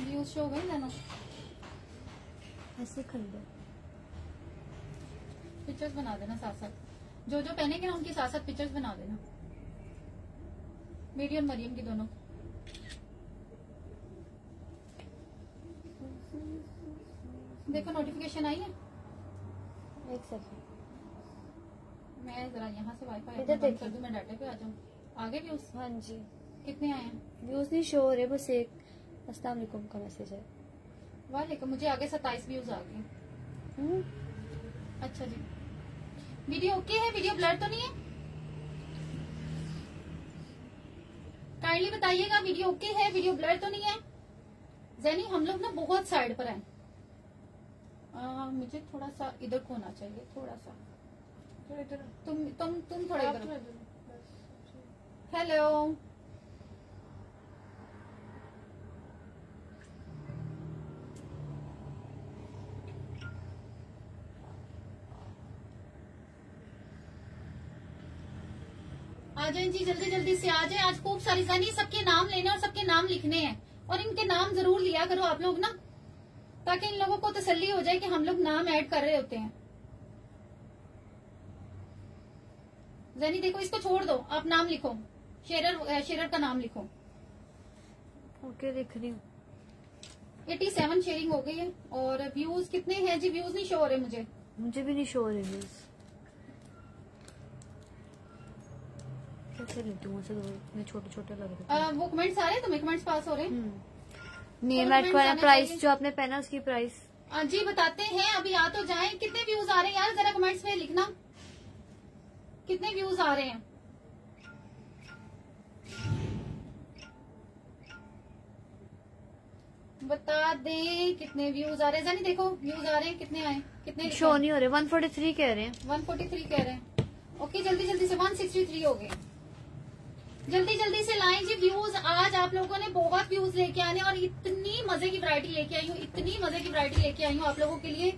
Views show गए ना ऐसे लो पिक्चर्स बना देना साथ साथ। जो जो पहनेंगे ना उनके साथ साथ पिक्चर्स बना देना। मेरी और मरियम की दोनों। देखो नोटिफिकेशन आई है? एक सेकंड मैं जरा यहाँ से वाईफाई इधर देखिए। कर दूँ मैं डाटा पे आ जाऊँ। आगे व्यूज़ हाँ जी। कितने आए हैं? व्यूज़ नहीं शो हो रहे बस एक अस्सलाम वालेकुम का मैसेज है। वालेकुम मुझे आगे सत्ताईस व्यूज़ आ गए। हम्म, अच्छा जी। वीडियो ओके है? वीडियो ब्लर तो नहीं है? काइंडली बताइएगा वीडियो ओके है? वीडियो ब्लर तो नहीं है? जैनी हम लोग ना बहुत साइड पर हैं। आ, मुझे थोड़ा सा इधर को होना चाहिए थोड़ा सा। तुम तुम तुम थोड़ा इधर हेलो आ जाए जी जल्दी जल्दी से आ जाए। आज खूब सारी जानी सबके नाम लेने और सबके नाम लिखने हैं। और इनके नाम ज़रूर लिया करो आप लोग ना। ताकि इन लोगों को तसल्ली हो जाए कि हम लोग नाम ऐड कर रहे होते हैं। जैनी देखो इसको छोड़ दो। आप नाम लिखो। शेरर शेरर का नाम लिखो। ओके देख रही हूँ। 87 शेयरिंग हो गई है और व्यूज़ कितने हैं जी? व्यूज़ नहीं शो हो रहे मुझे। मुझे भी नहीं शो हो रहे व्यूज़। कैसे लेती हूँ? दो इतने छोटे छोटे लग रहे आ, वो कमेंट्स आ रहे हैं तुम्हें कमेंट्स पास हो रहे हैं? नेम और ऐड comments करना आने प्राइस जो आपने पहना उसकी प्राइस जी बताते हैं अभी आ तो जाएँ। कितने व्यूज़ आ रहे हैं यार? जरा कमेंट्स में लिखना। कितने व्यूज़ आ रहे हैं? बता दें कितने व्यूज़ आ रहे हैं? जानी देखो व्यूज़ आ रहे हैं कितने आए कितने शो नहीं हो रहे 143 कह रहे हैं। 143 कह रहे हैं। ओके जल्दी जल्दी से 163 हो गए। जल्दी जल्दी से लाएँ जी व्यूज़ आज आप लोगों ने बहुत व्यूज़ लेके आने और इतनी मज़े की वरायटी लेके आई हूँ इतनी मज़े की वरायटी लेके आई हूँ आप लोगों के लिए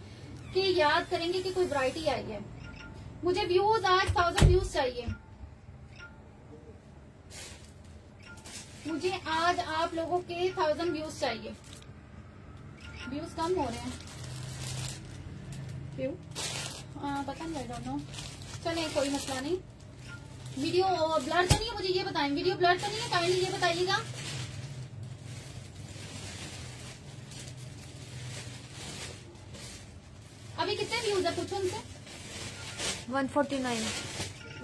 कि याद करेंगे कि कोई वरायटी आई है। मुझे व्यूज़ आज थाउज़ेंड व्यूज़ चाहिए। मुझे आज आप लोगों के थाउज़ेंड व्यूज़ चाहिए। व्यूज़ कम हो रहे हैं। क्यों आ, पता नहीं चले कोई मसला नहीं। वीडियो ब्लर तो नहीं है मुझे ये बताएँ। वीडियो ब्लर तो नहीं है काइंडली ये बताइएगा। अभी कितने व्यूज़ है पूछो उनसे। 149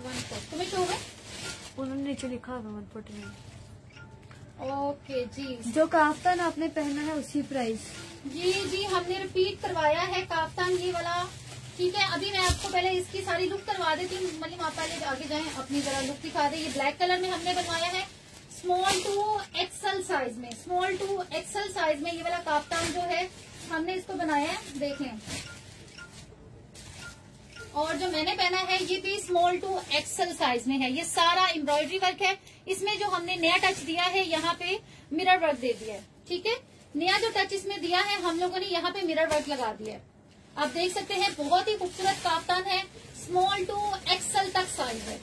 वन फोर। तुम्हें शो है? उन्होंने नीचे लिखा हुआ 149 ओके जी। जो काफ्तान आपने पहना है उसी प्राइस जी जी हमने रिपीट करवाया है काफ्तान ये वाला। ठीक है, अभी मैं आपको पहले इसकी सारी लुक करवा देती हूँ। मतलब आप पहले आगे जाएँ, अपनी जरा लुक दिखा दे। ये ब्लैक कलर में हमने बनवाया है। स्मॉल टू एक्सल साइज़ में स्मॉल टू एक्सल साइज़ में ये वाला काफ्तान जो है, हमने इसको बनाया है। देख और जो मैंने पहना है, ये भी स्मॉल टू एक्सल साइज़ में है। ये सारा एम्ब्रॉयडरी वर्क है। इसमें जो हमने नया टच दिया है, यहाँ पे मिरर वर्क दे दिया है। ठीक है? नया जो टच इसमें दिया है, हम लोगों ने यहाँ पे मिरर वर्क लगा दिया है। आप देख सकते हैं बहुत ही खूबसूरत काफ्तान है। स्मॉल टू एक्सल तक साइज़ है।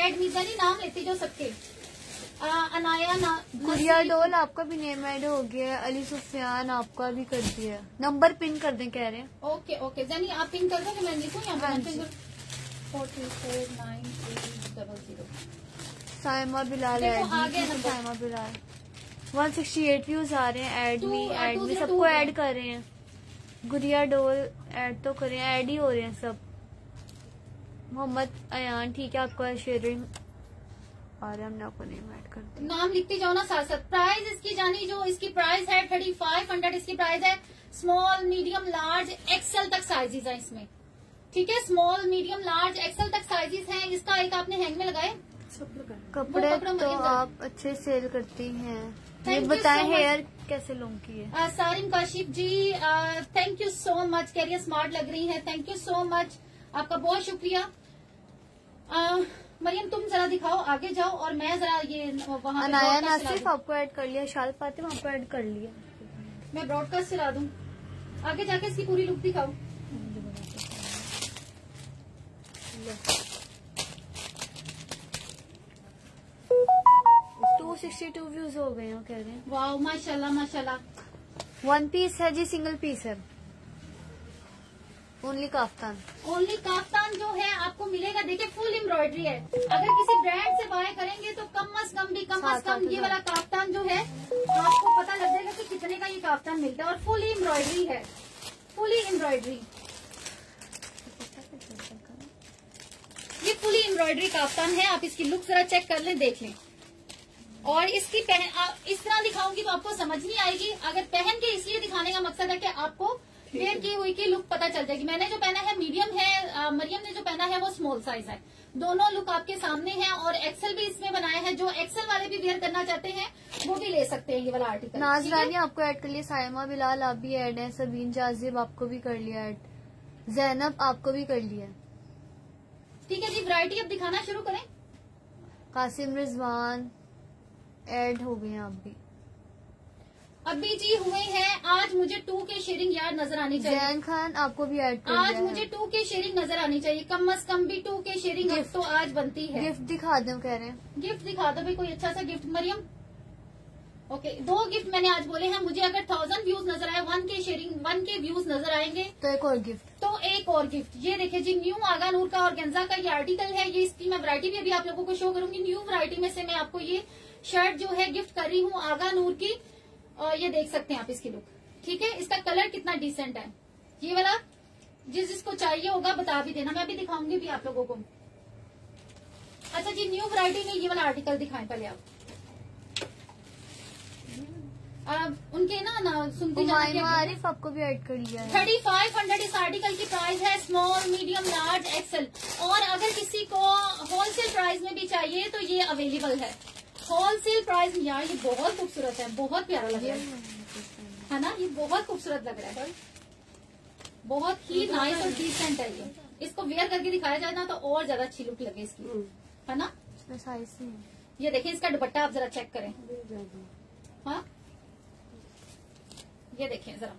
एड मिजानी नाम लेती जो सबके। आ, अनाया ना गुड़िया डोल आपका भी नेम ऐड हो गया है अली सुफियान आपका भी कर दिया नंबर पिन कर दें कह रहे हैं। ओके ओके जानी आप पिन कर दो कि मैं लिखूँ यहाँ हाँ पे जी। Four three four nine three double zero Saima Bilal देखो, ऐड साइमा बिलाल 168 व्यूज़ आ रहे हैं ऐड Two, में ऐड में सबको ऐड कर रहे हैं। गुड़िया डोल ऐड तो कर रहे हैं ऐड ही हो रहे हैं सब। मोहम्मद अयान ठीक है आपका शेयरिंग आ रहा है हमने आपको नेम ऐड कर नाम लिखते जाओ ना साथ साथ प्राइस इसकी जानी जो इसकी प्राइस है थर्टी फाइव हंड्रेड इसकी प्राइस है। स्मॉल मीडियम लार्ज एक्सेल तक साइजेस है इसमें। ठीक है स्मॉल मीडियम लार्ज एक्सेल तक साइजेस हैं। इसका एक आपने हैंग में लगाए कपड़े तो आप अच्छे सेल करती हैं। ये बताएँ so हेयर कैसे लूँ की है? Uh, Sarim Kashif ji thank you so much career smart लग रही है. थैंक यू सो मच आपका बहुत शुक्रिया. Uh, मरियम तुम जरा दिखाओ आगे जाओ और मैं जरा ये वहाँ पे अनाया नासिफ आपको ऐड कर लिया. शाल फातिमा आपको ऐड कर लिया. मैं ब्रॉडकास्ट चला दूँ। आगे जाके इसकी पूरी लुक दिखाओ। टू सिक्सटी टू व्यूज़ हो गए कह रहे हैं। वाह माशाल्लाह माशाल्लाह। वन पीस है जी सिंगल पीस है। ओनली काफ्तान ओनली काफ्तान जो है आपको मिलेगा। देखिए फुल एम्ब्रॉयडरी है। अगर किसी ब्रांड से बाय करेंगे तो कम अज कम भी कम अज कम ये वाला काफ्तान जो है आपको पता लग जाएगा कि कितने का ये काफ्तान मिलता है। और फुली एम्ब्रॉयडरी है। फुली एम्ब्रॉयडरी ये फुली एम्ब्रॉयडरी काफ्तान है। आप इसकी लुक जरा चेक कर लें देख लें। और इसकी पहन आ, इस तरह दिखाऊँगी तो आपको समझ नहीं आएगी। अगर पहन के इसलिए दिखाने का मकसद है कि आपको वेयर की हुई की लुक पता चल जाएगी। मैंने जो पहना है मीडियम है आ, मरियम ने जो पहना है वो स्मॉल साइज़ है। दोनों लुक आपके सामने है और एक्सेल भी इसमें बनाया है। जो एक्सेल वाले भी वेयर करना चाहते हैं वो भी ले सकते हैं ये वाला आर्टिकल नाज ठीक है? रानी आपको ऐड कर लिया साइमा बिलाल आप भी ऐड है सबीन जाजिब आपको भी कर लिया ऐड जैनब आपको भी कर लिया। ठीक है जी वैरायटी अब दिखाना शुरू करें। कासिम रिजवान। ऐड हो गए हैं आप भी। अभी जी हुए हैं आज मुझे टू के शेयरिंग यार नज़र आनी चाहिए। जैन खान आपको भी ऐड कर आज मुझे टू के शेयरिंग नज़र आनी चाहिए। कम अज कम भी टू के शेयरिंग तो आज बनती है। गिफ्ट दिखा दो कह रहे हैं। गिफ्ट दिखा दो भाई कोई अच्छा सा गिफ्ट मरियम? ओके okay, दो गिफ्ट मैंने आज बोले हैं। मुझे अगर थाउज़ेंड व्यूज़ नज़र आए वन के शेयरिंग वन के व्यूज़ नज़र आएँगे तो एक और गिफ्ट तो एक और गिफ्ट ये देखिए जी न्यू आगा नूर का और गेंजा का ये आर्टिकल है। ये इसकी मैं वैरायटी भी अभी आप लोगों को शो करूँगी। न्यू वैरायटी में से मैं आपको ये शर्ट जो है गिफ्ट कर रही हूँ आगा नूर की। और ये देख सकते हैं आप इसकी लुक ठीक है? इसका कलर कितना डिसेंट है। ये वाला जिस जिसको चाहिए होगा बता भी देना। मैं भी दिखाऊँगी भी आप लोगों को। अच्छा जी न्यू वैरायटी में ये वाला आर्टिकल दिखाएँ पहले आप। अब उनके ना ना सुनती आरिफ आपको भी ऐड कर लिया थर्टी फाइव हंड्रेड इस आर्टिकल की प्राइस है स्मॉल मीडियम लार्ज एक्सेल और अगर किसी को होलसेल प्राइस में भी चाहिए तो ये अवेलेबल है। होलसेल प्राइस यार ये बहुत खूबसूरत है बहुत प्यारा लग रहा है। है ना? ये बहुत खूबसूरत लग रहा है। बहुत ही नाइस और डिसेंट है ये। इसको वेयर करके दिखाया जाए ना तो और ज़्यादा अच्छी लुक लगे इसकी। है ना? ये देखिए इसका दुपट्टा आप जरा चेक करें। हाँ? ये देखिए जरा।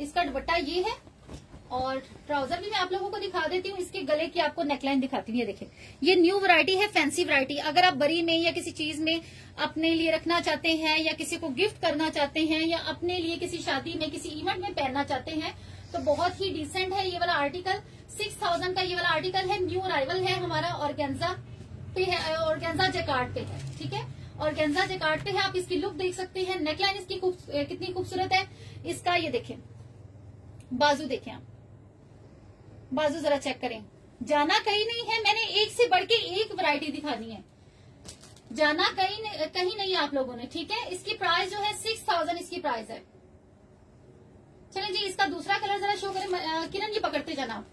इसका दुपट्टा ये है और ट्राउज़र भी मैं आप लोगों को दिखा देती हूँ, इसके गले की आपको नेकलाइन दिखाती हूँ, ये देखिए ये न्यू वैरायटी है फैंसी वैरायटी अगर आप बरी में या किसी चीज़ में अपने लिए रखना चाहते हैं या किसी को गिफ्ट करना चाहते हैं या अपने लिए किसी शादी में, किसी इवेंट में पहनना चाहते हैं तो बहुत ही डिसेंट है ये वाला आर्टिकल सिक्स थाउज़ेंड का ये वाला आर्टिकल है न्यू अराइवल है हमारा ऑर्गेन्जा पे है ऑर्गेन्जा जैकार्ड पे है, ठीक है? ऑर्गेन्जा जैकार्ड पे है, आप इसकी लुक देख सकते हैं। नेकलाइन इसकी कितनी खूबसूरत है। इसका ये देखें, बाजू देखें आप। बाजू जरा चेक करें। जाना कहीं नहीं है मैंने एक से बढ़ के एक वैरायटी दिखानी है। जाना कहीं कहीं नहीं है आप लोगों ने ठीक है? इसकी प्राइस जो है सिक्स थाउज़ेंड इसकी प्राइस है। चलें जी इसका दूसरा कलर जरा शो करें। किरण जी पकड़ते जाना आप।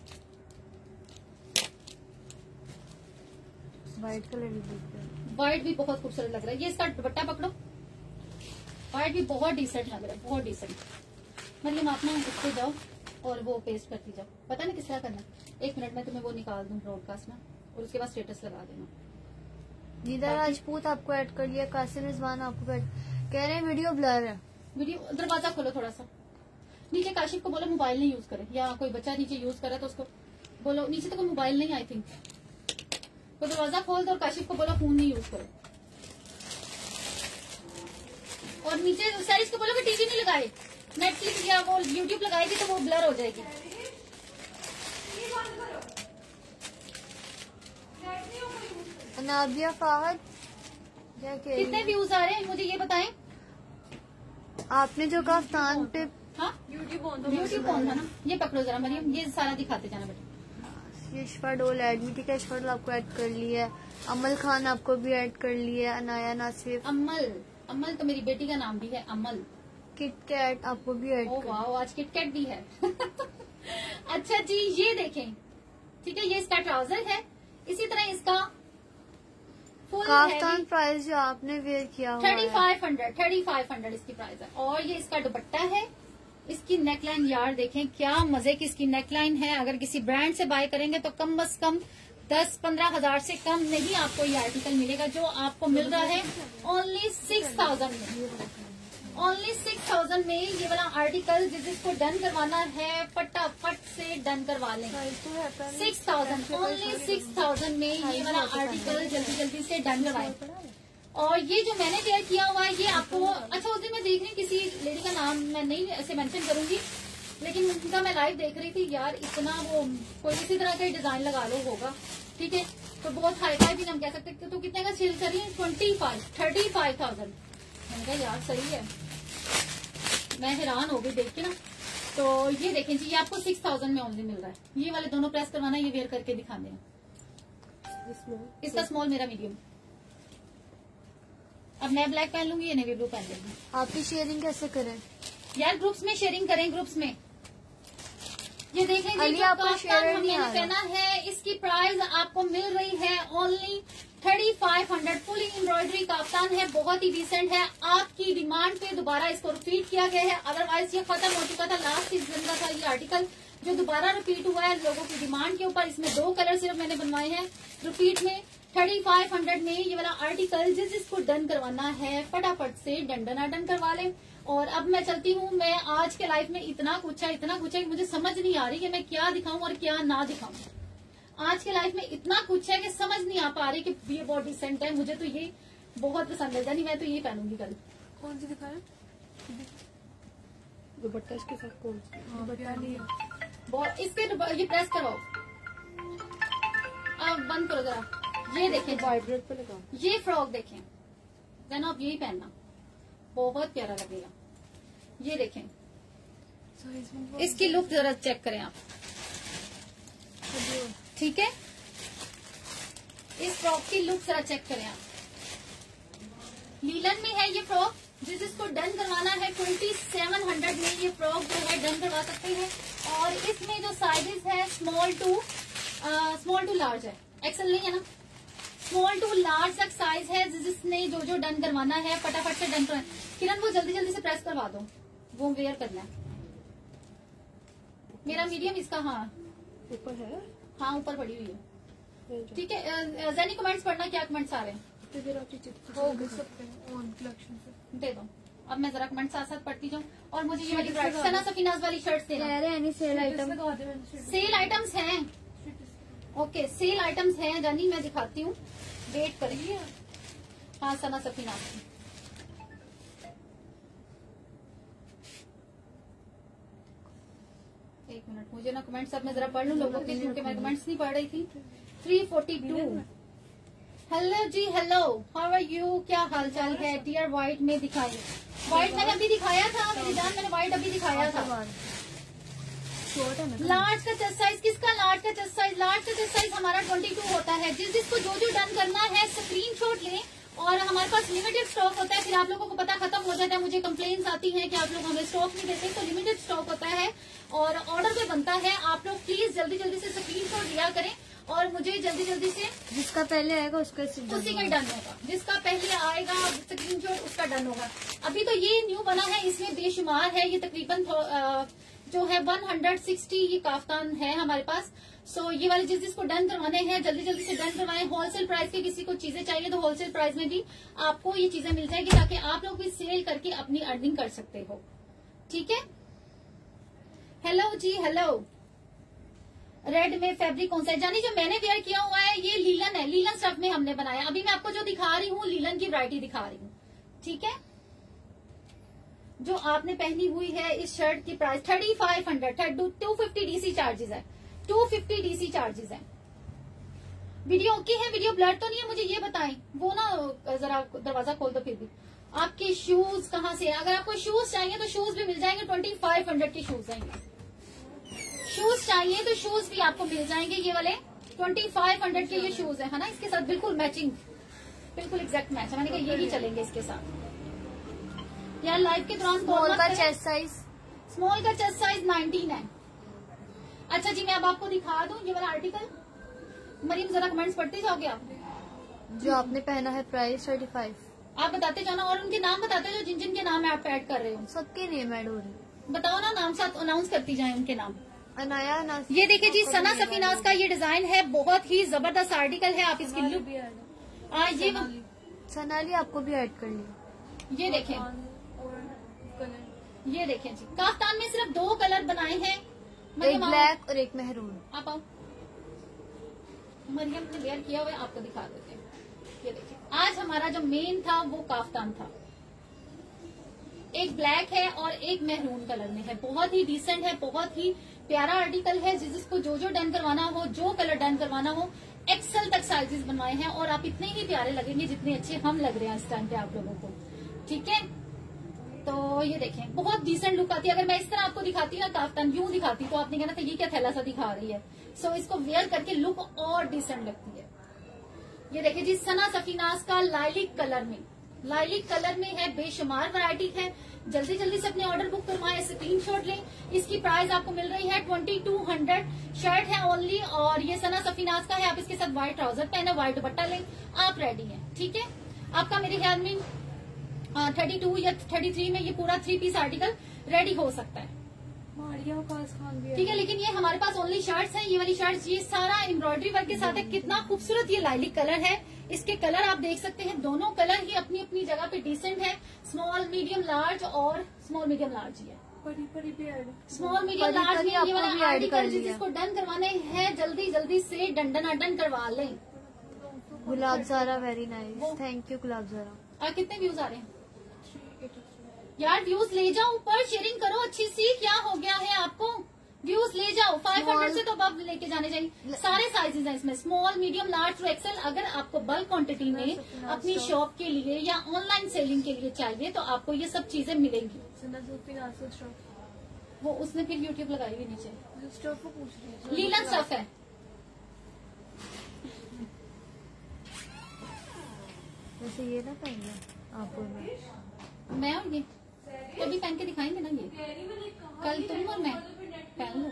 व्हाइट कलर भी व्हाइट भी बहुत खूबसूरत लग रहा है। ये इसका दुपट्टा पकड़ो। व्हाइट भी बहुत डिसेंट लग रहा है बहुत डिसेंट मतलब आप ना उठते जाओ। और वो पेस्ट करती जाओ। पता नहीं किस तरह करना। एक मिनट में तुम्हें वो निकाल दूँ ब्रॉडकास्ट में और उसके बाद स्टेटस लगा देना। नीदा राजपूत आपको ऐड कर लिया कासिम रिजवान आपको कह रहे हैं वीडियो ब्लर है। वीडियो दरवाज़ा खोलो थोड़ा सा नीचे काशिफ को बोलो मोबाइल नहीं यूज़ करे। या कोई बच्चा नीचे यूज़ करे तो उसको बोलो नीचे तो कोई मोबाइल नहीं आई थिंक तो दरवाज़ा खोल दो और काशिफ को बोलो फ़ोन नहीं यूज़ करो। और नीचे सैरिस को बोलो कि टीवी नहीं लगाए। नेटफ्लिक्स या वो यूट्यूब लगाएगी तो वो ब्लर हो जाएगी। नाबिया फाहद कह कितने व्यूज़ आ रहे हैं? मुझे ये बताएँ। आपने जो काफ्तान पे हाँ? यूट्यूब ऑन था ना? ये पकड़ो जरा मरियम। ये सारा दिखाते जाना बेटा। यशफा डोल ऐड मिट्टी का यशफा डोल आपको ऐड कर लिया है। अमल खान आपको भी ऐड कर लिया है अनाया नासिफ। अमल अमल तो मेरी बेटी का नाम भी है अमल। किट कैट आपको भी ऐड ओ आज किटकैट भी है। अच्छा जी ये देखें। ठीक है ये इसका ट्राउज़र है। इसी तरह इसका फुल काफ्तान प्राइस जो आपने वेयर किया thirty five hundred thirty five hundred इसकी प्राइस है। और ये इसका दुपट्टा है। इसकी नेकलाइन यार देखें क्या मज़े की इसकी नेकलाइन है। अगर किसी ब्रांड से बाय करेंगे तो कम अज कम दस पंद्रह हज़ार से कम नहीं आपको ये आर्टिकल मिलेगा। जो आपको मिल रहा है ओनली सिक्स थाउज़ेंड में। ओनली सिक्स थाउज़ेंड में ये वाला आर्टिकल जिस जिसको डन करवाना है फटाफट से डन करवा लें। Six thousand only six thousand में ये वाला आर्टिकल जल्दी जल्दी से डन करवाएँ। और ये जो मैंने वेयर किया हुआ है ये आपको अच्छा उस दिन मैं देख रही हूँ किसी लेडी का नाम मैं नहीं ऐसे मेंशन करूँगी लेकिन उनका मैं लाइव देख रही थी यार इतना वो कोई इसी तरह का डिज़ाइन लगा लो होगा ठीक है? तो बहुत हाई फाई भी हम कह सकते हैं तो कितने का सेल कर रही है twenty five thirty five thousand मैंने कहा यार सही है। मैं हैरान हो गई देख के ना। तो ये देखें जी ये आपको सिक्स थाउज़ेंड में ओनली मिल रहा है। ये वाले दोनों प्रेस करवाना ये वेयर करके दिखाने हैं। इसका स्मॉल मेरा मीडियम अब मैं ब्लैक पहन लूँगी ये नेवी ब्लू पहन लूँगी। आपकी शेयरिंग कैसे करें? यार ग्रुप्स में शेयरिंग करें ग्रुप्स में। ये देखें नहीं हमने आ है इसकी प्राइस आपको मिल रही है only thirty five hundred fully embroidery kaftan है, बहुत ही डिसेंट है। आपकी डिमांड पे दोबारा इसको रिपीट किया गया है। अदरवाइज़ ये खत्म हो चुका था लास्ट सीज़न का था ये आर्टिकल जो दोबारा रिपीट हुआ है लोगों की डिमांड के ऊपर। इसमें दो कलर सिर्फ़ मैंने बनवाए हैं रिपीट में। थर्टी फाइव हंड्रेड में ये वाला आर्टिकल जिस जिसको डन करवाना है, फटाफट से डन डना डन करवा लें। और अब मैं चलती हूँ, मैं आज के लाइफ में इतना कुछ है, इतना कुछ है कि मुझे समझ नहीं आ रही कि मैं क्या दिखाऊँ और क्या ना दिखाऊँ। आज के लाइफ में इतना कुछ है कि समझ नहीं आ पा रही कि ये बहुत डिसेंट है मुझे तो ये बहुत पसंद है। जानी मैं तो ये पहनूँगी कल। कौन सी दुपट्टा इसके साथ कौन दुपट्टा नहीं बहुत इसके ये प्रेस करो। अब बंद करो जरा। ये देखें। वाइब्रेट पे लगा ये फ्रॉक देखें। देन आप यही पहनना। बहुत प्यारा लगेगा। ये देखें। इसकी लुक जरा चेक करें आप। ठीक है? इस फ्रॉक की लुक जरा चेक करें आप। लीलन में है ये फ्रॉक, जिस जिसको डन करवाना है ट्वेंटी सेवन हंड्रेड में ये फ्रॉक जो है डन करवा सकते हैं। और इसमें जो साइजेस है small to small to large है। एक्सल नहीं है ना? स्मॉल टू लार्ज तक साइज़ है, जिस- जिसने जो जो डन करवाना है, फटाफट से डन करवाना किरण, वो जल्दी जल्दी से प्रेस करवा दो। वो वेयर करना मेरा मीडियम इसका हाँ। ऊपर है। हाँ ऊपर पड़ी हुई है। ठीक है जैनी कमेंट्स पढ़ना क्या कमेंट्स आ रहे हैं? तो हो हैं दे दो। अब मैं जरा कमेंट साथ साथ पढ़ती जाऊँ। और मुझे ये वाली सना सफीनाज वाली देना रहे हैं सेल आइटम सेल आइटम्स हैं ओके सेल आइटम्स हैं। जानी मैं दिखाती हूँ। वेट करिए। हाँ सना सफीनाज। की एक मिनट, मुझे ना कमेंट्स अब मैं जरा पढ़ लू, लोगों के, क्योंकि मैं कमेंट्स नहीं पढ़ रही थी। थ्री फोर्टी टू हेलो जी हेलो हाउ आर यू क्या हाल चाल है? डियर व्हाइट में दिखाई। व्हाइट मैंने अभी दिखाया था, मेरी जान मैंने व्हाइट अभी दिखाया था। लार्ज का चेस्ट साइज़ किसका लार्ज का चेस्ट साइज़ लार्ज का चेस्ट साइज़ हमारा 22 होता है। जिस जिसको जो जो डन करना है स्क्रीन शॉट लें और हमारे पास लिमिटेड स्टॉक होता है फिर आप लोगों को पता खत्म हो जाता है मुझे कंप्लेन्स आती है कि आप लोग हमें स्टॉक नहीं देते तो लिमिटेड स्टॉक होता है। और ऑर्डर पे बनता है आप लोग प्लीज़ जल्दी जल्दी से स्क्रीनशॉट लिया करें और मुझे जल्दी जल्दी से जिसका पहले आएगा उसका उसी का डन होगा। जिसका पहले आएगा स्क्रीनशॉट उसका डन होगा। अभी तो ये न्यू बना है इसमें बेशुमार है ये तकरीबन जो है 160 ये काफ्तान है हमारे पास। सो so, ये वाले चीज़ जिसको डन करवाने हैं जल्दी जल्दी से डन करवाएँ। होलसेल प्राइस के किसी को चीज़ें चाहिए तो होलसेल प्राइस में भी आपको ये चीज़ें मिल जाएगी ताकि आप लोग भी सेल करके अपनी अर्निंग कर सकते हो। ठीक है? हेलो जी हेलो रेड में फैब्रिक कौन सा है? जानी जो मैंने वेयर किया हुआ है ये लीलन है। लीलन स्टफ़ में हमने बनाया। अभी मैं आपको जो दिखा रही हूँ लीलन की वरायटी दिखा रही हूँ। ठीक है? जो आपने पहनी हुई है इस शर्ट की price thirty five hundred two fifty DC charges है। टू फिफ्टी डीसी चार्जेस है। वीडियो ओके है वीडियो ब्लड तो नहीं है मुझे ये बताएँ। वो ना जरा दरवाज़ा खोल दो फिर भी। आपके शूज़ कहाँ से है? अगर आपको शूज़ चाहिए तो शूज़ भी मिल जाएँगे ट्वेंटी फाइव हंड्रेड के शूज़ आएँगे शूज़ चाहिए तो शूज़ भी आपको मिल जाएँगे ये वाले। ट्वेंटी फाइव हंड्रेड के ये शूज़ है, है ना? इसके साथ बिल्कुल मैचिंग बिल्कुल एग्जैक्ट मैच है। मैंने कहा यही चलेंगे इसके साथ। यार लाइफ के दौरान स्मॉल का चेस्ट साइज़ स्मॉल का चेस्ट साइज़ 19 है। अच्छा जी मैं अब आपको दिखा दूँ ये वाला आर्टिकल मरीम जरा कमेंट्स पढ़ते जाओगे आप? जो आपने पहना है प्राइस थर्टी फाइव आप बताते जाना और उनके नाम बताते जाओ जिन जिन के नाम आप ऐड कर रहे हो। सबके नेम ऐड हो रहे हैं। बताओ ना नाम साथ अनाउंस करती जाए उनके नाम। अनाया नास ये देखिए जी सना सफीनाज का ये डिज़ाइन है बहुत ही ज़बरदस्त आर्टिकल है आप इसकी लुक आ, ये सनाली। आपको भी ऐड कर लिया ये देखें। ये देखें जी काफ्तान में सिर्फ़ दो कलर बनाए हैं। एक मरियम ब्लैक और एक मेहरून आप आओ। मरियम ने वेयर किया हुआ आपको दिखा देते हैं। ये देखिए। आज हमारा जो मेन था वो काफ्तान था। एक ब्लैक है और एक मेहरून कलर में है। बहुत ही डिसेंट है बहुत ही प्यारा आर्टिकल है। जिस जिसको जो जो डन करवाना हो जो कलर डन करवाना हो एक्सेल तक साइजेस बनवाए हैं और आप इतने ही प्यारे लगेंगे जितने अच्छे हम लग रहे हैं इस टाइम पे आप लोगों को। ठीक है? तो ये देखें बहुत डिसेंट लुक आती है। अगर मैं इस तरह आपको दिखाती ना काफ्तान यूँ दिखाती तो आपने कहना था ये क्या थैला सा दिखा रही है? सो so, इसको वेयर करके लुक और डिसेंट लगती है। ये देखिए जी सना सफीनाज का लाइलिक कलर में। लाइलिक कलर में है बेशुमार वैरायटी है। जल्दी जल्दी से अपने ऑर्डर बुक करवाएँ स्क्रीन शॉट लें। इसकी प्राइस आपको मिल रही है ट्वेंटी टू हंड्रेड शर्ट है ओनली और ये सना सफीनास का है। आप इसके साथ व्हाइट ट्राउज़र पहने व्हाइट दुपट्टा लें। आप रेडी हैं ठीक है? आपका मेरे ख्याल में थर्टी टू या थर्टी थ्री में ये पूरा थ्री पीस आर्टिकल रेडी हो सकता है। मारिया वकास खान भी ठीक है लेकिन ये हमारे पास ओनली शर्ट्स हैं ये वाली शर्ट्स ये सारा एम्ब्रॉयडरी वर्क के साथ है कितना खूबसूरत ये लाइलिक कलर है। इसके कलर आप देख सकते हैं दोनों कलर ही अपनी अपनी जगह पे डिसेंट है। स्मॉल मीडियम लार्ज और स्मॉल मीडियम लार्ज ही है। परी परी भी स्मॉल मीडियम लार्ज में ये वाला भी add कर आर्टिकल जिसको डन करवाने हैं जल्दी जल्दी से डंडन डन करवा लें। Gulab Zara very nice thank you Gulab Zara. कितने व्यूज़ आ रहे हैं? यार व्यूज़ ले जाओ ऊपर शेयरिंग करो अच्छी सी क्या हो गया है आपको? व्यूज़ ले जाओ 500 Small- से तो अब लेके जाने चाहिए। सारे साइजेस हैं इसमें small medium large two XL अगर आपको बल्क क्वांटिटी में अपनी शॉप के लिए या ऑनलाइन सेलिंग के लिए चाहिए तो आपको ये सब चीज़ें मिलेंगी। सूफी स्टॉफ वो उसने फिर यूट्यूब लगाई हुई नीचे। पूछ रही है लीलन स्टफ़ है। वैसे ये ना पहनना आपको मैं। मैं और ये तो अभी पहन के दिखाएँगे ना ये? कल तुम और मैं पहन लो।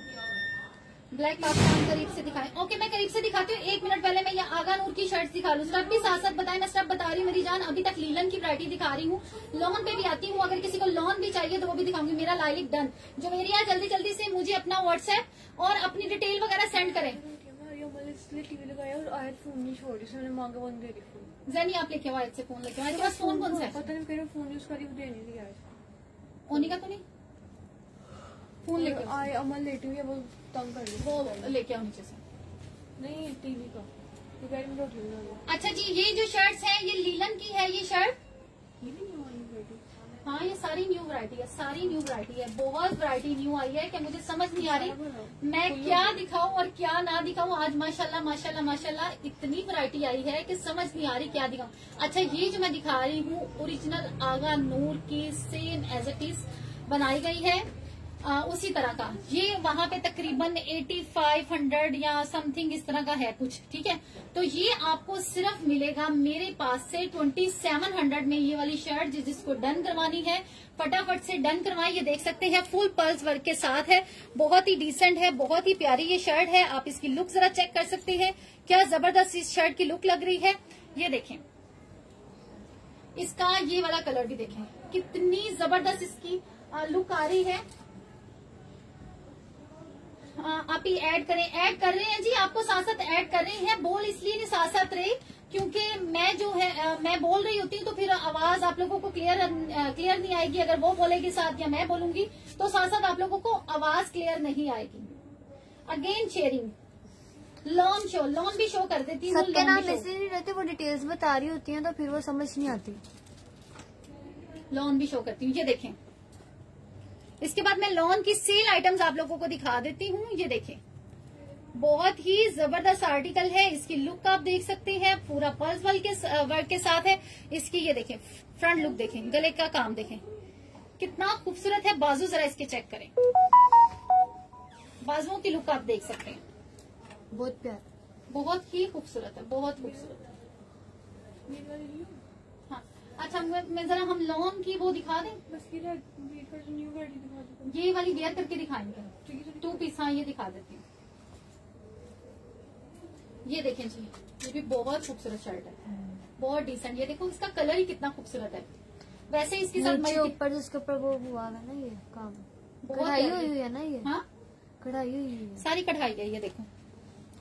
ब्लैक पाकिस्तान करीब से दिखाएँ। ओके मैं करीब से दिखाती हूँ। एक मिनट पहले मैं ये आगा नूर की शर्ट दिखा लूँ। स्टफ़ भी साथ साथ बताएँ, मैं स्टफ़ बता रही हूँ। मेरी जान अभी तक लीलन की वैरायटी दिखा रही हूँ। लॉन पे भी आती हूँ। अगर किसी को लॉन भी चाहिए तो वो भी दिखाऊँगी। मेरा लाइलिक डन जो मेरी है जल्दी जल्दी से मुझे अपना व्हाट्सएप और अपनी डिटेल वगैरह सेंड करें। जैनी आप लेके आओ से फ़ोन लेके आओ फ़ोन कौन सा फ़ोन यूज़ करी, वो दे नहीं ओनी का तो नहीं? फ़ोन लेके आई आए अमल लेटी हुई है वो तंग कर रही है। वो लेके आओ नीचे से। नहीं टीवी का। तो अच्छा जी ये जो शर्ट्स है ये लीलन की है ये शर्ट हाँ ये सारी न्यू वरायटी है सारी न्यू वरायटी है। बहुत वरायटी न्यू आई है कि मुझे समझ नहीं आ रही। मैं क्या दिखाऊँ और क्या ना दिखाऊँ आज माशाल्लाह माशाल्लाह माशाल्लाह इतनी वरायटी आई है कि समझ नहीं आ रही क्या दिखाऊँ। अच्छा ये जो मैं दिखा रही हूँ ओरिजिनल आगा नूर की सेम एज इट इज़ बनाई गई है। आ, उसी तरह का। ये वहाँ पे तकरीबन 8500 या समथिंग इस तरह का है कुछ ठीक है? तो ये आपको सिर्फ़ मिलेगा मेरे पास से 2700 में ये वाली शर्ट जिस जिसको डन करवानी है। फटाफट से डन करवाएँ। ये देख सकते हैं फुल पर्ल्स वर्क के साथ है। बहुत ही डिसेंट है बहुत ही प्यारी ये शर्ट है। आप इसकी लुक जरा चेक कर सकते हैं। क्या ज़बरदस्त इस शर्ट की लुक लग रही है? ये देखें। इसका ये वाला कलर भी देखें। कितनी ज़बरदस्त इसकी लुक आ रही है। आप ही ऐड करें। ऐड कर रहे हैं जी आपको साथ साथ ऐड कर रहे हैं। बोल इसलिए नहीं साथ साथ रही क्योंकि मैं जो है अ, मैं बोल रही होती हूँ तो फिर आवाज़ आप लोगों को क्लियर क्लियर नहीं आएगी। अगर वो बोलेगी साथ या मैं बोलूँगी तो साथ साथ आप लोगों को आवाज़ क्लियर नहीं आएगी। Again sharing lawn show lawn भी शो कर देती हूँ सबके नाम भी नहीं रहते वो डिटेल्स बता रही होती हैं तो फिर वो समझ नहीं आती। लॉन भी शो करती हूँ। ये देखें। इसके बाद मैं लॉन की सेल आइटम्स आप लोगों को दिखा देती हूँ ये देखें। बहुत ही ज़बरदस्त आर्टिकल है इसकी लुक आप देख सकते हैं पूरा पर्स वर्क के वर्क के साथ है। इसकी ये देखें फ्रंट लुक देखें गले का काम देखें। कितना खूबसूरत है बाजू जरा इसके चेक करें। बाजुओं की लुक आप देख सकते हैं। बहुत प्यार। बहुत ही खूबसूरत है बहुत खूबसूरत है। हाँ अच्छा मैं, मैं जरा हम लॉन की वो दिखा दें। बस ये न्यू गाड़ी दिखा दो ये वाली वेयर करके दिखाएँगे। है टू पीस हाँ ये दिखा देती हूँ। ये देखें जी ये भी बहुत खूबसूरत शर्ट है। बहुत डिसेंट ये देखो इसका कलर ही कितना खूबसूरत है। वैसे इसके साथ ऊपर जिसके ऊपर वो हुआ है ना ये काम। कढ़ाई। हुई है ना ये? हाँ? कढ़ाई हुई है। सारी कढ़ाई है ये देखो।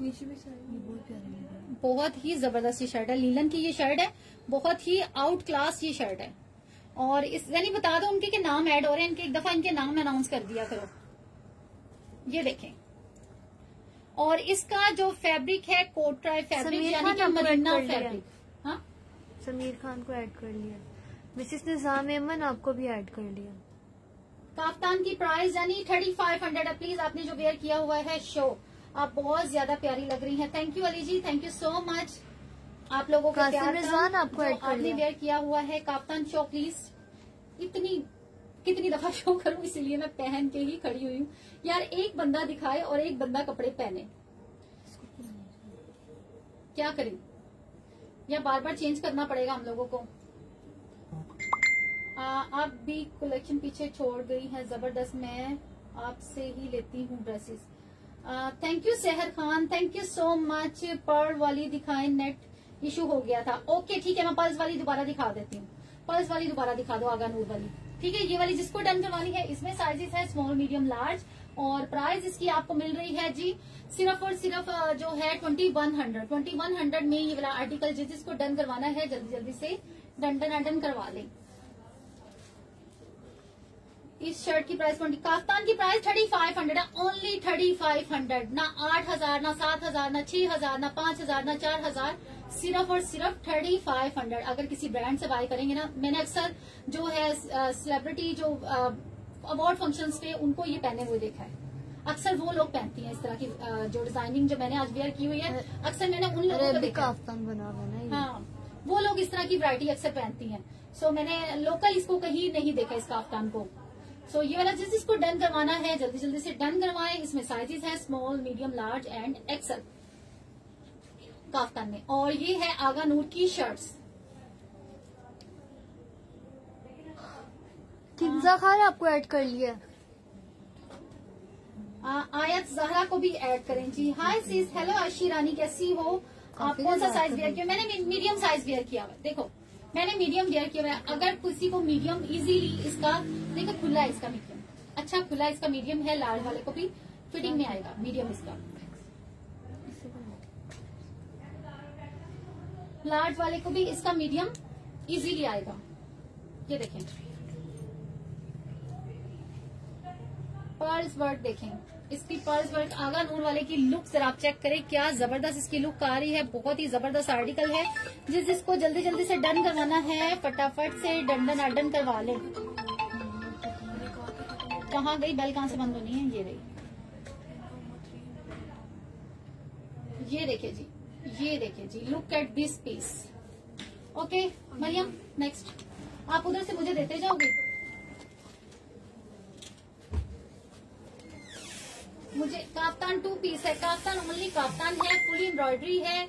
नीचे भी बहुत बहुत ही ज़बरदस्त ये शर्ट है। लीलन की ये शर्ट है। बहुत ही आउट क्लास ये शर्ट है। और इस यानी बता दो उनके के नाम ऐड हो रहे हैं इनके एक दफ़ा इनके नाम अनाउंस कर दिया करो। ये देखें। और इसका जो फैब्रिक है कोटराय फैब्रिक यानी कि मरीना। फैब्रिक हाँ? समीर खान को ऐड कर लिया। मिसिस निज़ाम एमन आपको भी ऐड कर लिया। काफ्तान की प्राइस यानी थर्टी फाइव हंड्रेड है प्लीज़ आपने जो वेयर किया हुआ है शो आप बहुत ज़्यादा प्यारी लग रही हैं। Thank you Ali ji thank you so much आप लोगों का रिजवान आपको आपने वेयर किया हुआ है काफ्तान प्लीज़ इतनी कितनी दफ़ा शो करूँ इसीलिए मैं पहन के ही खड़ी हुई हूँ। यार एक बंदा दिखाए और एक बंदा कपड़े पहने। क्या करें? या बार बार चेंज करना पड़ेगा हम लोगों को। आ, आप भी कलेक्शन पीछे छोड़ गई है ज़बरदस्त। मैं आपसे ही लेती हूँ dresses thank you Sehar Khan thank you so much pearl वाली दिखाएँ नेट इशू हो गया था। ओके ठीक है, मैं पल्स वाली दोबारा दिखा देती हूँ। पल्स वाली दोबारा दिखा दो, आगा नूर वाली। ठीक है, ये वाली जिसको डन करवानी है, इसमें साइजेस है स्मॉल मीडियम लार्ज और प्राइस इसकी आपको मिल रही है जी, सिर्फ़ और सिर्फ़ जो है twenty one hundred twenty one hundred में ये वाला आर्टिकल जिस जिसको डन करवाना है, जल्दी जल्दी से डन डन डन करवा लें। इस शर्ट की प्राइस ट्वेंटी काफ्तान की प्राइस थर्टी फाइव हंड्रेड है ओनली थर्टी फाइव हंड्रेड ना आठ हज़ार, ना सात हज़ार, ना छह हज़ार, ना पाँच हज़ार, ना चार हज़ार सिर्फ़ और सिर्फ़ थर्टी फाइव हंड्रेड। अगर किसी ब्रांड से बाय करेंगे ना मैंने अक्सर जो है सेलिब्रिटी जो अवार्ड फ़ंक्शंस पे उनको ये पहने हुए देखा है। अक्सर वो लोग पहनती हैं इस तरह की जो डिज़ाइनिंग जो मैंने आज वेयर की हुई है अक्सर मैंने उन लोगों को है। बना हुआ वो लोग इस तरह की वैरायटी अक्सर पहनती हैं। सो so, मैंने लोकल इसको कहीं नहीं देखा इस काफ्तान को। सो so, ये वाला जिस जिसको डन करवाना है जल्दी जल्दी से डन करवाएँ। इसमें साइजेस है small medium large and XL kaftan में। और ये है आगा नूर की शर्ट्स किन्जा खान आपको ऐड कर लिया। आ, आयत जहरा को भी ऐड करें। जी हाय सीज हेलो आशी रानी कैसी हो? आप कौन सा साइज़ वेयर किया? मैंने मीडियम साइज़ वेयर किया हुआ देखो मैंने मीडियम वेयर किया हुआ है। अगर किसी को मीडियम इजीली इसका देखो खुला है इसका मीडियम अच्छा खुला इसका मीडियम है लाल वाले को भी फिटिंग में आएगा मीडियम इसका। लार्ज वाले को भी इसका मीडियम इजीली आएगा। ये देखें। पर्ल्स वर्क देखें। इसकी पर्ल्स वर्क आगा नूर वाले की लुक जरा आप चेक करें, क्या ज़बरदस्त इसकी लुक आ रही है, बहुत ही ज़बरदस्त आर्टिकल है। जिस जिसको जल्दी जल्दी से डन करवाना है, फटाफट से डन डन डन करवा लें। कहाँ गई? बेल कहाँ से बंद होनी है? ये रही। ये देखिए जी। ये देखिए जी look at this piece okay Mariam next आप उधर से मुझे देते जाओगे? मुझे काफ्तान टू पीस है, काफ्तान ओनली काफ्तान है फुली एम्ब्रॉयडरी है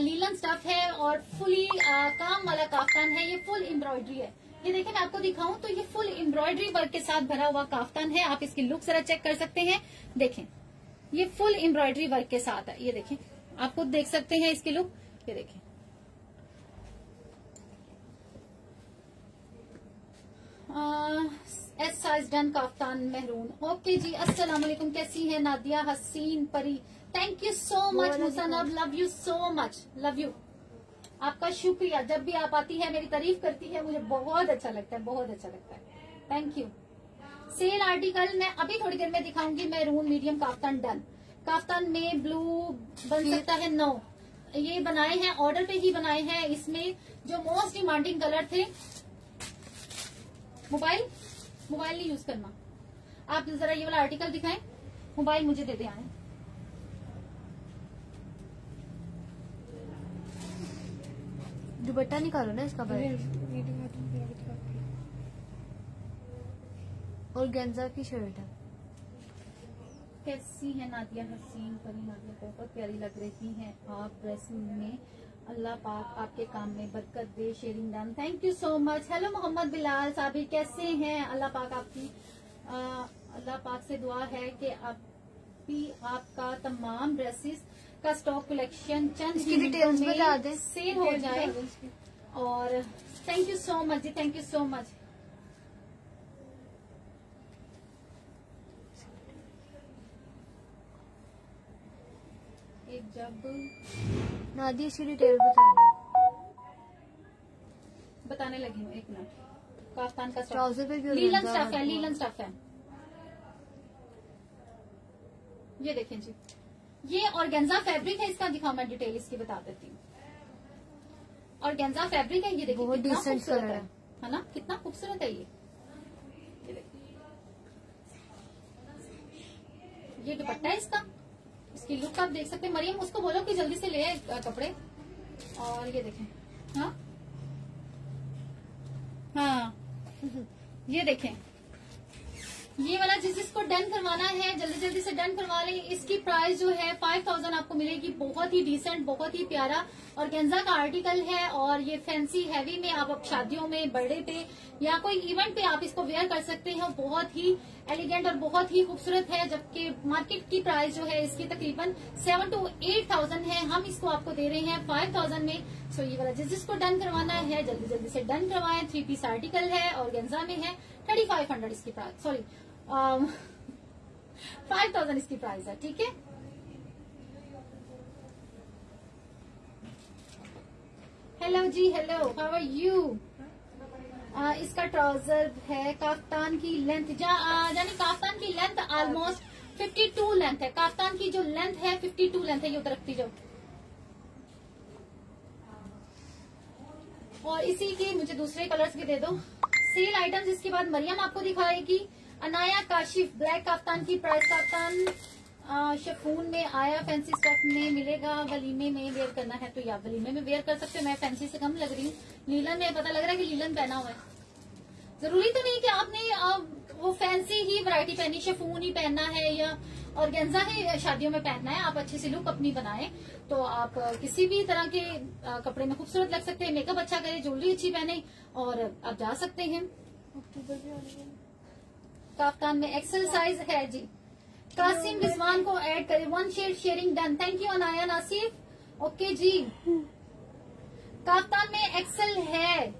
लीलन स्टफ़ है और फुली काम वाला काफ्तान है, ये फुल एम्ब्रॉयडरी है। ये देखिए, मैं आपको दिखाऊँ तो ये फुल एम्ब्रॉयडरी वर्क के साथ भरा हुआ काफ्तान है, आप इसकी लुक जरा चेक कर सकते हैं। देखें, ये फुल एम्ब्रॉयडरी वर्क के साथ है, ये देखें। आप खुद देख सकते हैं इसके लुक ये देखें। एस साइज़ डन काफ्तान मेहरून ओके जी अस्सलाम वालेकुम कैसी है नादिया हसीन परी? Thank you so much Musnab love you so much love you आपका शुक्रिया जब भी आप आती है मेरी तारीफ़ करती है मुझे बहुत अच्छा लगता है बहुत अच्छा लगता है। थैंक यू सेल आर्टिकल मैं अभी थोड़ी देर में दिखाऊँगी मैरून मीडियम काफ्तान डन काफ्तान में ब्लू बन सकता है नो ये बनाए हैं ऑर्डर पे ही बनाए हैं इसमें जो मोस्ट डिमांडिंग कलर थे मोबाइल मोबाइल नहीं यूज़ करना। आप जरा ये वाला आर्टिकल दिखाएँ मोबाइल मुझे दे दे आए। दुपट्टा निकालो ना इसका। और गेंजा की शर्ट है। कैसी है नादिया हसीन परी नादिया बहुत प्यारी लग रही हैं आप ड्रेसिंग में। अल्लाह पाक आपके काम में बरकत दे sharing done thank you so much hello Mohammad Bilal Sabir कैसे हैं? अल्लाह पाक आपकी अल्लाह पाक से दुआ है कि आप भी आपका तमाम ड्रेसेस का स्टॉक कलेक्शन चंद ही डिटेल्स में सेल हो जाए। और थैंक यू सो मच जी थैंक यू सो मच एक जब नादी इसकी डिटेल बता दो बताने लगी हूँ एक मिनट। काफ्तान का ट्राउज़र पे भी लीलन स्टफ़ है लीलन स्टफ़ है। ये देखें जी। ये ऑर्गेन्जा फैब्रिक है इसका दिखाओ मैं डिटेल इसकी बता देती हूँ। ऑर्गेन्जा फैब्रिक है ये देखिए बहुत decent खूबसूरत है। है। ना? कितना खूबसूरत है ये। ये ये दुपट्टा है इसका? इसकी लुक आप देख सकते हैं। मरियम, उसको बोलो कि जल्दी से ले कपड़े। और ये देखें। हाँ? हाँ। ये देखें। ये वाला जिस जिसको डन करवाना है, जल्दी जल्दी से डन करवा लें। इसकी प्राइस जो है फाइव थाउज़ेंड आपको मिलेगी। बहुत ही डिसेंट बहुत ही प्यारा। और गेंजा का आर्टिकल है और ये फैंसी हैवी में आप शादियों में, बर्थडे पे या कोई इवेंट पे आप इसको वेयर कर सकते हैं। बहुत ही एलिगेंट और बहुत ही खूबसूरत है, जबकि मार्केट की प्राइस जो है, इसकी तकरीबन सेवन टू एट थाउज़ेंड है। हम इसको आपको दे रहे हैं फाइव थाउज़ेंड में। सो ये वाला जिस जिसको डन करवाना है, जल्दी जल्दी से डन करवाएँ। थ्री पीस आर्टिकल है और गेंजा में है। थर्टी फाइव हंड्रेड इसकी प्राइस सॉरी फाइव थाउज़ेंड इसकी प्राइस है, ठीक है? हेलो जी हेलो हाउ आर यू इसका ट्राउज़र है, काफ्तान की लेंथ जा काफ्तान की लेंथ ऑलमोस्ट 52 लेंथ है। काफ्तान की जो लेंथ है 52 लेंथ है, ये उधर रखती जाओ और इसी के मुझे दूसरे कलर्स भी दे दो। सेल आइटम्स इसके बाद मरियम आपको दिखाएगी। अनाया काशिफ ब्लैक काफ्तान की प्राइस काफ्तान शफून में आया फैंसी स्टफ़ में मिलेगा वलीमे में वेयर करना है तो या वलीमे में वेयर कर सकते हो। मैं फैंसी से कम लग रही हूँ। लीलन में पता लग रहा है कि लीलन पहना हुआ है। ज़रूरी तो नहीं कि आपने आ, वो फैंसी ही वैरायटी पहनी शफून ही पहनना है या और गेंजा ही शादियों में पहनना है। आप अच्छे से लुक अपनी बनाए। तो आप किसी भी तरह के कपड़े में खूबसूरत लग सकते हैं। मेकअप अच्छा करें ज्वेलरी अच्छी पहने और आप जा सकते हैं। काफ्तान में एक्सेल साइज़ है जी। कासिम रिजवान को ऐड करें। One share sharing done thank you Anaya Nasif okay जी। काफ्तान में एक्सेल है।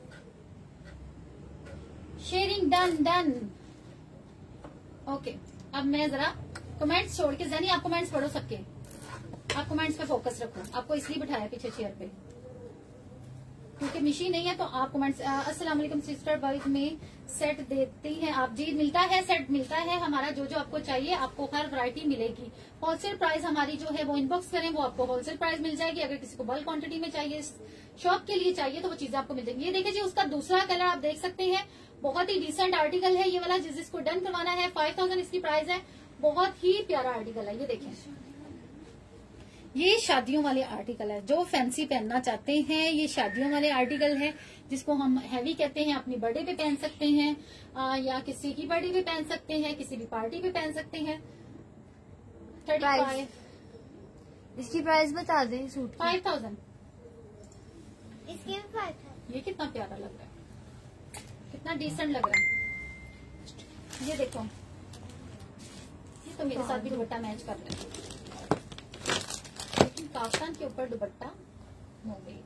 शेयरिंग डन डन ओके अब मैं जरा कमेंट्स छोड़ के, जनी, आप कमेंट्स पढ़ो सबके। आप कमेंट्स पे फोकस रखो। आपको इसलिए बिठाया पीछे चेयर पे। क्योंकि मिशी नहीं है तो आप कमेंट्स अस्सलाम वालेकुम सिस्टर बल्क में सेट देती हैं। आप जी, मिलता है सेट मिलता है। हमारा जो जो आपको चाहिए, आपको हर वैरायटी मिलेगी। होलसेल प्राइस हमारी जो है, वो इनबॉक्स करें, वो आपको होलसेल प्राइस मिल जाएगी। अगर किसी को बल्क क्वांटिटी में चाहिए शॉप के लिए चाहिए तो वो चीज़ें आपको मिल जाएँगी। ये देखिए जी, उसका दूसरा कलर आप देख सकते हैं। बहुत ही डिसेंट आर्टिकल है ये वाला, जिस जिसको डन करवाना है फाइव थाउज़ेंड इसकी प्राइस है। बहुत ही प्यारा आर्टिकल है ये देखिए ये शादियों वाले आर्टिकल है। जो फैंसी पहनना चाहते हैं ये शादियों वाले आर्टिकल है जिसको हम हैवी कहते हैं अपनी बर्थडे पे पहन सकते हैं आ, या किसी की बर्थडे पे पहन सकते हैं किसी भी पार्टी पे पहन सकते हैं। थर्टी फाइव इसकी प्राइस बता दें सूट फाइव थाउज़ेंड इसके भी फाइव था ये कितना प्यारा लग रहा है। कितना डिसेंट लग रहा है। ये देखो। तो मेरे साथ भी दुपट्टा मैच कर रहा है। लेकिन काफ्तान के ऊपर दुपट्टा गई।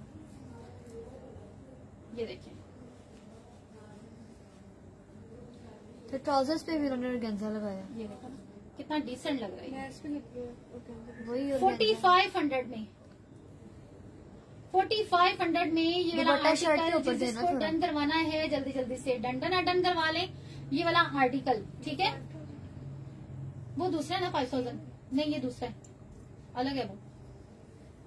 ये देखिए तो ट्राउजर्स पे भी उन्होंने गेंजा लगाया। ये देखो कितना डिसेंट लग रहा है। वही फोर्टी फाइव हंड्रेड में। फोर्टी फाइव हंड्रेड में ये वाला दुपट्टा शर्ट के आर्टिकल जिसको डन करवाना है जल्दी जल्दी से। डन डन डन करवा लें। ये वाला आर्टिकल ठीक है? वो दूसरा है ना फाइव थाउज़ेंड नहीं, ये दूसरा है। अलग है वो।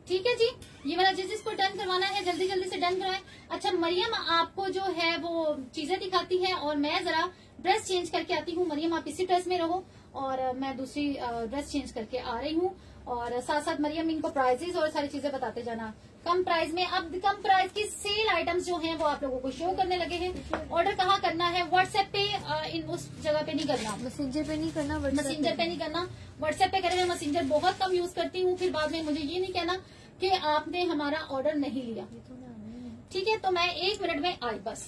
ठीक है जी? ये वाला जिस जिसको डन करवाना है, जल्दी जल्दी से डन करवाएँ अच्छा मरियम आपको जो है वो चीज़ें दिखाती है और मैं जरा ड्रेस चेंज करके आती हूँ। मरियम, आप इसी ड्रेस में रहो और मैं दूसरी ड्रेस चेंज करके आ रही हूँ। और साथ साथ मरियम इनको प्राइजेस और सारी चीज़ें बताते जाना। कम प्राइस में अब कम प्राइस की सेल आइटम्स जो हैं वो आप लोगों को शो करने लगे हैं। ऑर्डर कहाँ करना है? व्हाट्सएप पे अ, इन उस जगह पे नहीं करना। मैसेंजर पे नहीं करना मैसेंजर पे। नहीं करना। व्हाट्सएप पे करें मैं मैसेंजर बहुत कम यूज़ करती हूँ फिर बाद में मुझे ये नहीं कहना कि आपने हमारा ऑर्डर नहीं लिया। तो। ठीक है तो मैं एक मिनट में आई बस।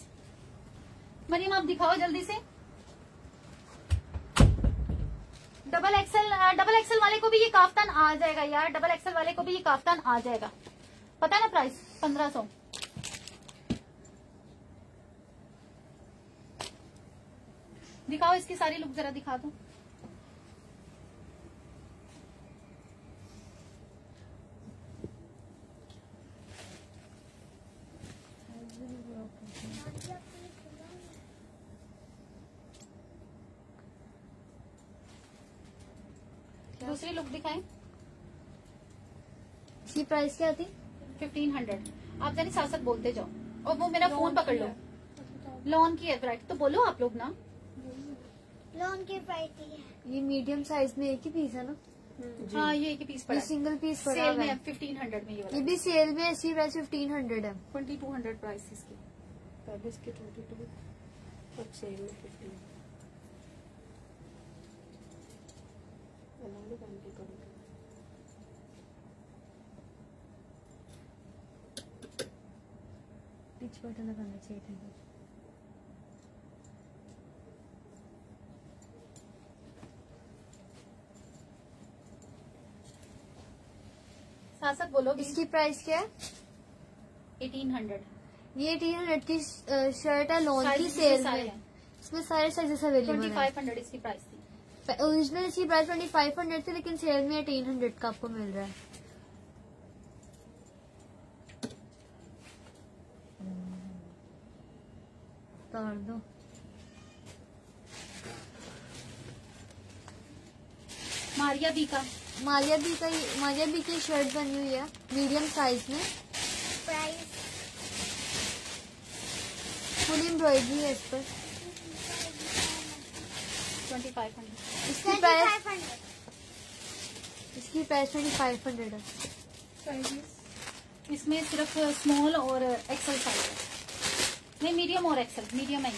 मरियम आप दिखाओ जल्दी से। डबल एक्सल डबल एक्सल वाले को भी ये काफ्तान आ जाएगा यार। डबल एक्सल वाले को भी ये काफ्तान आ जाएगा। पता ना प्राइस पंद्रह सौ। दिखाओ इसकी सारी लुक जरा दिखा दो। दूसरी लुक दिखाएँ। इसकी प्राइस क्या थी? फिफ्टीन हंड्रेड आप जानी साथ साथ बोलते जाओ। और वो मेरा फ़ोन पकड़ लो। लॉन की है वैरायटी तो बोलो आप लोग ना। लोन की वैरायटी है ये मीडियम साइज़ में एक ही पीस है ना? हाँ ये एक पीस ये पड़ा सिंगल पीस पड़ा सेल में फिफ्टीन हंड्रेड में ये ये भी सेल में है, इसकी प्राइस फिफ्टीन हंड्रेड है। ट्वेंटी टू हंड्रेड प्राइस इसकी। पहले इसके ट्वेंटी टू अब सेल में फिफ्टीन बटन लगाना चाहिए था साथ साथ बोलो इसकी प्राइस क्या है? एटीन हंड्रेड ये एटीन हंड्रेड की शर्ट है लॉन की सेल में। इसमें सारे साइजेस अवेलेबल ट्वेंटी है। फाइव हंड्रेड इसकी प्राइस थी। ओरिजिनल इसकी प्राइस ट्वेंटी फाइव हंड्रेड थी लेकिन सेल में एटीन हंड्रेड का आपको मिल रहा है। दो। मारिया बी का। मालिया भी का मालिया भी की शर्ट बनी हुई है मीडियम साइज़ में। प्राइस फुल एम्ब्रॉयडरी है इस पर। ट्वेंटी फाइव हंड्रेड इसकी प्राइस फाइव हंड्रेड इसकी प्राइस ट्वेंटी फाइव हंड्रेड है। इसमें सिर्फ़ स्मॉल और एक्सल साइज़ है। नहीं मीडियम और एक्सल मीडियम है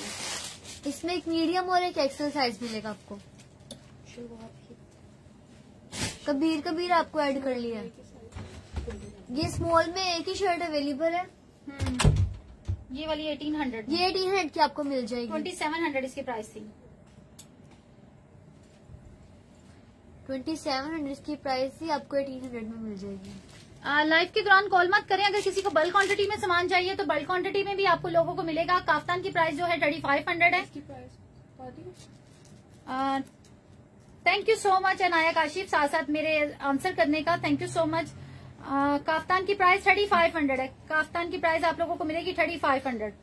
इसमें एक मीडियम और एक एक्सेल साइज़ मिलेगा आपको। कबीर कबीर आपको ऐड कर लिया। ये स्मॉल में एक ही शर्ट अवेलेबल है। ये वाली एटीन हंड्रेड ये एटीन हंड्रेड की आपको मिल जाएगी। ट्वेंटी सेवन हंड्रेड इसकी प्राइस थी। ट्वेंटी सेवन हंड्रेड की प्राइस ही आपको एटीन हंड्रेड में मिल जाएगी। लाइव के दौरान कॉल मत करें। अगर किसी को बल्क क्वांटिटी में सामान चाहिए तो बल्क क्वांटिटी में भी आपको लोगों को मिलेगा। काफ्तान की प्राइस जो है थर्टी फाइव हंड्रेड है। Thank you so much Anaya Kashif साथ साथ मेरे आंसर करने का। Thank you so much kaftan की प्राइस थर्टी फाइव हंड्रेड है। काफ्तान की प्राइस आप लोगों को मिलेगी thirty five hundred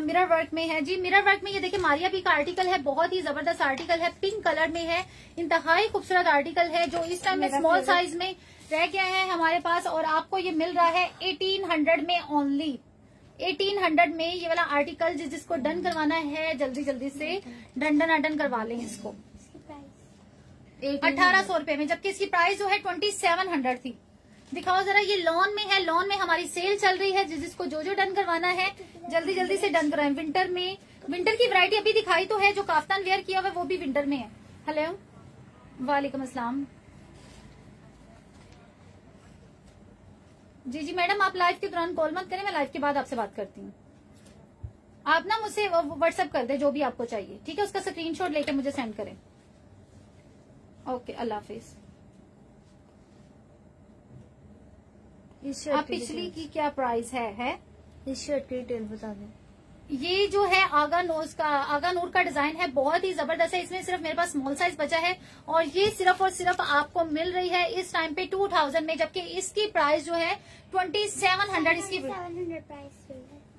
mirror work में है। जी मिरर वर्क में ये देखिए मारिया पी का आर्टिकल है। बहुत ही ज़बरदस्त आर्टिकल है। पिंक कलर में है। इंतहाई खूबसूरत आर्टिकल है जो इस टाइम में स्मॉल साइज़ में रह गया है हमारे पास और आपको ये मिल रहा है एटीन हंड्रेड में ओनली एटीन हंड्रेड में ये वाला आर्टिकल जिस जिसको डन करवाना है, जल्दी जल्दी से डन डन डन करवा लें इसको। अठारह सौ रुपये में, जबकि इसकी प्राइस जो है ट्वेंटी सेवन हंड्रेड थी। दिखाओ जरा, ये लॉन में है लॉन में हमारी सेल चल रही है, जिस जिसको जो जो डन करवाना है, जल्दी जल्दी से डन कराएँ। विंटर में विंटर की वैरायटी अभी दिखाई तो है, जो काफ्तान वेयर किया हुआ वो भी विंटर में है। हेलो वालेकुम अस्सलाम। जी जी मैडम आप लाइव के दौरान कॉल मत करें मैं लाइव के बाद आपसे बात करती हूँ। आप ना मुझसे व्हाट्सएप कर दे जो भी आपको चाहिए। ठीक है उसका स्क्रीनशॉट लेके मुझे सेंड करें। ओके अल्लाह हाफिज। आप पिछली की क्या प्राइस है है? इस शर्ट की डिटेल बता दें। ये जो है आगा नोज़ का आगा नूर का डिज़ाइन है बहुत ही ज़बरदस्त है। इसमें सिर्फ़ मेरे पास स्मॉल साइज़ बचा है और ये सिर्फ़ और सिर्फ़ आपको मिल रही है इस टाइम पे टू थाउज़ेंड में जबकि इसकी प्राइस जो है ट्वेंटी सेवन हंड्रेड इसकी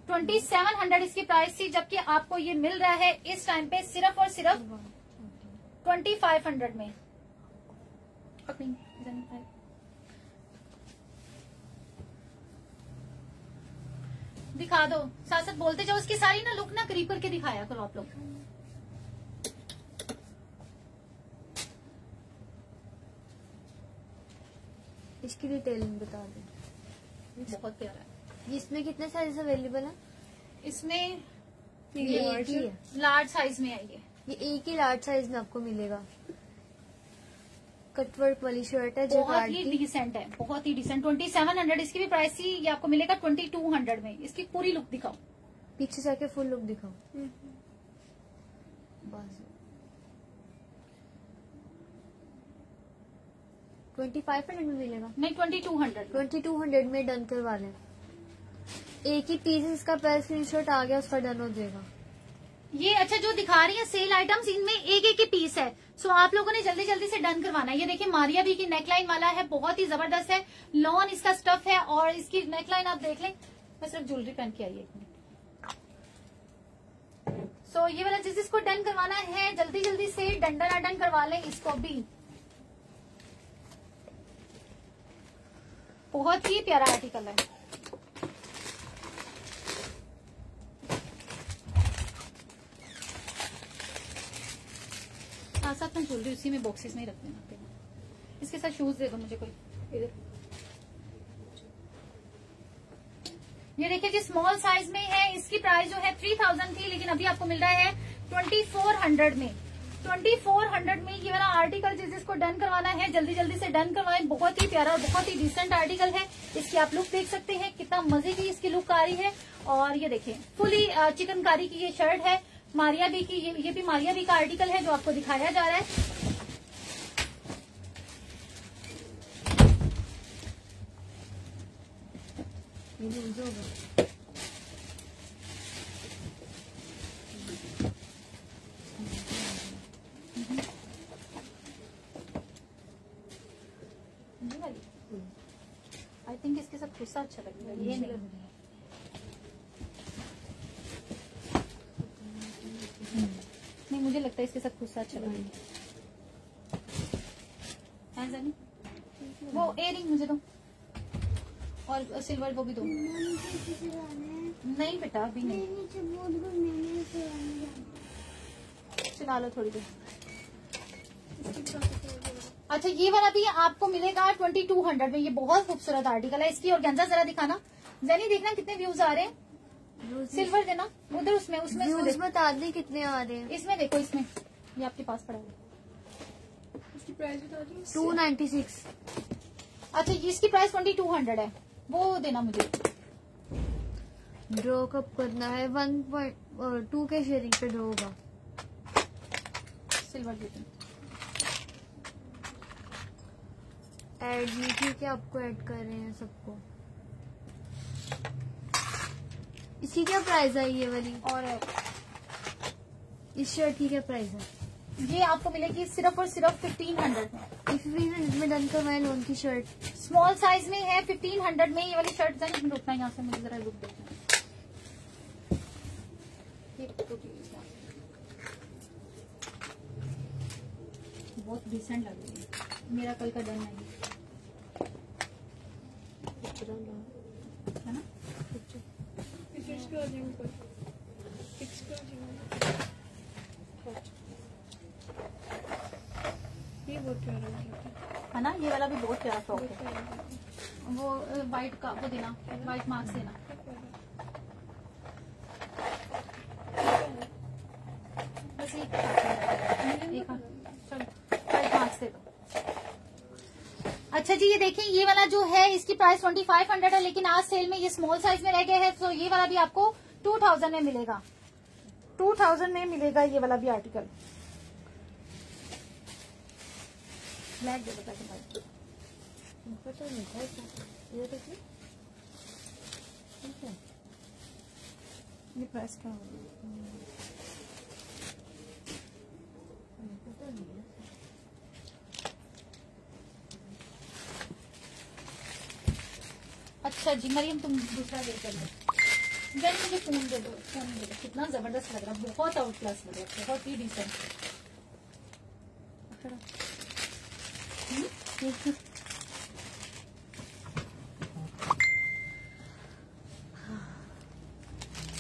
ट्वेंटी सेवन हंड्रेड इसकी प्राइस थी जबकि आपको ये मिल रहा है इस टाइम पे सिर्फ़ और सिर्फ़ ट्वेंटी फाइव हंड्रेड में दिखा दो। साथ साथ बोलते जाओ इसकी सारी ना लुक ना करीब करके दिखाया करो आप लोग। इसकी डिटेलिंग बता दें। बहुत प्यारा है। इसमें कितने साइज़ अवेलेबल है? इसमें लार्ज साइज़ में आई है ये। एक ही लार्ज साइज़ में आपको मिलेगा। कटवर्क वाली शर्ट है बहुत ही डिसेंट है बहुत ही डिसेंट ट्वेंटी सेवन हंड्रेड इसकी भी प्राइस ये आपको मिलेगा ट्वेंटी टू हंड्रेड में। इसकी पूरी लुक दिखाओ। पीछे जाके फुल लुक दिखाओ। ट्वेंटी फाइव हंड्रेड में मिलेगा। नहीं twenty two hundred twenty two hundred में डन करवा लें। एक ही पीस इसका पहले स्क्रीनशॉट आ गया उसका डन हो जाएगा ये अच्छा जो दिखा रही है सेल आइटम्स इनमें एक एक ही पीस है। सो आप लोगों ने जल्दी जल्दी से डन करवाना है। ये देखिए मारिया भी की नेकलाइन वाला है बहुत ही ज़बरदस्त है। लॉन इसका स्टफ़ है और इसकी नेकलाइन आप देख लें। मैं सिर्फ़ ज्वेलरी पहन के आई है। सो so, ये वाला जिस इसको डन करवाना है जल्दी जल्दी से डंडा डन करवा लें इसको भी। बहुत ही प्यारा आर्टिकल है। साथ में ज्वेलरी उसी में बॉक्सेस में ही रख देना। इसके साथ शूज़ दे दो मुझे कोई। इधर। ये देखिए जी स्मॉल साइज़ में है, इसकी प्राइस जो है थ्री थाउज़ेंड थी, लेकिन अभी आपको मिल रहा है ट्वेंटी फोर हंड्रेड में। ट्वेंटी फोर हंड्रेड में ये वाला आर्टिकल जिस जिसको डन करवाना है, जल्दी जल्दी से डन करवाएँ। बहुत ही प्यारा और बहुत ही डिसेंट आर्टिकल है। इसकी आप लुक देख सकते हैं, कितना मज़े की इसकी लुक आ रही है। और ये देखिए फुली चिकनकारी की ये शर्ट है। मारिया बी की ये, ये भी मारिया बी का आर्टिकल है जो आपको दिखाया जा रहा है। आई थिंक इसके साथ गुस्सा अच्छा लगेगा। ये नहीं मुझे लगता है इसके साथ गुस्सा अच्छा लगेगा है। वो एयरिंग मुझे दो। और सिल्वर वो भी दो। नहीं बेटा, अभी नहीं। चला लो थोड़ी देर। अच्छा ये वाला भी आपको मिलेगा ट्वेंटी टू हंड्रेड में। ये बहुत खूबसूरत आर्टिकल है। इसकी और गेंजा जरा दिखाना। जैनी, देखना कितने व्यूज़ आ रहे हैं। सिल्वर देना। उधर उसमें उसमें देखो। बता दें कितने आ रहे हैं। इसमें देखो इसमें। ये आपके पास पड़ा है। उसकी प्राइस बता दी। टू नाइन्टी सिक्स अच्छा इसकी प्राइस ट्वेंटी टू हंड्रेड है। वो देना मुझे। ड्रॉ कब करना है? वन पॉइंट टू के शेयरिंग पे ड्रॉ होगा। सिल्वर देती ऐड नहीं ठीक है आपको ऐड कर रहे हैं सबको। इसकी क्या प्राइस है ये वाली। और इस शर्ट की क्या प्राइस है। ये आपको मिलेगी सिर्फ़ और सिर्फ़ फिफ्टीन हंड्रेड में। फिफ्टीन हंड्रेड में डन करवाए लोन की शर्ट स्मॉल साइज़ में है फिफ्टीन हंड्रेड में ये वाली शर्ट जरा रुकना यहाँ से मुझे जरा लुक देखना ये तो ठीक है। बहुत डिसेंट लग रही है। मेरा कल का डन नहीं। है ना? ये बहुत प्यारा है है। ना? ये वाला भी बहुत प्यारा फ्रॉक है। है। वो व्हाइट का वो देना व्हाइट मार्क्स देना। बस एक एक चलो व्हाइट मार्क्स दे दो। अच्छा जी, ये देखिए ये वाला जो है, इसकी प्राइस ट्वेंटी फाइव हंड्रेड है, लेकिन आज सेल में ये स्मॉल साइज़ में रह गया है तो ये वाला भी आपको टू थाउज़ेंड में मिलेगा। टू थाउज़ेंड में मिलेगा ये वाला भी आर्टिकल बता के ये प्राइस क्या? होगा? अच्छा जी मरियम तुम दूसरा दे कर दो जन मुझे फ़ोन दे दो फ़ोन दे दो। कितना ज़बरदस्त लग रहा है बहुत आउट क्लास लग रहा है बहुत ही डिसेंट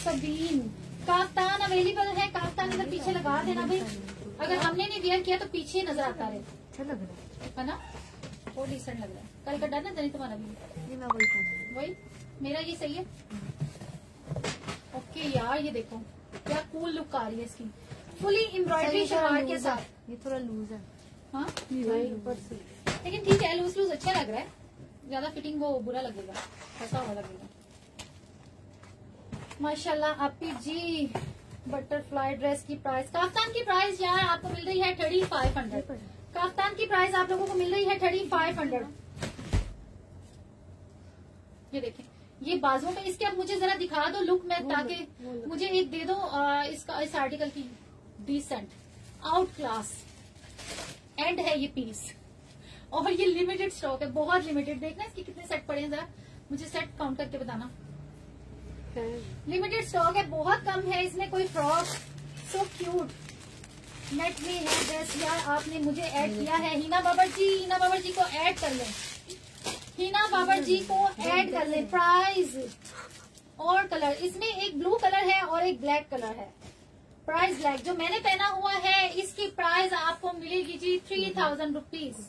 सबीन काफ्तान अवेलेबल है काफ्तान इधर पीछे लगा देना भाई। अगर हमने नहीं वेयर किया तो पीछे नज़र आता रहे। अच्छा लग रहा है। है ना? बहुत डिसेंट लग रहा है। कल का डर ना जनी तुम्हारा भी? वही। मेरा ये सही है? ओके यार ये देखो। क्या कूल लुक आ रही है इसकी। फुली एम्ब्रॉयडरी शलवार के साथ। ये थोड़ा लूज है। हाँ? लेकिन ठीक है लूज लूज अच्छा लग रहा है। ज़्यादा फिटिंग वो बुरा लगेगा। ऐसा हुआ लगेगा। माशाल्लाह आपकी जी बटरफ्लाई ड्रेस की प्राइस काफ्तान की प्राइस यार आपको मिल रही है थर्टी फाइव हंड्रेड। काफ्तान की प्राइस आप लोगों को मिल रही है थर्टी फाइव हंड्रेड। ये देखें। ये बाजू में इसके आप मुझे जरा दिखा दो लुक में ताकि मुझे एक दे दो आ, इसका इस आर्टिकल की डिसेंट आउट क्लास एंड है ये पीस और ये लिमिटेड स्टॉक है बहुत लिमिटेड देखना इसके कितने सेट पड़े हैं जरा। मुझे सेट काउंट करके बताना। लिमिटेड स्टॉक है बहुत कम है इसमें कोई फ्रॉक सो क्यूट नेट में है ड्रेस यार आपने मुझे ऐड किया है। हीना बाबर जी हिना बाबर जी को ऐड कर लें। हिना बाबर जी को ऐड कर ले प्राइस और कलर इसमें एक ब्लू कलर है और एक ब्लैक कलर है. प्राइस ब्लैक जो मैंने पहना हुआ है इसकी प्राइस आपको मिलेगी जी three thousand rupees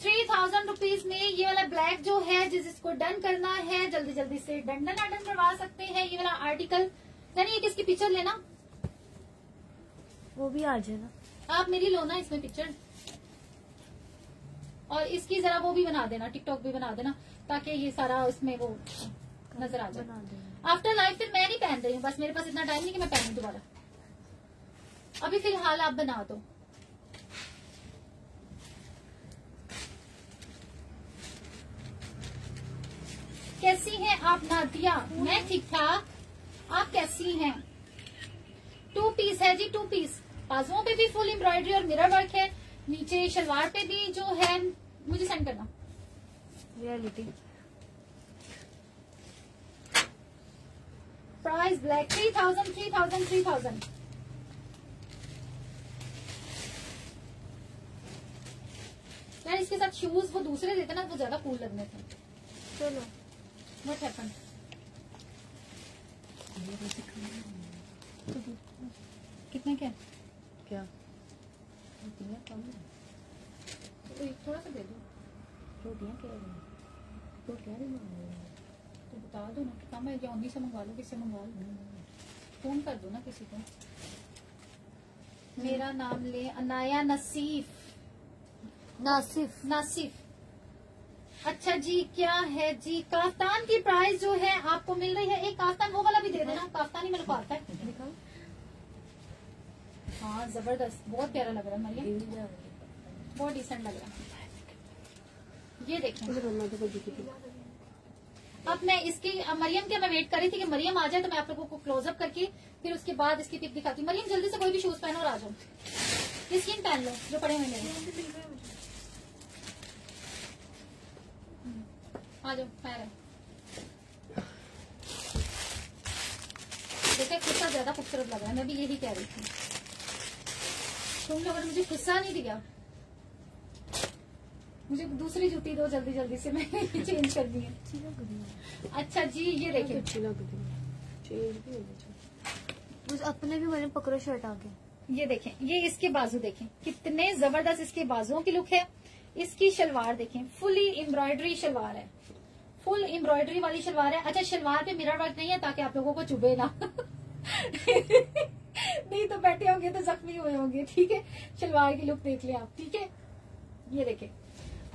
three thousand rupees में ये वाला ब्लैक जो है जिस जिसको डन करना है जल्दी जल्दी से डन डन डन करवा सकते हैं. ये वाला आर्टिकल यानी ये किसकी पिक्चर लेना? वो भी आ जाना आप मेरी लो ना इसमें पिक्चर और इसकी जरा वो भी बना देना टिकटॉक भी बना देना ताकि ये सारा उसमें वो नज़र आ जाए। आफ्टर लाइफ फिर मैं नहीं पहन रही हूँ बस मेरे पास इतना टाइम नहीं कि मैं पहनू दोबारा। अभी फ़िलहाल आप बना दो। कैसी हैं आप नादिया? मैं ठीक ठाक। आप कैसी हैं? टू पीस है जी टू पीस बाजुओं पे भी फुल एम्ब्रॉयडरी और मिरर वर्क है। नीचे शलवार पे भी जो है मुझे सेंड करना। Reality price black three thousand three thousand three thousand यार इसके साथ शूज़ वो दूसरे देते ना वो ज़्यादा कूल लगने थे। चलो। व्हाट हैपन कितने क्या? क्या तो एक थोड़ा सा दे दो रोटियाँ क्या रोटियाँ तो बता दो ना कम है या उन्हीं से मंगवा लो किससे मंगवा लो फ़ोन कर दो ना किसी को मेरा नाम ले अनाया नसीफ। नासिफ। नासिफ। अच्छा जी क्या है जी? काफ्तान की प्राइस जो है आपको मिल रही है? एक काफ्तान वो वाला भी दे देना। काफ्तान ही मेरे को आता है। हाँ ज़बरदस्त। बहुत प्यारा लग रहा है मरियम। ये जा बहुत डिसेंट लग रहा है। ये देखें। इधर मम्मा को दिखी अब मैं इसकी मरियम के मैं वेट कर रही थी कि मरियम आ जाए तो मैं आप लोगों को क्लोजअप करके फिर उसके बाद इसकी पिक दिखाती हूँ। मरियम जल्दी से कोई भी शूज़ पहनो और आ जाओ। ये स्किन पहन लो जो पड़े हुए मेरे आ जाओ पैर देखिए खुस्सा ज़्यादा खूबसूरत लग रहा है मैं भी यही कह रही थी। तुम लोगों ने मुझे खुस्सा नहीं दिया मुझे दूसरी जूती दो जल्दी जल्दी से मैं चेंज कर रही है। अच्छा जी ये हो अपने भी मैंने पकड़ो शर्ट आ गया ये देखें ये इसके बाजू देखें। कितने ज़बरदस्त इसके बाजुओं की लुक है। इसकी शलवार देखें फुली एम्ब्रॉयडरी शलवार है। फुल एम्ब्रॉयडरी वाली शलवार है। अच्छा शलवार पे मिरर वर्क नहीं है ताकि आप लोगों को चुभे ना। नहीं तो बैठे होंगे तो जख्मी हुए होंगे ठीक है? शलवार की लुक देख ले आप ठीक है? ये देखें।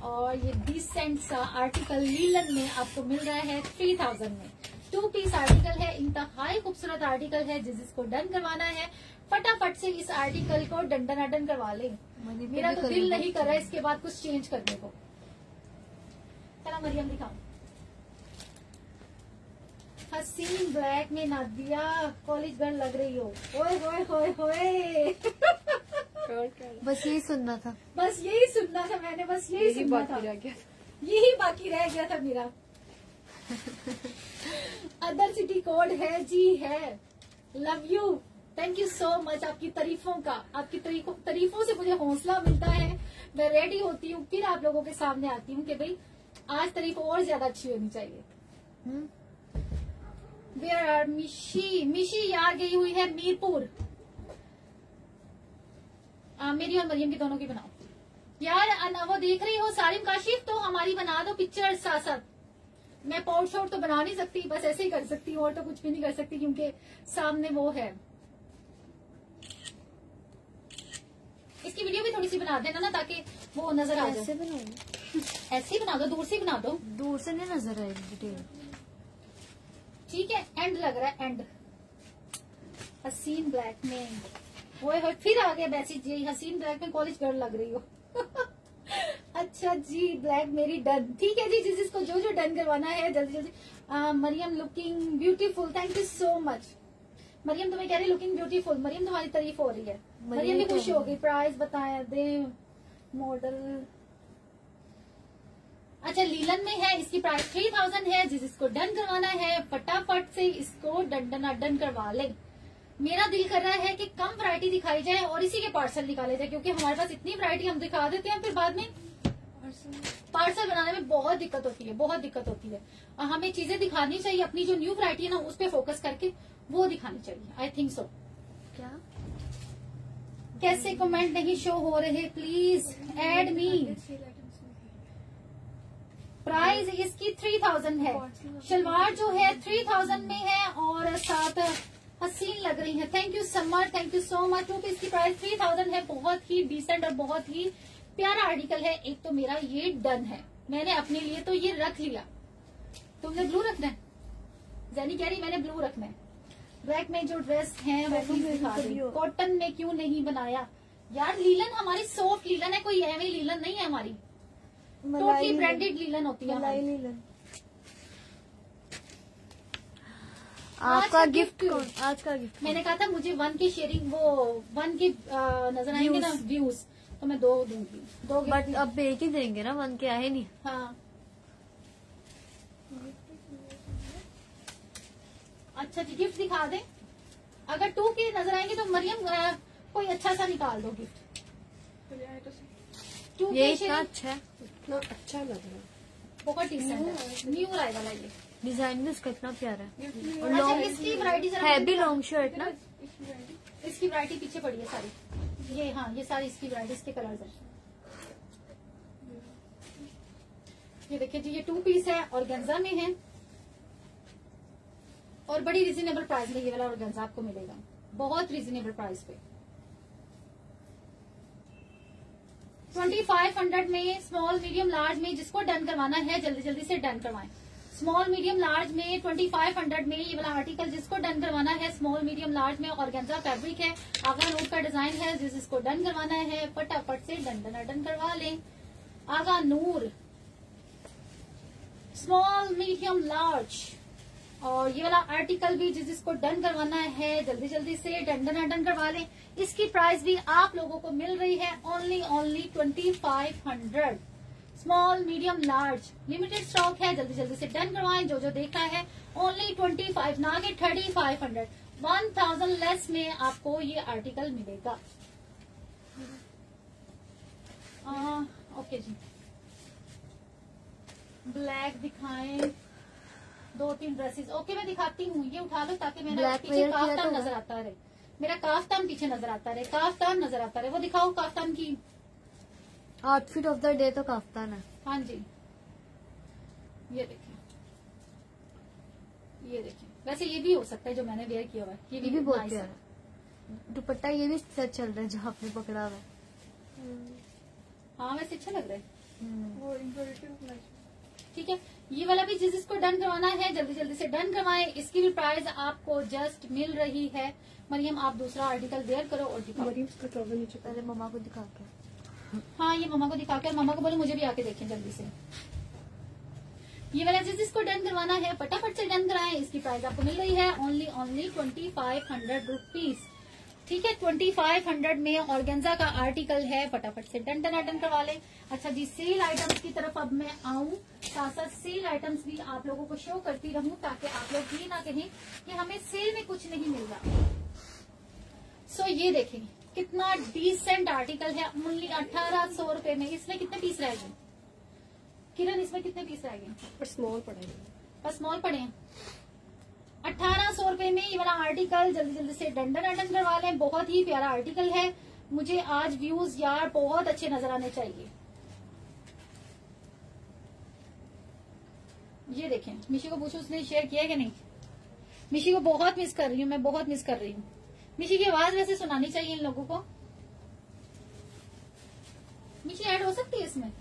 और ये डिसेंट सा आर्टिकल लीलन में आपको मिल रहा है थ्री थाउज़ेंड में। टू पीस आर्टिकल है इंतहाई खूबसूरत आर्टिकल है जिस जिसको डन करवाना है। फटाफट से इस आर्टिकल को डंडनाडन करवा लें। मेरा तो दिल नहीं कर रहा है इसके बाद कुछ चेंज करने को। चला मरियम दिखाओ। हसीन ब्लैक में नादिया कॉलेज गर्ल लग रही हो। ओए होए होए होए बस यही सुनना था। बस यही सुनना था मैंने बस यही यही सुनना था। यही बाकी रह गया था मेरा। अदर सिटी कोड है जी है। Love you thank you so much आपकी तारीफों का। आपकी तारीफों तारीफों से मुझे हौसला मिलता है। मैं रेडी होती हूँ फिर आप लोगों के सामने आती हूँ कि भाई आज तारीफ़ और ज़्यादा अच्छी होनी चाहिए। हम्म। वेयर आर मिशी मिशी यार गई हुई है मीरपुर आ, मेरी और मरियम की दोनों की बनाओ यार वो देख रही हो सारिम काशिफ तो हमारी बना दो पिक्चर साथ साथ मैं पोर्ट शॉट तो बना नहीं सकती बस ऐसे ही कर सकती हूँ और तो कुछ भी नहीं कर सकती क्योंकि सामने वो है इसकी वीडियो भी थोड़ी सी बना देना ना ताकि वो नज़र आ जाए बनाऊँगी ऐसे ही बना दो दूर से ही बना दो दूर से नहीं नज़र आएगी डिटेल ठीक है एंड लग रहा है एंड हसीन ब्लैक में होए होए फिर आ गया मैसेज जी हसीन ब्लैक में कॉलेज गर्ल लग रही हो। अच्छा जी ब्लैक मेरी डन ठीक है जी जिस जिसको जो जो डन करवाना है जल्दी जल्दी। Mariam looking beautiful thank you so much Mariam तुम्हें कह रही लुकिंग ब्यूटीफुल मरियम तुम्हारी तारीफ़ हो रही है। मरियम भी खुश हो गई प्राइस बताया दे मॉडल अच्छा लीलन में है इसकी प्राइस थ्री थाउज़ेंड है जिस इसको डन करवाना है फटाफट से इसको डन डन करवा ले। मेरा दिल कर रहा है कि कम वरायटी दिखाई जाए और इसी के पार्सल निकाले जाए क्योंकि हमारे पास इतनी वरायटी हम दिखा देते हैं फिर बाद में पार्सल बनाने में बहुत दिक्कत होती है बहुत दिक्कत होती है। और हमें चीज़ें दिखानी चाहिए अपनी जो न्यू वरायटी है ना उस पर फोकस करके वो दिखानी चाहिए। आई थिंक सो क्या? कैसे कमेंट नहीं शो हो रहे प्लीज़ एड मी प्राइस इसकी थ्री थाउज़ेंड है। शलवार जो है थ्री थाउज़ेंड में है और साथ हसीन लग रही है। Thank you so much thank you so much two piece की प्राइस थ्री थाउज़ेंड है। बहुत ही डिसेंट और बहुत ही प्यारा आर्टिकल है। एक तो मेरा ये डन है। मैंने अपने लिए तो ये रख लिया। तुमने ब्लू रखना है? जैनी कह रही मैंने ब्लू रखना है। ब्लैक में जो ड्रेस है वो कॉटन में क्यों नहीं बनाया? यार लीलन हमारी सॉफ्ट लीलन है कोई एवं लीलन नहीं है हमारी। टोटली ब्रांडेड लीलन होती है मलाई लीलन आपका गिफ्ट आज का गिफ्ट मैंने कहा था मुझे वन की शेयरिंग वो वन के नज़र आएँगे ना व्यूज़ तो मैं दो दूँगी। दो बट अब एक ही देंगे ना वन के आए नहीं। हाँ। अच्छा जी गिफ्ट दिखा दें। अगर टू के नज़र आएँगे तो मरियम कोई अच्छा सा निकाल दो गिफ्ट टू ये इतना अच्छा है। इतना अच्छा लग रहा है। बहुत डिसेंट न्यू आए वाला ये। डिज़ाइन भी उसका इतना प्यारा है। और अच्छा लॉन्ग इसकी वैरायटी जरा है भी लॉन्ग शर्ट ना। इसकी वैरायटी पीछे पड़ी है सारी। ये हाँ ये सारी इसकी वैरायटी इसके कलर्स है। ये देखिए जी ये टू पीस है और गंजा में है। और बड़ी रिजनेबल प्राइस में ये वाला और गंजा आपको मिलेगा। बहुत रिजनेबल प्राइस पे। ट्वेंटी फाइव हंड्रेड में स्मॉल मीडियम लार्ज में जिसको डन करवाना है, जल्दी जल्दी से डन करवाएँ। स्मॉल मीडियम लार्ज में ट्वेंटी फाइव हंड्रेड में ये वाला आर्टिकल जिसको डन करवाना है स्मॉल मीडियम लार्ज में ऑर्गेन्जा फैब्रिक है। आगा नोट का डिज़ाइन है, जिस जिसको डन करवाना है, फटाफट से डन डन डन करवा लें। Agha Noor. Small medium large और ये वाला आर्टिकल भी जिस जिसको डन करवाना है जल्दी जल्दी से डन डन डन करवा लें। इसकी प्राइस भी आप लोगों को मिल रही है only only twenty five hundred small medium large limited stock है जल्दी जल्दी से डन करवाएँ जो जो देखा है ओनली ट्वेंटी फाइव ना कि thirty five hundred one thousand less में आपको ये आर्टिकल मिलेगा। आ, ओके जी। ब्लैक दिखाएँ। दो तीन ड्रेसेस ओके मैं दिखाती हूँ ये उठा लो ताकि मेरा पीछे काफ्तान तो नज़र आता रहे। मेरा काफ्तान पीछे नज़र आता रहे काफ्तान नज़र आता रहे। वो दिखाओ काफ्तान की। आउटफिट ऑफ़ द डे तो काफ्तान है। हाँ जी। ये देखिए ये देखिए वैसे ये भी हो सकता है जो मैंने वेयर किया हुआ है। ये भी बहुत प्यारा दुपट्टा ये भी सच चल रहा है जो आपने पकड़ा हुआ है। हाँ वैसे अच्छा लग रहा है। हम्म। ठीक है। ये वाला भी जिस जिसको डन करवाना है जल्दी जल्दी से डन करवाएँ। इसकी भी प्राइस आपको जस्ट मिल रही है। मरियम आप दूसरा आर्टिकल वेयर करो और दिखाओ। मरीम इसका ट्रॉवल नीचे पहले मम्मा को दिखा के। हाँ ये मम्मा को दिखा के और मम्मा को बोलो मुझे भी आके देखें जल्दी से। ये वाला जिस जिसको डन करवाना है फटाफट से डन कराएँ। इसकी प्राइस आपको मिल रही है only only twenty five hundred rupees ठीक है ट्वेंटी फाइव हंड्रेड में ऑर्गेन्जा का आर्टिकल है फटाफट से डन डन डन करवा लें। अच्छा जी सेल आइटम्स की तरफ़ अब मैं आऊँ। साथ साथ सेल आइटम्स भी आप लोगों को शो करती रहूँ ताकि आप लोग ये ना कहें कि हमें सेल में कुछ नहीं मिल रहा। सो ये देखें कितना डिसेंट आर्टिकल है। ओनली अठारह सौ रुपये में। इसमें कितने पीस रह गए? किरण इसमें कितने पीस रह गए? पर स्मॉल बस स्मॉल पड़े हैं अठारह सौ रुपये में ये वाला आर्टिकल जल्दी जल्दी से डंडन अटन करवा लें। बहुत ही प्यारा आर्टिकल है। मुझे आज व्यूज़ यार बहुत अच्छे नज़र आने चाहिए। ये देखें, मिशी को पूछो उसने शेयर किया कि नहीं? मिशी को बहुत मिस कर रही हूँ मैं, बहुत मिस कर रही हूँ। मिशी की आवाज़ वैसे सुनानी चाहिए इन लोगों को। मिशी ऐड हो सकती है इसमें?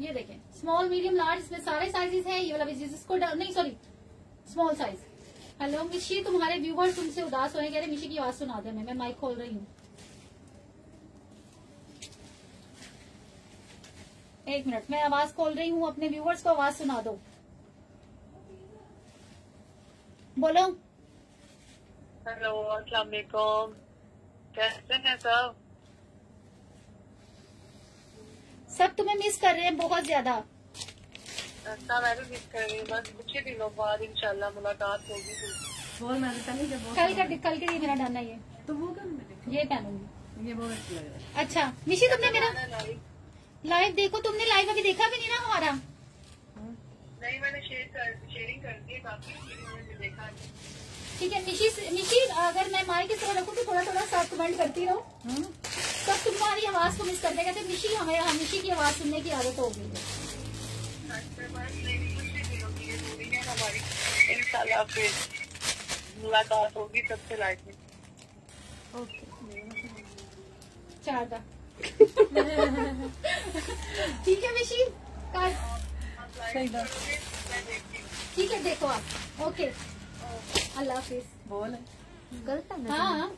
ये देखें स्मॉल मीडियम लार्ज इसमें सारे साइजेस हैं। ये वाला भी जिसको नहीं सॉरी स्मॉल साइज़ हेलो मिशी तुम्हारे व्यूवर्स तुमसे उदास हो कह रहे मिशी की आवाज़ सुना दे। हमें मैं माइक खोल रही हूँ। एक मिनट, मैं आवाज़ खोल रही हूँ। अपने व्यूवर्स को आवाज़ सुना दो। बोलो। हेलो अस्सलाम वालेकुम। कैसे हैं सब? सब तुम्हें मिस कर रहे हैं बहुत ज़्यादा। अच्छा मैं भी मिस कर रही हूँ बस कुछ ही दिनों बाद इंशाल्लाह मुलाकात होगी। बहुत मैंने पहले जब कल का कल के लिए मेरा डालना ये। तो वो क्या ये पहनूँगी। ये बहुत अच्छा लग रहा है। अच्छा निशी तुमने मेरा लाइव देखो तुमने लाइव अभी देखा भी नहीं ना हमारा? नहीं मैंने शेयर कर शेयरिंग कर दी बाकी देखा ठीक है निशी निशी अगर मैं माई की तरह रखूँ तो थोड़ा थोड़ा सब कमेंट करती रहो। तब तुम्हारी आवाज़ को मिस कर देगा तो निशी हमें हम निशी की आवाज़ सुनने की आदत हो गई है। ही है हमारी। मुलाकात होगी सबसे लाइफ में चार ठीक है निशी कर। सही बात। मैं देखती हूँ ठीक है देखो आप। ओके। अल्लाह हाफिज। बोल। गलत है हाँ।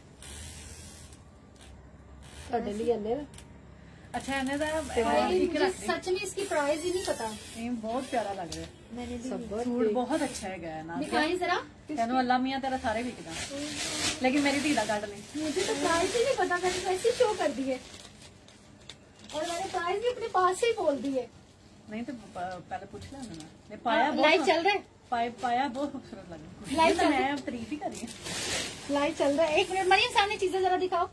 ਤੁਹਾਡੇ ਲਈ ਆਂਦੇ ਨਾ अच्छा है ना भाई, ठीक मुझे रख दी सच में इसकी प्राइस ही नहीं पता ये बहुत प्यारा लग रहा है मैंने भी ਸਬਰ सूट बहुत अच्छा है गया ना दिखाई जरा तेन अल्लाह मियाँ तेरा सारे बिकदा लेकिन मेरी धी का कट नहीं मुझे तो प्राइस ही नहीं पता मैंने वैसे शो कर दिए और मैंने प्राइस भी अपने पास से ही बोल दिए नहीं तो प- पहले पूछ लेना ना मैं पाया लाइव बहुत चल रहा है पाया पाया बहुत खूबसूरत लगा लाइव चल मैं तारीफ ही कर रही हूँ लाइव चल रहा है एक मिनट मरियम सामने चीजें जरा दिखाओ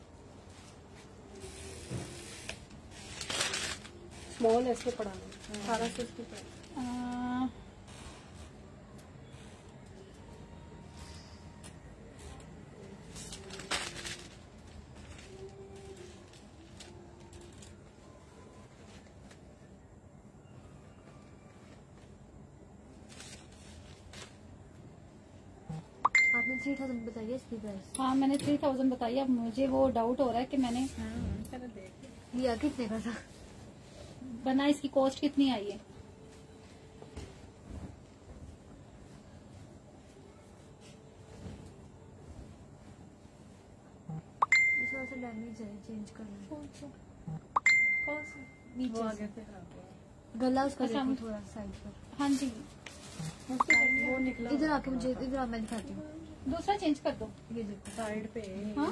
स्मॉल ऐसे पढ़ाना अठारह सौ इसकी अह, आपने थ्री थाउज़ेंड बताइए इसकी प्राइस हाँ मैंने थ्री थाउज़ेंड बताई अब मुझे वो डाउट हो रहा है कि मैंने देख लिया। कितने का था। बना इसकी कॉस्ट कितनी आई है? डैमेज है चेंज करना। कौन सा? नीचे आगे गला उसका अच्छा, देखो थोड़ा साइड पर। हाँ जी। वो निकला इधर आके मुझे इधर मैं दिखाती हूँ। दूसरा चेंज कर दो। ये देखो। साइड पे हाँ?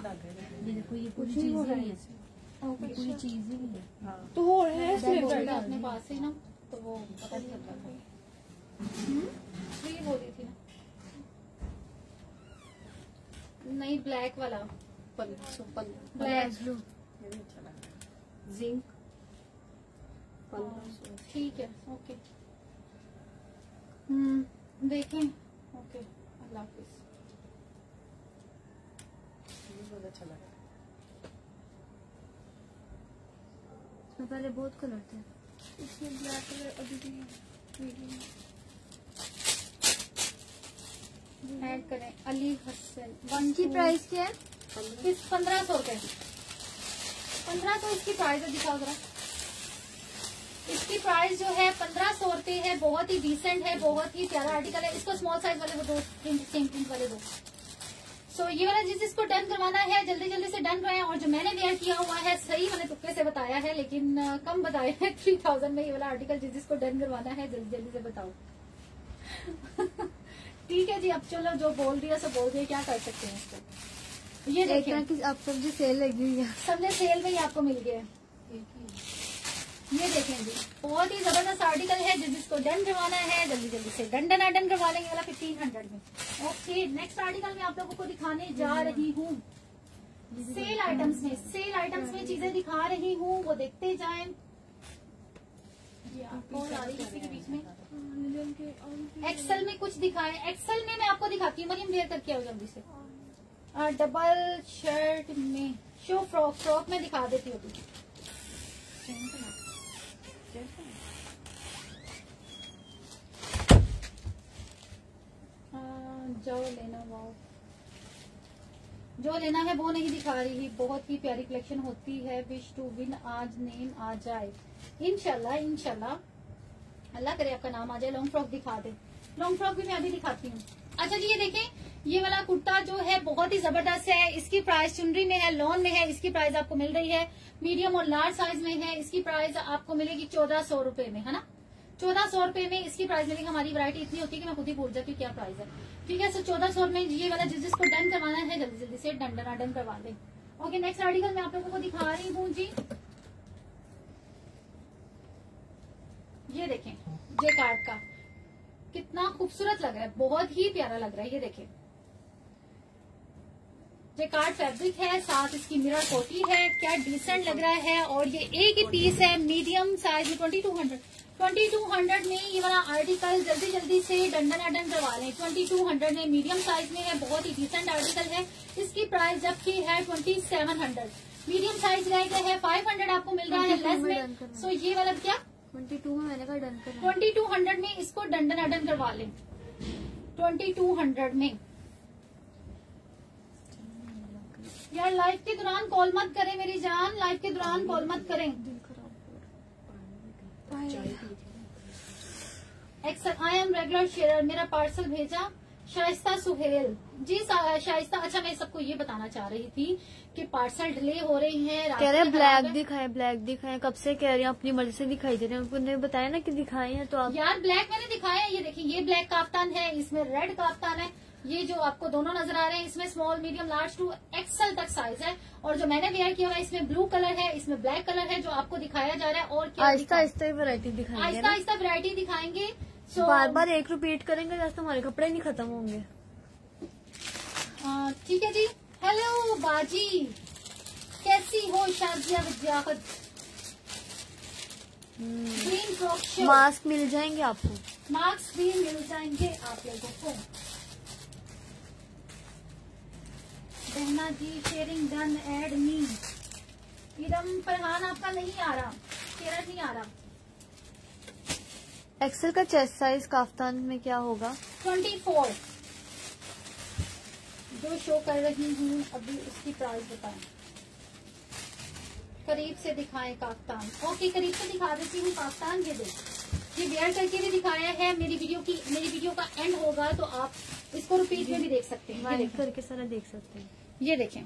ये देखो ये पूरी चीज़ ही। पूरी चीज़ ही। नहीं है हाँ तो हो रहा है अपने पास से ना तो वो पता नहीं चलता ये बोल थी ना नहीं ब्लैक वाला पंद्रह सौ पंद्रह ब्लैक ब्लू है। जिंक ठीक है ओके हम्म देखें ओके अल्लाह हाफिज बहुत अच्छा लग रहा है इसमें पहले बहुत कलर थे। इसमें ब्लैक कलर अभी भी मीडियम ऐड करें अली हसन। वन इसकी प्राइस क्या है? पंद्रह। सौ रुपए पंद्रह सौ इसकी प्राइस है दिखाओ जरा। इसकी प्राइस जो है पंद्रह सौ रुपए है बहुत ही डिसेंट है बहुत ही प्यारा आर्टिकल है। इसको स्मॉल साइज़ वाले वो दो प्रिंट सेम प्रिंट वाले दो। सो ये वाला जिस जिसको डन करवाना है जल्दी जल्दी से डन कराएँ और जो मैंने वेयर किया हुआ है सही मैंने तुक्के से बताया है लेकिन कम बताया है थ्री थाउज़ेंड में ये वाला आर्टिकल जिस जिसको डन करवाना है जल्दी जल्दी से बताओ। ठीक है जी अब चलो जो बोल दिया सो बोल दिया क्या कर सकते हैं इसको? ये एक देखिए। आप सब्ज़ी सेल लगी हुई है। सबने सेल में ही आपको मिल गया है। ये देखें जी बहुत ही ज़बरदस्त आर्टिकल है जिस जिसको डन करवाना है जल्दी जल्दी से डन डन डन करवा लेंगे वाला फिफ्टीन हंड्रेड में। ओके नेक्स्ट आर्टिकल मैं आप लोगों को दिखाने जा रही हूँ। सेल आइटम्स में सेल आइटम्स में चीज़ें दिखा रही हूँ वो देखते जाए। जी है एक्सेल में? कुछ दिखाए। एक्सेल में मैं आपको दिखाती हूँ मरियम वेयर करके आओ जल्दी से। डबल शर्ट में शो फ्रॉक फ्रॉक में दिखा देती हूँ अभी आ, जो लेना वाओ जो लेना है वो नहीं दिखा रही है। बहुत ही प्यारी कलेक्शन होती है। विश टू विन आज नेम आ जाए। इनशाला इनशाला अल्लाह करे आपका नाम आ जाए। लॉन्ग फ्रॉक दिखा दे। लॉन्ग फ्रॉक भी मैं अभी दिखाती हूँ। अच्छा जी, ये देखें। ये वाला कुर्ता जो है, बहुत ही ज़बरदस्त है। इसकी प्राइस चुनरी में है लॉन में है। इसकी प्राइस आपको मिल रही है। मीडियम और लार्ज साइज़ में है। इसकी प्राइस आपको मिलेगी चौदह सौ रुपये में, है ना? चौदह सौ रुपये में इसकी प्राइस मिलेगी हमारी वरायटी इतनी होती है कि मैं खुद ही भूल जाती हूँ क्या प्राइस है। ठीक है सो चौदह सौ में ये वाला जिस जिसको डन करवाना है, जल्दी जल्दी से डन डन डन करवा दें। ओके नेक्स्ट आर्टिकल मैं आप लोगों को दिखा रही हूँ जी। ये देखें जे कार्ड का। कितना खूबसूरत लग रहा है, बहुत ही प्यारा लग रहा है, ये देखें। जेकार्ड फैब्रिक है, साथ इसकी मिरर कोटी है, क्या डिसेंट लग रहा है, और ये एक ही पीस है मीडियम साइज़ में twenty two hundred twenty two hundred में ये वाला आर्टिकल जल्दी जल्दी से डंडन अडन करवा लें ट्वेंटी टू हंड्रेड में मीडियम साइज़ में है बहुत ही डिसेंट आर्टिकल है। इसकी प्राइस जबकि है twenty seven hundred medium size रह गया है फाइव हंड्रेड आपको मिल रहा है लेस में सो ये वाला क्या? ट्वेंटी टू में मैंने कहा डन करना। ट्वेंटी टू हंड्रेड में इसको डंडन अडन करवा लें। ट्वेंटी टू हंड्रेड में। यार लाइव के दौरान कॉल मत करें मेरी जान लाइव के दौरान कॉल मत करें। XL I am regular share मेरा पार्सल भेजा शाइस्ता सुहेल। जी शाइस्ता अच्छा मैं सबको ये बताना चाह रही थी कि पार्सल डिले हो रहे हैं कह रहे हैं ब्लैक दिखाए ब्लैक दिखाए। कब से कह रही हैं अपनी मर्ज़ी से दिखाई दे रहे हैं। उन्होंने बताया ना कि दिखाए हैं तो आप यार ब्लैक मैंने दिखाया है ये देखिए ये ब्लैक काफ्तान है इसमें रेड काफ्तान है। ये जो आपको दोनों नज़र आ रहे हैं इसमें small medium large two XL तक साइज़ है। और जो मैंने वेयर किया हुआ है इसमें ब्लू कलर है इसमें ब्लैक कलर है जो आपको दिखाया जा रहा है और क्या आहिस्ता आहिस्ता वैरायटी दिखाएँगे आहिस्ता आहिस्ता वैरायटी दिखाएँगे। सो बार बार एक रिपीट करेंगे जैसे हमारे कपड़े नहीं खत्म होंगे। ठीक है जी। हेलो बाजी। कैसी हो शाजिया विद्यावत ग्रीन फ्रॉक मास्क मिल जाएँगे आपको। मास्क भी मिल जाएँगे आप लोगों को। बहना जी sharing done add me Iram Farhan आपका नहीं आ रहा शेयर नहीं आ रहा। एक्सेल का चेस्ट साइज़ काफ्तान में क्या होगा? ट्वेंटी फोर जो शो कर रही हूँ अभी उसकी प्राइस बताएँ। करीब से दिखाएँ काफ्तान। ओके करीब से दिखा देती हूँ काफ्तान ये देख। ये वेयर करके भी दिखाया है। मेरी वीडियो की मेरी वीडियो का एंड होगा तो आप इसको रिपीट में भी देख सकते हैं। ये देखें करके सारा देख सकते हैं। ये देखें।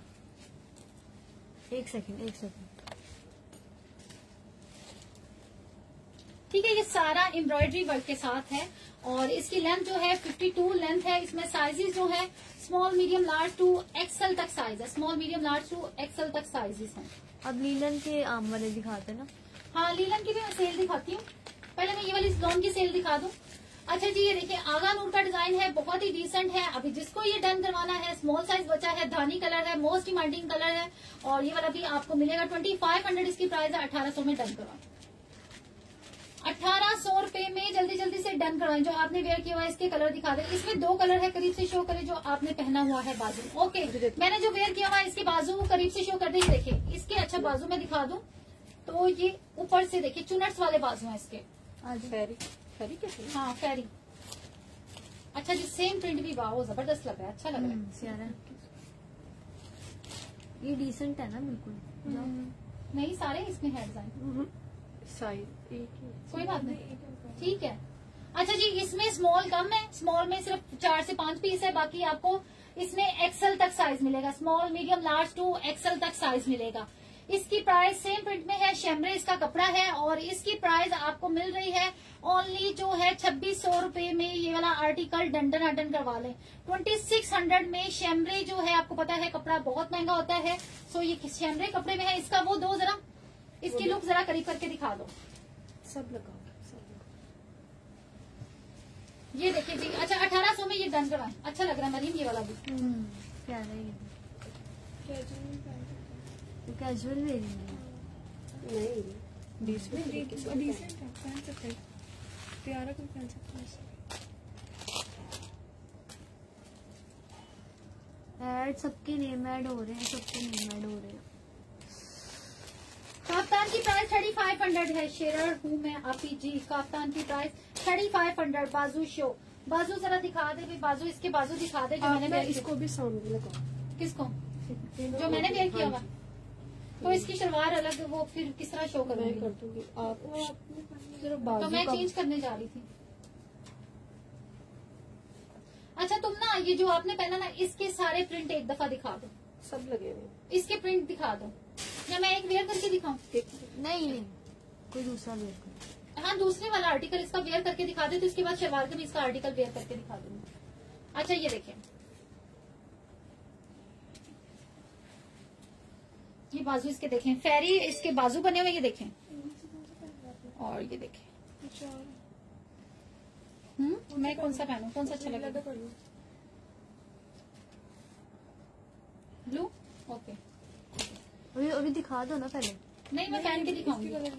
एक सेकंड एक सेकंड ठीक है ये सारा एम्ब्रॉयडरी वर्क के साथ है। और इसकी लेंथ जो है 52 लेंथ है। इसमें साइजेस जो है small medium large two XL तक साइज़ है। Small medium large two XL तक साइजेस हैं। अब लीलन के आम वाले दिखाते हैं ना। हाँ लीलन की भी मैं सेल दिखाती हूँ। पहले मैं ये वाली लॉन की सेल दिखा दूँ। अच्छा जी, ये देखिए, आगा नूर का डिज़ाइन है, बहुत ही डिसेंट है। अभी जिसको ये डन करवाना है स्मॉल साइज़ बचा है, धानी कलर है मोस्ट डिमांडिंग कलर है, और ये वाला भी आपको मिलेगा ट्वेंटी फाइव हंड्रेड इसकी प्राइस है अठारह सौ में डन करवाएँ अठारह सौ रुपये में जल्दी जल्दी से डन करवाएँ, जो आपने वेयर किया हुआ है, इसके कलर दिखा दें। इसमें दो कलर है, करीब से शो करें, जो आपने पहना हुआ है बाजू। ओके मैंने जो वेयर किया हुआ है, इसके बाजू करीब से शो कर दें देखिए, इसके अच्छा बाजू में दिखा दूँ। तो ये ऊपर से देखिए चुनट्स वाले बाजू हैं इसके। फेरी। फेरी कैसे हाँ फेरी। अच्छा जी सेम प्रिंट भी वाह ज़बरदस्त लग रहा है अच्छा लग रहा है। हम्म। ये डिसेंट है ना बिल्कुल। नहीं सारे इसमें है। डिज़ाइन साइज़ एक ही। कोई बात नहीं। ठीक है। अच्छा जी इसमें स्मॉल कम है। स्मॉल में सिर्फ़ चार से पाँच पीस है बाकी आपको इसमें एक्सल तक साइज़ मिलेगा। Small medium large two XL तक साइज़ मिलेगा। इसकी प्राइस सेम प्रिंट में है शेमरे इसका कपड़ा है और इसकी प्राइस आपको मिल रही है ओनली जो है छब्बीस सौ रुपये में ये वाला आर्टिकल डंडन अडन करवा लें। ट्वेंटी सिक्स हंड्रेड में शेमरे जो है आपको पता है कपड़ा बहुत महँगा होता है। सो ये शेमरे कपड़े में है इसका वो दो जरा इसकी लुक जरा करीब करके दिखा दो। सब लगाओ ये देखिए जी अच्छा अठारह सौ में ये डन करवाए। अच्छा लग रहा है मरीम ये वाला भी। क्या प्यारा है ये? तो कैजुअल है। नहीं। बीस में डिसेंट है। पहन सकते हैं। प्यारा कोई पहन सकता है इसे। ऐड सबके नेम ऐड हो रहे हैं सबके नेम ऐड हो रहे हैं। काफ्तान की प्राइस थर्टी फाइव हंड्रेड है। शेरर हूँ मैं आपी जी। काफ्तान की प्राइस थर्टी फाइव हंड्रेड। बाजू शो बाजू जरा दिखा दे भी बाजू इसके बाजू दिखा दे जो मैंने इसको भी सामने लगाओ। किसको? जो मैंने वेयर किया हुआ तो इसकी शलवार अलग वो फिर किस तरह शो मैं कर दूँगी आप तो मैं चेंज करने जा रही थी। अच्छा तुम ना ये जो आपने पहना ना इसके सारे प्रिंट एक दफ़ा दिखा दो। सब लगे हुए। इसके प्रिंट दिखा दो। या मैं एक वेयर करके दिखाऊँ? नहीं नहीं कोई दूसरा वेयर करो। हाँ दूसरे वाला आर्टिकल इसका वेयर करके दिखा दे तो इसके बाद शलवार का भी इसका आर्टिकल वेयर करके दिखा दूँगी। अच्छा ये देखें। ये बाजू इसके देखें। फेरी इसके बाजू बने हुए ये देखें। और ये देखें। हम्म मैं कौन सा पहनूं? कौन सा अच्छा लगेगा ब्लू ओके अभी अभी दिखा दो ना पहले। नहीं मैं पहन के दिखाऊँगी। ये।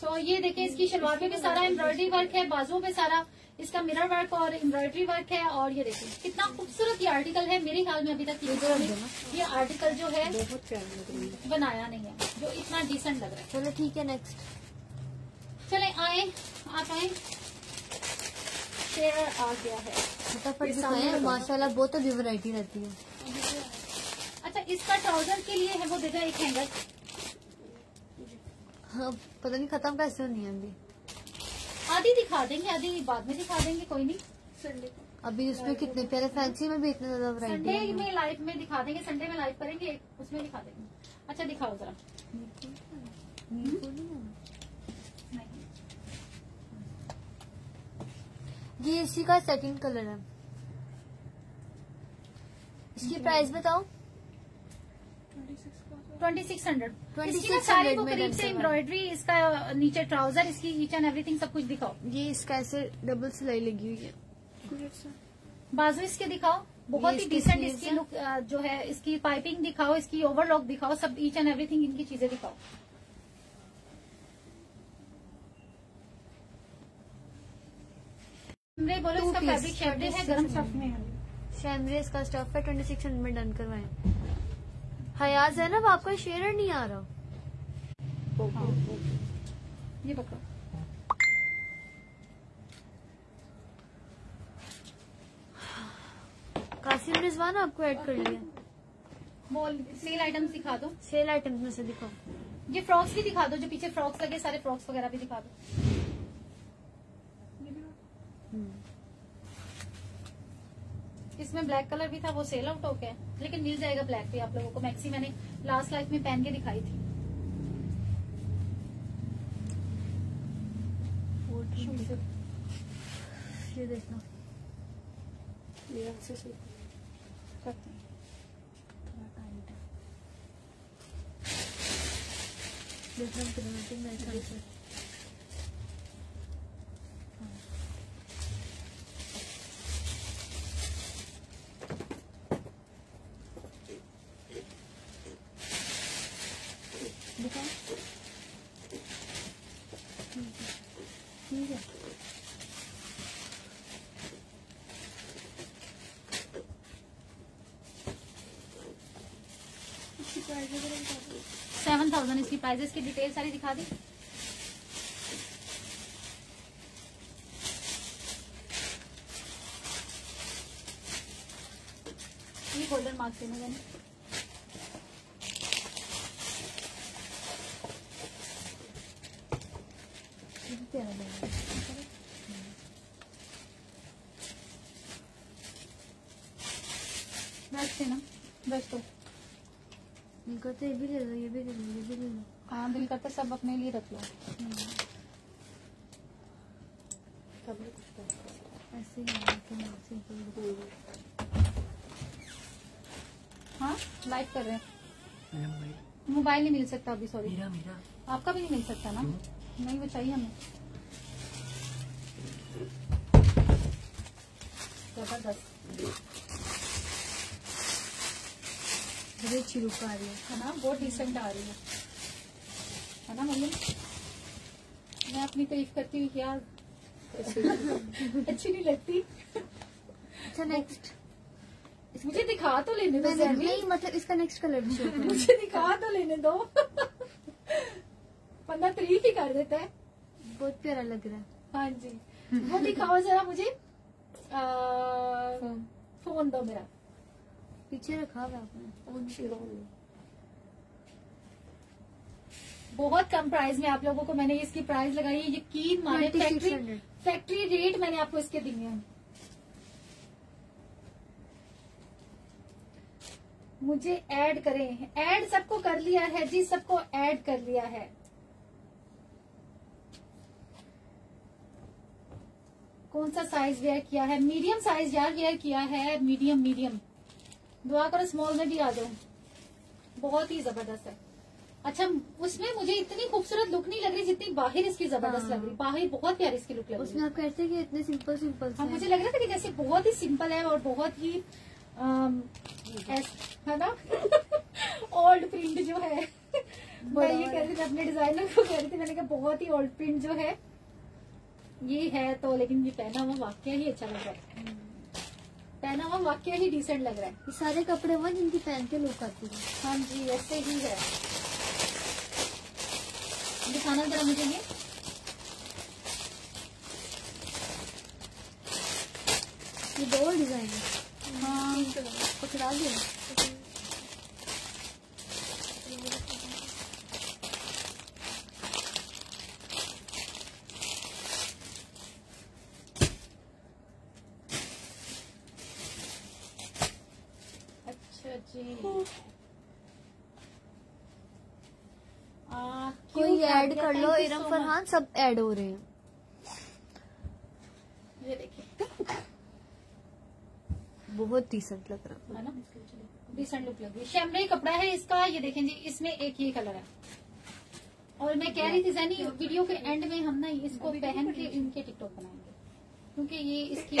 सो ये देखिए इसकी शलवार पे भी सारा एम्ब्रॉयडरी वर्क है बाजुओं पे सारा। इसका मिरर वर्क और एम्ब्रॉयडरी वर्क है और ये देखिए कितना खूबसूरत ये आर्टिकल है मेरे ख्याल में अभी तक ने ये आर्टिकल जो है बहुत बनाया नहीं है जो इतना डिसेंट लग रहा है। चलो ठीक है नेक्स्ट चले आए आप आए। शेयर आ गया है। फटाफट दिखाएँ माशाल्लाह बहुत अच्छी वैरायटी रहती है। अच्छा इसका ट्राउज़र के लिए है वो देगा एक हैंगर हाँ पता नहीं खत्म कैसे होनी है अभी। आधी दिखा देंगे आधी बाद में दिखा देंगे कोई नहीं। संडे अभी उसमें कितने प्यारे फैंसी में भी इतने ज़्यादा वैरायटी संडे में लाइव में दिखा देंगे संडे में लाइव करेंगे उसमें दिखा देंगे। अच्छा दिखाओ जरा। नहीं ये इसी का सेकंड कलर है। इसकी प्राइस बताओ। ट्वेंटी सिक्स ट्वेंटी हंड्रेड 2600 सारी को करीब से एम्ब्रॉयडरी इसका नीचे ट्राउज़र इसकी ईच एंड एवरीथिंग सब कुछ दिखाओ। ये इसका ऐसे डबल सिलाई लगी हुई है। बाजू इसके दिखाओ। बहुत ही डिसेंट इसकी लुक जो है इसकी पाइपिंग दिखाओ इसकी ओवरलॉक दिखाओ सब ईच एंड एवरीथिंग इनकी चीज़ें दिखाओ। बोलो इसका फैब्रिक शेडे है गर्म स्टफ़ में है। शैमरेस का स्टफ़ है ट्वेंटी सिक्स हंड्रेड में डन करवाएँ हयाज है ना वो आपका शेयर नहीं आ रहा। ये पकड़ो। कासिम रिजवान आपको ऐड कर लिया। सेल आइटम्स दिखा दो। सेल आइटम्स में से दिखाओ। ये फ्रॉक्स भी दिखा दो जो पीछे फ्रॉक्स लगे सारे फ्रॉक्स वगैरह भी दिखा दो। इसमें ब्लैक कलर भी था वो सेल आउट हो गया लेकिन मिल जाएगा ब्लैक भी आप लोगों को। मैक्सी मैंने लास्ट लाइफ में पहन के दिखाई थी। ये देखना। ये अच्छे से देखना क्रॉमेटिक मेरे ख्याल से दिखाओ ठीक है इसकी प्राइस वगैरह बता दो सेवन थाउज़ेंड इसकी प्राइजेस की डिटेल सारी दिखा दी ये गोल्डन मार्क्स देने मैंने ये भी प्यारा लग रहा है बेस्ट है ना बेस्ट तो ये कहते ये भी ले लो ये भी ले लो ये भी ले लो हाँ दिल करता सब अपने लिए रख लो। ऐसे ही कि ना सिंपल लाइव कर रहे हैं। मोबाइल नहीं मिल सकता अभी सॉरी मेरा मेरा। आपका भी नहीं मिल सकता ना? नहीं वो चाहिए हमें। ज़बरदस्त। बड़ी अच्छी लुक आ रही है है ना बहुत डिसेंट आ रही है ना मम्मी मैं अपनी तारीफ़ करती हूँ यार अच्छी नहीं लगती। अच्छा नेक्स्ट मुझे दिखा तो लेने दो। नहीं मतलब इसका नेक्स्ट कलर मुझे दिखा तो लेने दो। बंदा तारीफ़ ही कर देता है। बहुत प्यारा लग रहा है। हाँ जी। वो दिखाओ जरा मुझे। आ, फ़ोन दो मेरा। पीछे रखा हुआ है आपने। ऑन शिरोन बहुत कम प्राइस में आप लोगों को मैंने इसकी प्राइस लगाई है यकीन माने फैक्ट्री फैक्ट्री रेट मैंने आपको इसके दिए हैं मुझे ऐड करें। ऐड सबको कर लिया है जी सबको ऐड कर लिया है। कौन सा साइज़ वेयर किया है? मीडियम साइज़ यार वेयर किया है। मीडियम मीडियम दुआ करो स्मॉल में भी आ जाओ बहुत ही ज़बरदस्त है। अच्छा उसमें मुझे इतनी खूबसूरत लुक नहीं लग रही जितनी बाहर इसकी ज़बरदस्त हाँ। लग रही। बाहर बहुत प्यारी इसकी लुक लग रही। उसमें आप कहते हैं कि इतने सिंपल सिंपल हाँ मुझे लग रहा था कि जैसे बहुत ही सिंपल है और बहुत ही है ना? ओल्ड प्रिंट जो है। मैं ये कह रही थी अपने डिज़ाइनर को कह रही थी मैंने कहा बहुत ही ओल्ड प्रिंट जो है ये है तो लेकिन ये पहना हुआ वाकया ही अच्छा लग रहा है। पहना हुआ वाक्य ही डिसेंट लग रहा है। ये सारे कपड़े हुआ जिनकी पहन के लुक आती है। हाँ जी वैसे ही है। दिखाना जरा मुझे ये। ये दो डिज़ाइन है। हाँ पकड़ा दिया अच्छा जी आ, कोई क्यों ऐड काटिया? कर लो Thank फरहान सब ऐड हो रहे हैं। ये देखिए। बहुत डिसेंट लग रहा है। ना? डिसेंट लुक लग रही है। शैमरे कपड़ा है इसका ये देखें जी इसमें एक ये कलर है। और मैं कह रही थी जैनी वीडियो के एंड में हम ना इसको पहन के इनके टिकटॉक बनाएँगे। क्योंकि ये इसकी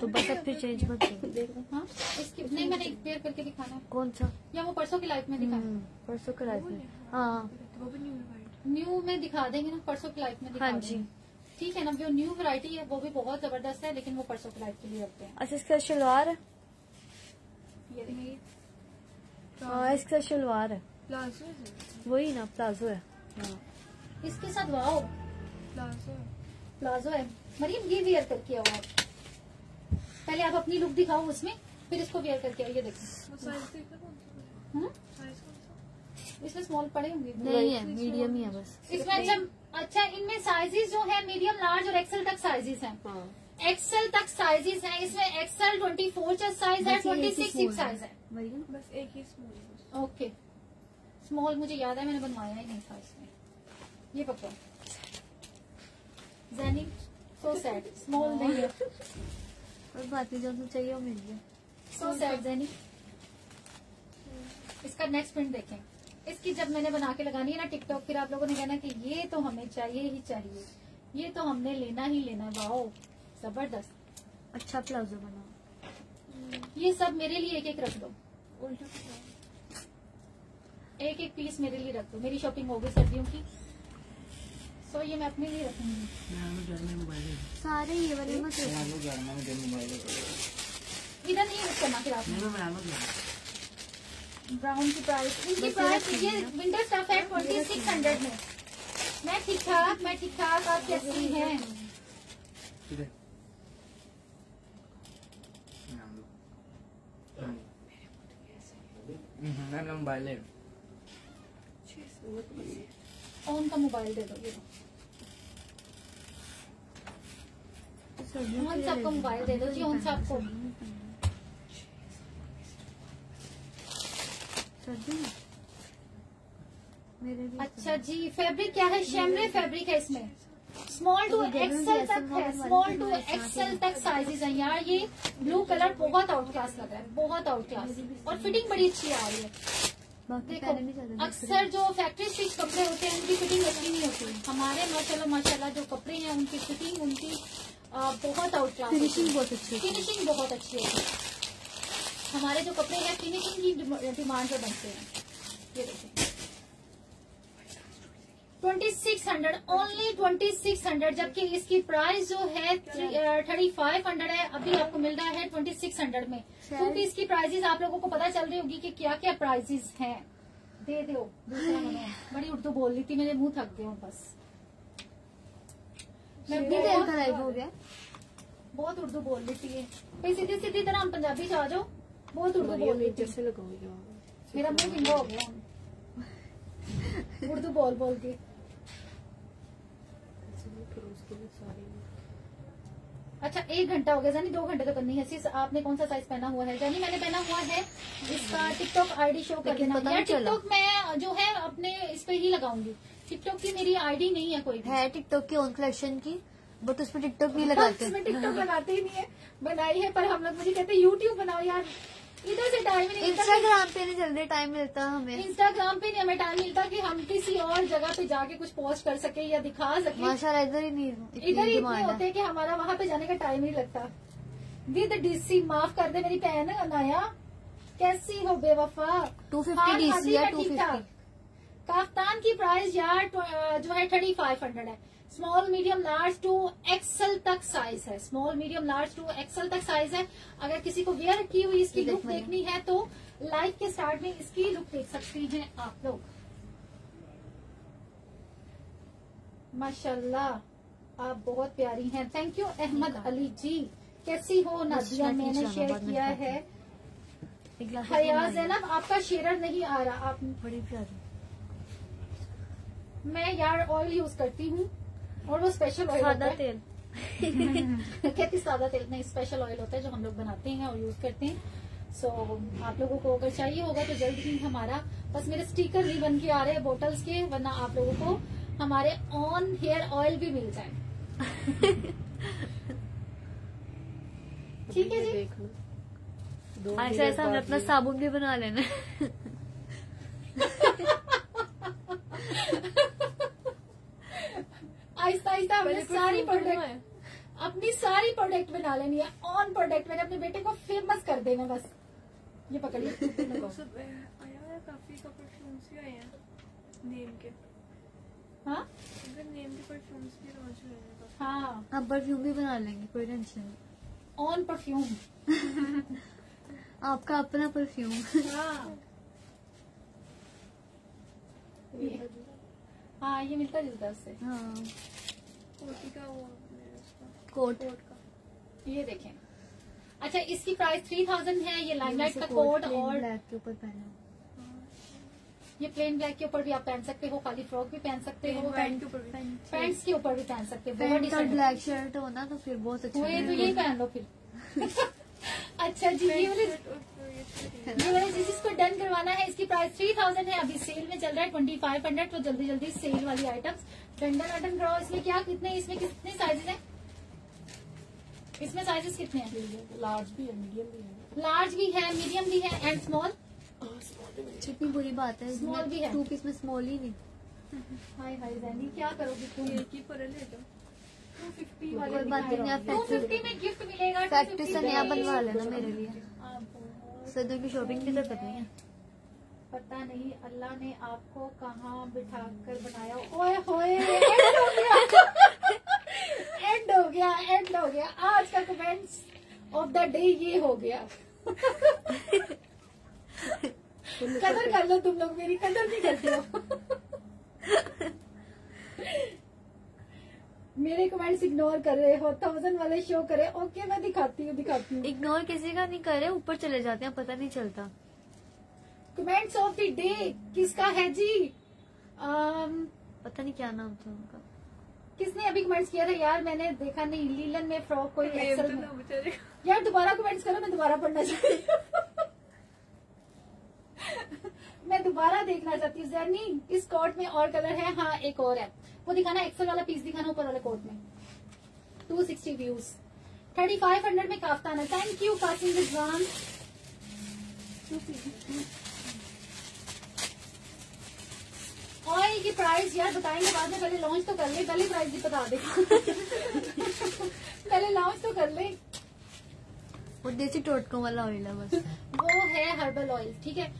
तो बस अब फिर चेंज मत हाँ? इसकी नहीं मैंने वेयर करके दिखाना कौन सा? या वो परसों की लाइफ में दिखाना हम्म, परसों का रात में। हाँ। वो भी न्यू में दिखा देंगे ना परसों की लाइफ में दिखा हाँ जी। ठीक है ना जो न्यू वैरायटी है वो भी बहुत ज़बरदस्त है लेकिन वो परसों की लाइफ के लिए रखते हैं। अच्छा इसका शलवार? ये हाँ इसका शलवार है। प्लाजो है। वही ना प्लाजो है। हाँ। इसके साथ वाओ। प्लाजो है। प्लाजो है। मरीम ये वियर करके आओ आप। पहले आप अपनी लुक दिखाओ उसमें फिर इसको वियर करके आओ ये देखो वो साइज़ देखा कौन सा हम्म? साइज़ कौन सा इसमें स्मॉल पड़े होंगे। नहीं है मीडियम ही है बस। इसमें अच्छा अच्छा इनमें साइजेस जो है मीडियम लार्ज और एक्सेल तक साइजेस हैं। हाँ। एक्सेल तक साइजेस हैं इसमें एक्सेल ट्वेंटी फोर साइज़ है ट्वेंटी सिक्स साइज़ है। बस एक ही स्मॉल ओके स्मॉल मुझे याद है मैंने बनवाया ही नहीं था इसमें। ये पकड़ो। जैनी सो सैड स्मॉल नहीं है। और बात जो सा चाहिए वो मिल गया। सो सैड जैनी इसका नेक्स्ट प्रिंट देखें। इसकी जब मैंने बना के लगानी है ना टिकटॉक फिर आप लोगों ने कहना कि ये तो हमें चाहिए ही चाहिए। ये तो हमने लेना ही लेना है। वाओ ज़बरदस्त। अच्छा प्लाजो बनाओ। ये सब मेरे लिए एक एक रख दो। एक एक पीस मेरे लिए रख दो। मेरी शॉपिंग हो गई सर्दियों की। सो ये मैं अपने लिए रखूँगी। सारे ये वाले इधर नहीं यूज़ करना फिर आपने ब्राउन की प्राइस इनकी प्राइस ये विंटर स्टफ़ है। ट्वेंटी सिक्स हंड्रेड में मैं ठीक ठाक मैं ठीक ठाक आप कैसी हैं। मोबाइल है ऑन का मोबाइल दे दो ऑन साहब को मोबाइल दे दो जी ऑन साहब को सर्दी में मेरे लिए अच्छा जी फैब्रिक क्या है? शेमरे फैब्रिक है इसमें। स्मॉल टू तो एक्सएल तक है स्मॉल टू एक्सएल तक साइजेस है यार ये ब्लू कलर बहुत आउट क्लास लग रहा है बहुत आउट क्लास और फिटिंग बड़ी अच्छी आ रही है। देखो अक्सर जो फैक्ट्री स्टिच कपड़े होते हैं उनकी फिटिंग अच्छी नहीं होती। हमारे माशाल्लाह माशाल्लाह जो कपड़े हैं उनकी फिटिंग उनकी बहुत आउट क्लास फिनिशिंग बहुत अच्छी फिनिशिंग बहुत अच्छी होती है। हमारे जो कपड़े हैं फिनिशिंग की डिमांड पे बनते हैं? ये देखिए। Twenty six hundred only twenty six hundred जबकि इसकी प्राइस जो है थर्टी फाइव हंड्रेड है अभी आपको मिल रहा है ट्वेंटी सिक्स हंड्रेड में। क्योंकि इसकी प्राइसेस आप लोगों को पता चल रही होगी कि क्या क्या प्राइसेस हैं। दे दो बड़ी उर्दू बोल रही थी मेरे मुँह थक गए हूँ बस। मैं हो बहुत उर्दू बोल रही थी सीधी सीधी तरह हम पंजाबी से आ जाओ। बहुत उर्दू बोल लेती जैसे लगाऊँगी मेरा मुँह गिंगा हो। गया उर्दू बोल बोल के। फिर उसके लिए सारी अच्छा एक घंटा हो गया जानी दो घंटे तो करनी है। सिर्फ़ आपने कौन सा साइज़ पहना हुआ है? जानी मैंने पहना हुआ है इसका टिकटॉक आईडी शो कर देना। यार टिकटॉक मैं जो है अपने इस पे ही लगाऊँगी। टिकटॉक की मेरी आईडी नहीं है कोई भी। है टिकटॉक की ओन कलेक्शन की बट उस पर टिकटॉक नहीं लगाते। इसमें टिकटॉक लगाते ही नहीं है। बनाई है पर हम लोग मुझे कहते हैं यूट्यूब बनाओ यार। इधर से टाइम नहीं मिलता। इंस्टाग्राम पे नहीं जल्दी टाइम मिलता हमें। इंस्टाग्राम पे नहीं हमें टाइम मिलता कि हम किसी और जगह पे जाके कुछ पोस्ट कर सके या दिखा सके। माशाल्लाह इधर ही नहीं इधर ही इतने होते हैं कि हमारा वहाँ पे जाने का टाइम नहीं लगता। विद डीसी माफ़ कर दे मेरी बहन अनाया। कैसी हो बेवफा? 250 DC खादी है, है, ठीक 250 ठाक। काफ्तान की प्राइस यार जो है थर्टी फाइव हंड्रेड है। Small medium large two XL तक साइज़ है। Small medium large two XL तक साइज़ है। अगर किसी को वेयर की हुई इसकी लुक देखनी है तो लाइव के स्टार्ट में इसकी लुक देख सकती हैं आप लोग। माशाल्लाह आप बहुत प्यारी हैं। Thank you Ahmad Ali ji. कैसी हो नादिया मैंने शेयर किया है। हया जैनब आपका शेयर नहीं आ रहा। आप बड़ी प्यारी। मैं यार ऑयल यूज़ करती हूँ। और वो स्पेशल ऑयल सादा तेल। कहती सादा तेल? नहीं स्पेशल ऑयल होता है जो हम लोग बनाते हैं और यूज़ करते हैं। सो so, आप लोगों को अगर चाहिए होगा तो जल्द ही हमारा बस मेरे स्टिकर नहीं बन के आ रहे हैं बोटल्स के वरना आप लोगों को हमारे ऑन हेयर ऑयल भी मिल जाए। ठीक है जी। देखना ऐसा ऐसा बाद अपना साबुन भी बना लेना। आहिस्ता आहिस्ता हमने सारी प्रोडक्ट अपनी सारी प्रोडक्ट बना लेनी है। ऑन प्रोडक्ट मैंने अपने बेटे को फ़ेमस कर देना बस। ये पकड़िए। काफ़ी परफ्यूम्स भी आए हैं। नेम के। हाँ? नेम के परफ्यूम्स भी लॉन्च हुए हैं हाँ। हम परफ्यूम भी बना लेंगे कोई टेंशन नहीं। ऑन परफ्यूम आपका अपना परफ्यूम हाँ। हाँ ये मिलता जुलता है उससे हाँ। का वो कोट। कोट का। ये देखें। अच्छा इसकी प्राइस थ्री थाउज़ेंड है ये लाइमलाइट का कोट और ब्लैक के ऊपर पहना ये प्लेन ब्लैक के ऊपर भी आप पहन सकते हो खाली फ्रॉक भी पहन सकते हो पैंट के ऊपर भी। पैंट्स के ऊपर भी पहन सकते हो ब्लैक शर्ट हो। ना तो फिर बहुत अच्छा तो। यही पहन लो फिर। अच्छा जी ये वाले जिसको डन करवाना है इसकी प्राइस थ्री थाउज़ेंड है। अभी सेल में चल रहा है ट्वेंटी फाइव हंड्रेड तो जल्दी जल्दी सेल वाली आइटम्स डंडन अटन कराओ इसमें क्या कितने इसमें कितने साइजेस हैं? इसमें साइजेस कितने हैं? लार्ज भी है मीडियम भी है। लार्ज भी है मीडियम भी है एंड स्मॉल कितनी बुरी बात है स्मॉल भी है। टू पीस में स्मॉल ही नहीं। हाय हाय जैनी क्या करोगी तुम? एक ही पर ले जाओ टू फिफ्टी में गिफ्ट मिलेगा फैक्ट्री से नया बनवा लेना मेरे लिए। सदर की शॉपिंग भी तो करनी है? पता नहीं, अल्लाह ने आपको कहाँ बिठा कर बनाया। ओए होए एंड हो गया। एंड हो गया एंड हो गया। आज का कमेंट्स ऑफ़ द डे ये हो गया। कदर कर लो तुम लोग मेरी कदर नहीं करते हो। मेरे कमेंट्स इग्नोर कर रहे हो थाउज़ेंड वाले शो करे ओके मैं दिखाती हूँ दिखाती हूँ। इग्नोर किसी का नहीं करे ऊपर चले जाते हैं पता नहीं चलता। कमेंट्स ऑफ़ द डे किसका है जी? Um, पता नहीं क्या नाम था उनका। किसने अभी कमेंट्स किया था? यार मैंने देखा नहीं लीलन में फ्रॉक कोई एक्सल तो में यार दोबारा कमेंट्स करो मैं दोबारा पढ़ना चाहती हूँ। मैं दोबारा देखना चाहती हूँ। जैनी इस कोट में और कलर है? हाँ एक और है। वो दिखाना एक्सल वाला पीस दिखाना ऊपर वाले कोट में। Two sixty views thirty five hundred में काफ्तान है thank you Qasim Rizwan oil की प्राइस यार बताएँगे बाद में पहले लॉन्च तो कर ले। पहले प्राइस भी बता दे। पहले लॉन्च तो कर ले। वो देसी टोटकों वाला ऑयल है बस। वो है हर्बल ऑयल ठीक है?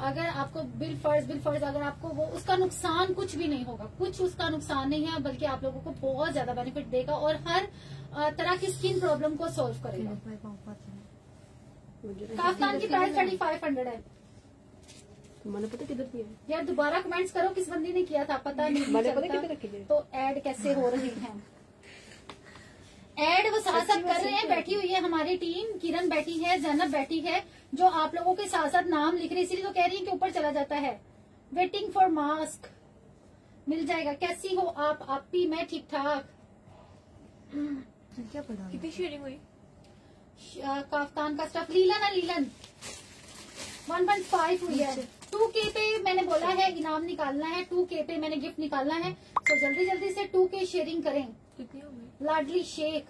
अगर आपको बिल फ़र्ज़ बिल फ़र्ज़ अगर आपको वो उसका नुकसान कुछ भी नहीं होगा। कुछ उसका नुकसान नहीं है बल्कि आप लोगों को बहुत ज़्यादा बेनिफिट देगा और हर तरह की स्किन प्रॉब्लम को सॉल्व करेगा। काफ्तान की प्राइस थर्टी फाइव हंड्रेड है। मैंने पता किधर किया है? यार दोबारा कमेंट्स करो किस बंदी ने किया था पता नहीं मैंने पता किधर रखी तो ऐड कैसे हो रहे हैं? ऐड वो साथ साथ कर रहे हैं बैठी हुई है हमारी टीम किरण बैठी है जैनब बैठी है। जो आप लोगों के साथ साथ नाम लिख रही है इसीलिए तो कह रही है कि ऊपर चला जाता है। वेटिंग फॉर मास्क मिल जाएगा। कैसी हो आप? आप भी मैं ठीक ठाक क्या पढ़ा कितनी शेयरिंग हुई? काफ्तान का स्टफ़ लीलन है लीलन। 1.5 हुई है। टू के पे मैंने बोला है इनाम निकालना है। टू के पे मैंने गिफ्ट निकालना है। तो जल्दी जल्दी से टू के शेयरिंग करें। कितनी लाडली शेख।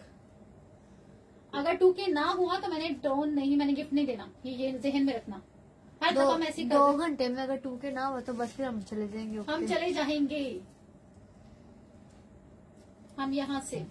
अगर टू के ना हुआ तो मैंने डोन नहीं मैंने गिफ्ट नहीं देना। ये ये जहन में रखना। हर दो, दफ़ा मैं ऐसे ही दो घंटे में अगर टू के ना हुआ तो बस फिर हम चले जाएँगे हम चले जाएँगे। हम यहाँ से।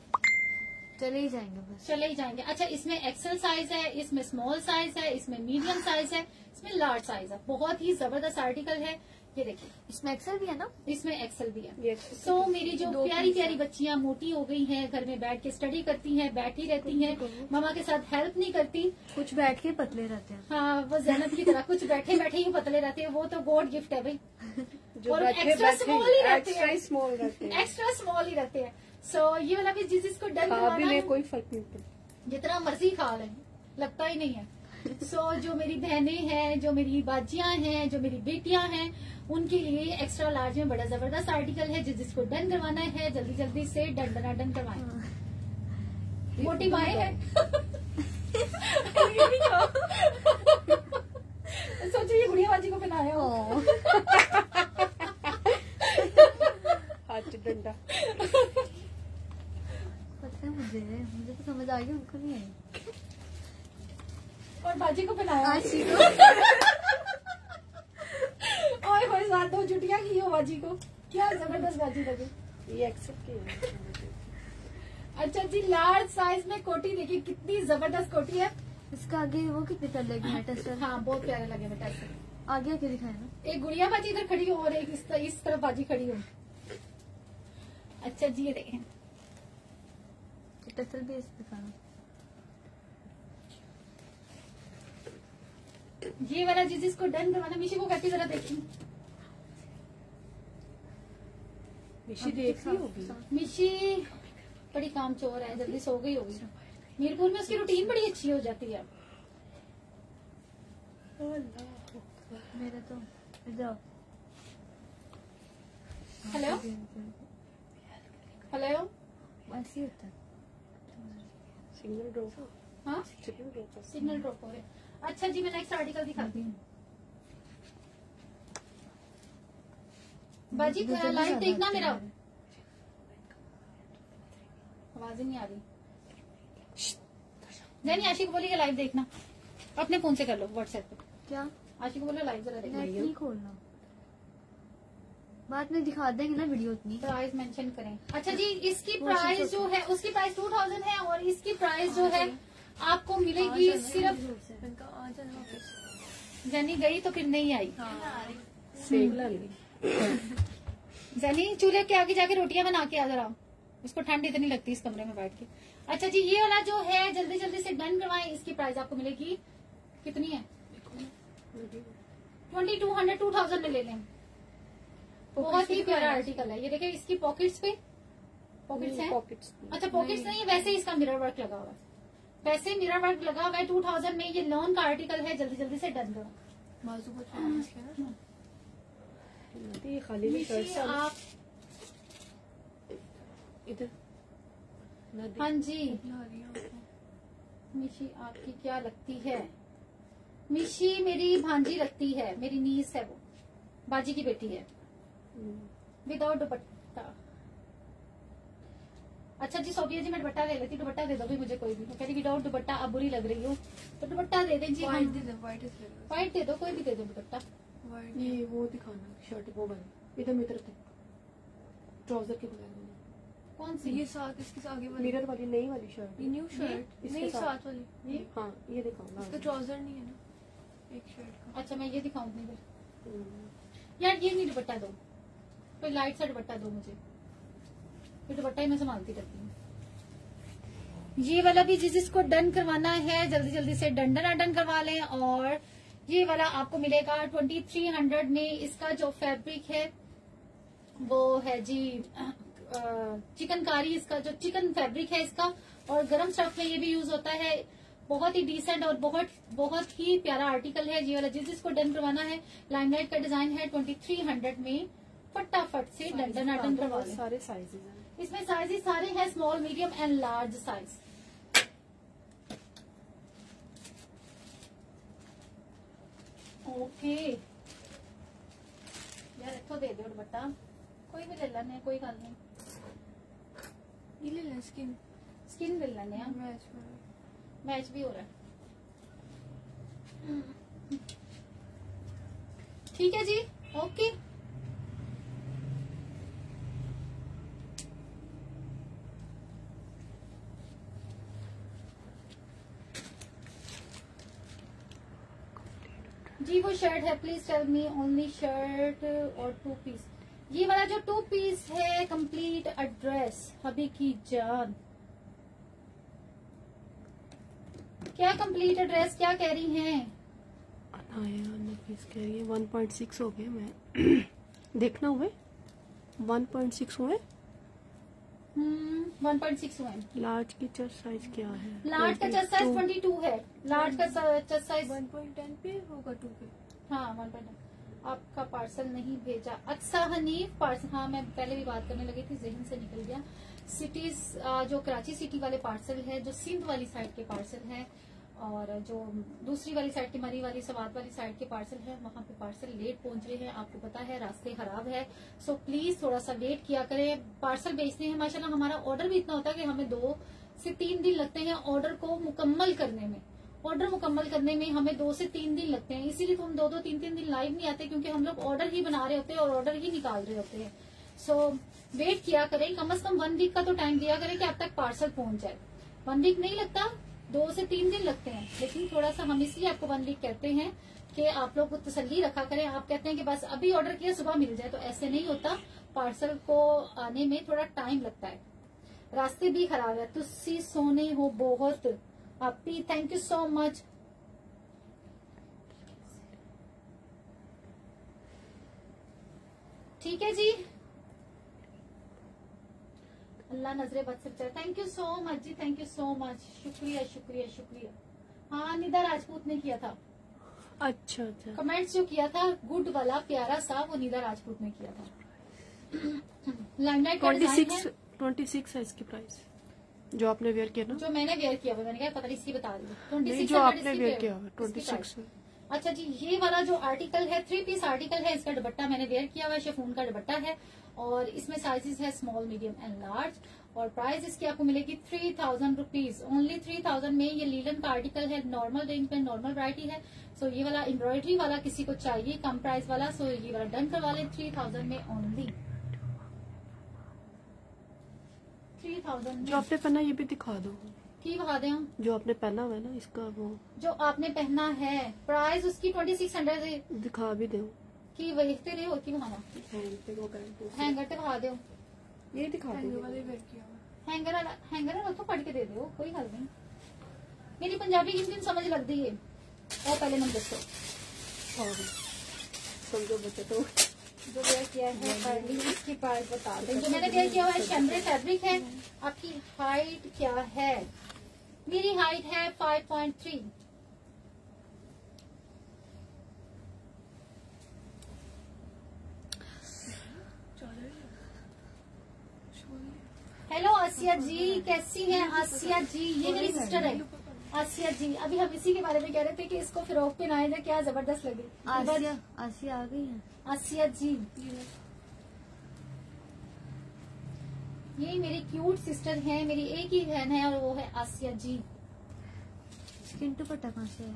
चले ही जाएँगे बस। चले ही जाएँगे। अच्छा इसमें एक्सेल साइज़ है इसमें स्मॉल साइज़ है इसमें मीडियम साइज़ है इसमें लार्ज साइज़ है। बहुत ही ज़बरदस्त आर्टिकल है। ये देखिए इसमें एक्सेल भी है ना? इसमें एक्सेल भी है। सो मेरी जो प्यारी प्यारी बच्चियाँ मोटी हो गई हैं घर में बैठ के स्टडी करती हैं बैठी रहती हैं मामा के साथ हेल्प नहीं करती। कुछ बैठ के पतले रहते हैं। हाँ वो जैनब की तरह कुछ बैठे बैठे ही पतले रहते हैं वो तो गॉड गिफ्ट है भाई। और बैठे small ही रहते एक्स्ट्रा हैं। स्मॉल एक्स्ट्रा स्मॉल ही रहते हैं। सो ये वाला भी जिस जिसको डर कोई फ़र्क नहीं पड़ता। जितना मर्ज़ी खा लें लगता ही नहीं है। सो so, जो मेरी बहनें हैं जो मेरी बाजियाँ हैं जो मेरी बेटियाँ हैं उनके लिए एक्स्ट्रा लार्ज में बड़ा ज़बरदस्त आर्टिकल है जिस जिसको डन करवाना है जल्दी जल्दी से डन डना डन करवाएँ। मोटी माए है। सोचो ये गुड़िया बाजी को पहनाया हो। हाथ डंडा। पता है मुझे मुझे तो समझ आ गई उनको नहीं आई और बाजी को पहनाया आशी ओए होए साथ दो जुटिया की हो बाजी को। क्या ज़बरदस्त बाजी लगी। ये एक्सेप्ट अच्छा जी लार्ज साइज़ में कोटी देखिए कितनी ज़बरदस्त कोटी है। इसका आगे वो कितने कर लेगी मेटा हाँ बहुत प्यारे लगे बेटा इससे आगे आके दिखाए ना। एक गुड़िया बाजी इधर खड़ी हो और एक इस, तरह- इस तरफ़ बाजी खड़ी हो। अच्छा जी ये देखें। टसल भी इस दिखाना ये वाला जिस जिसको डन करवाना मिशी को कहती जरा देखी निशी देख रही होगी। मिशी बड़ी काम चोर है जल्दी सो गई होगी। मीरपुर में उसकी रूटीन बड़ी अच्छी हो जाती है। मेरा तो आओ। हेलो? हेलो? ऐसे ही होता है। ड्रॉप हाँ सिंगल ड्रॉप सिग्नल ड्रॉप हो रहे हैं। अच्छा जी मैं नेक्स्ट आर्टिकल दिखाती हूँ। बाजी लाइव देखना मेरा। आवाज़ ही नहीं आ रही। जैनी आशिक बोलिए लाइव देखना। अपने फ़ोन से कर लो व्हाट्सएप पे। क्या? आशिक बोलो लाइव जरा देखना नहीं खोलना। बाद में दिखा देंगे ना वीडियो इतनी। प्राइस मेंशन करें। अच्छा जी इसकी प्राइस जो है उसकी प्राइस टू थाउज़ेंड है और इसकी प्राइस जो है आपको मिलेगी सिर्फ़ जाना गई तो फिर नहीं आई। सेक जनी चूल्हे के आगे जाके रोटियाँ बना के आ जरा। उसको ठंड इतनी लगती है इस कमरे में बैठ के। अच्छा जी ये वाला जो है जल्दी जल्दी से डन करवाएँ। इसकी प्राइस आपको मिलेगी। कितनी है? Twenty two hundred two thousand में ले लें। बहुत ही प्यारा आर्टिकल है। ये देखिए इसकी पॉकेट्स पे? पॉकेट्स हैं? पॉकेट्स अच्छा पॉकेट्स नहीं। है वैसे ही इसका मिरर वर्क लगा हुआ है। वैसे मेरा वर्क लगा हुआ है टू थाउज़ेंड में ये लोन का आर्टिकल है जल्दी जल्दी से डन करो। है आप इधर। हाँ जी। मिशी आपकी। क्या लगती है? मिशी मेरी भांजी लगती है मेरी नीस है वो। बाजी की बेटी है। विदाउट दुपट्टा। अच्छा जी सोफिया जी मैं दुपट्टा ले लेती दुपट्टा दे दो भी मुझे कोई भी। कह रही विदाउट दुपट्टा अब बुरी लग रही हो। तो दुपट्टा दे दें जी हम दे दो व्हाइट दे दो। कोई भी दे दो दुपट्टा। ये वो दिखाना शर्ट वो वाली। इधर मेरी तरफ़ ट्राउज़र के बगैर। कौन सी? ये साथ इसके आगे वाली। मिरर वाली नई वाली शर्ट। ये न्यू शर्ट इसके नहीं साथ। साथ वाली। ये? हाँ ये दिखाऊँगा। इसका ट्राउज़र नहीं है ना? एक शर्ट का। अच्छा मैं ये दिखाऊँगी फिर। हम्म। यार ये नहीं दुपट्टा दो। कोई लाइट सा दुपट्टा दो मुझे। फिर दुपट्टा ही मैं संभालती रहती हूँ। ये वाला भी जिस जिसको डन करवाना है जल्दी जल्दी से डन डन डन करवा लें और ये वाला आपको मिलेगा ट्वेंटी थ्री हंड्रेड में। इसका जो फैब्रिक है वो है जी चिकनकारी। इसका जो चिकन फैब्रिक है इसका और गरम स्टफ़ में ये भी यूज़ होता है। बहुत ही डिसेंट और बहुत बहुत ही प्यारा आर्टिकल है ये वाला। जिस जिसको डन करवाना है लाइमलाइट का डिज़ाइन है ट्वेंटी थ्री हंड्रेड में। फटाफट से डन डन डन करवा सारे साइजेस हैं। इसमें साइजेस सारे हैं small medium and large size okay यार इतो दे दो दुपट्टा। कोई भी ले लेने कोई गल नहीं। ये ले लें स्किन स्किन ले लेने हैं मैच मैच भी हो रहा है। ठीक है जी। ओके जी, वो शर्ट है please tell me only shirt और टू पीस ये वाला जो टू पीस है कंप्लीट एड्रेस हबी की जान। क्या कंप्लीट एड्रेस क्या कह रही हैं? कह रही है वन पॉइंट सिक्स हो गए मैं देखना हुए वन पॉइंट सिक्स हुए? वन पॉइंट सिक्स लार्ज की चेस्ट साइज़ क्या है? लार्ज का चेस्ट साइज़ 22 ट्वेंटी टू है. लार्ज का chest size one point ten पे होगा टू पे। हाँ वन पॉइंट आपका पार्सल नहीं भेजा। अच्छा हनीफ पार्सल हाँ मैं पहले भी बात करने लगी थी जहन से निकल गया। सिटीज़ जो कराची सिटी वाले पार्सल है जो सिंध वाली साइड के पार्सल है और जो दूसरी वाली साइड की, मरी वाली सवाद वाली साइड के पार्सल है, वहाँ पे पार्सल लेट पहुँच रहे हैं, आपको पता है, रास्ते खराब है। सो प्लीज़ थोड़ा सा वेट किया करें। पार्सल बेचते हैं, माशाल्लाह, हमारा ऑर्डर भी इतना होता है कि हमें दो से तीन दिन लगते हैं ऑर्डर को मुकम्मल करने में। ऑर्डर मुकम्मल करने में हमें दो से तीन दिन लगते हैं। इसीलिए तो हम दो दो तीन तीन दिन लाइव नहीं आते क्योंकि हम लोग ऑर्डर ही बना रहे होते हैं और ऑर्डर ही निकाल रहे होते हैं। सो वेट किया करें। कम से कम वन वीक का तो टाइम दिया करें कि आप तक पार्सल पहुँच जाए। वन वीक नहीं लगता दो से तीन दिन लगते हैं। लेकिन थोड़ा सा हम इसलिए आपको वन वीक कहते हैं कि आप लोग को तसल्ली रखा करें। आप कहते हैं कि बस अभी ऑर्डर किया, सुबह मिल जाए तो ऐसे नहीं होता। पार्सल को आने में थोड़ा टाइम लगता है। रास्ते भी खराब है। तुसी सोने हो बहुत। आपी थैंक यू सो मच ठीक है जी। अल्लाह नजरे बद है। थैंक यू सो मच जी थैंक यू सो मच शुक्रिया शुक्रिया शुक्रिया। हाँ निदा राजपूत ने किया था। अच्छा अच्छा। कमेंट्स जो किया था गुड वाला प्यारा सा वो निदा राजपूत ने किया था। लाइमलाइट ट्वेंटी सिक्स है। ट्वेंटी सिक्स है इसकी प्राइस जो आपने वेयर किया ना। जो मैंने वेयर किया हुआ मैंने कहा पता नहीं इसकी बता दी। ट्वेंटी जो आपने वेयर किया हुआ ट्वेंटी सिक्स अच्छा जी ये वाला जो आर्टिकल है थ्री पीस आर्टिकल है इसका दुपट्टा मैंने वेयर किया हुआ है शेफून का दुपट्टा है। और इसमें साइजेस है स्मॉल मीडियम एंड लार्ज और प्राइस इसकी आपको मिलेगी three thousand rupees only three thousand में ये लीलन का आर्टिकल है नॉर्मल रेंज में नॉर्मल वरायटी है. सो ये वाला एम्ब्रॉयडरी वाला किसी को चाहिए कम प्राइस वाला सो ये वाला डन करवा लें थ्री थाउज़ेंड में ओनली थ्री थाउज़ेंड जो आपने पहना ये भी दिखा दो। की बता दें जो आपने पहना हुआ है ना इसका वो। जो आपने पहना है प्राइस उसकी ट्वेंटी सिक्स हंड्रेड दिखा भी दो। की नहीं होती वहाँ? हैंगर ते बता दो। ये दिखा हैंगर दो वाले वेयर किया हैंगर वाला हैंगर वाला तो पढ़ के दे दो कोई गल नहीं। मेरी पंजाबी हिंदी में समझ लगती है। और पहले नंबर दसो समझो बच्चे तो जो वेयर किया है पहली इसकी प्राइस बता दें। जो मैंने वेयर किया हुआ है शैमरे फैब्रिक है। आपकी हाइट क्या है? मेरी हाइट है five point three hello Asiya ji कैसी हैं? आसिया जी ये मेरी सिस्टर है। आसिया जी अभी हम इसी के बारे में कह रहे थे कि इसको फिरोक पहनाए ना क्या ज़बरदस्त लगे। आसिया आसिया आ गई है। आसिया जी ये मेरी क्यूट सिस्टर है मेरी एक ही बहन है और वो है आसिया जी स्किन दुपट्टा कहाँ से है?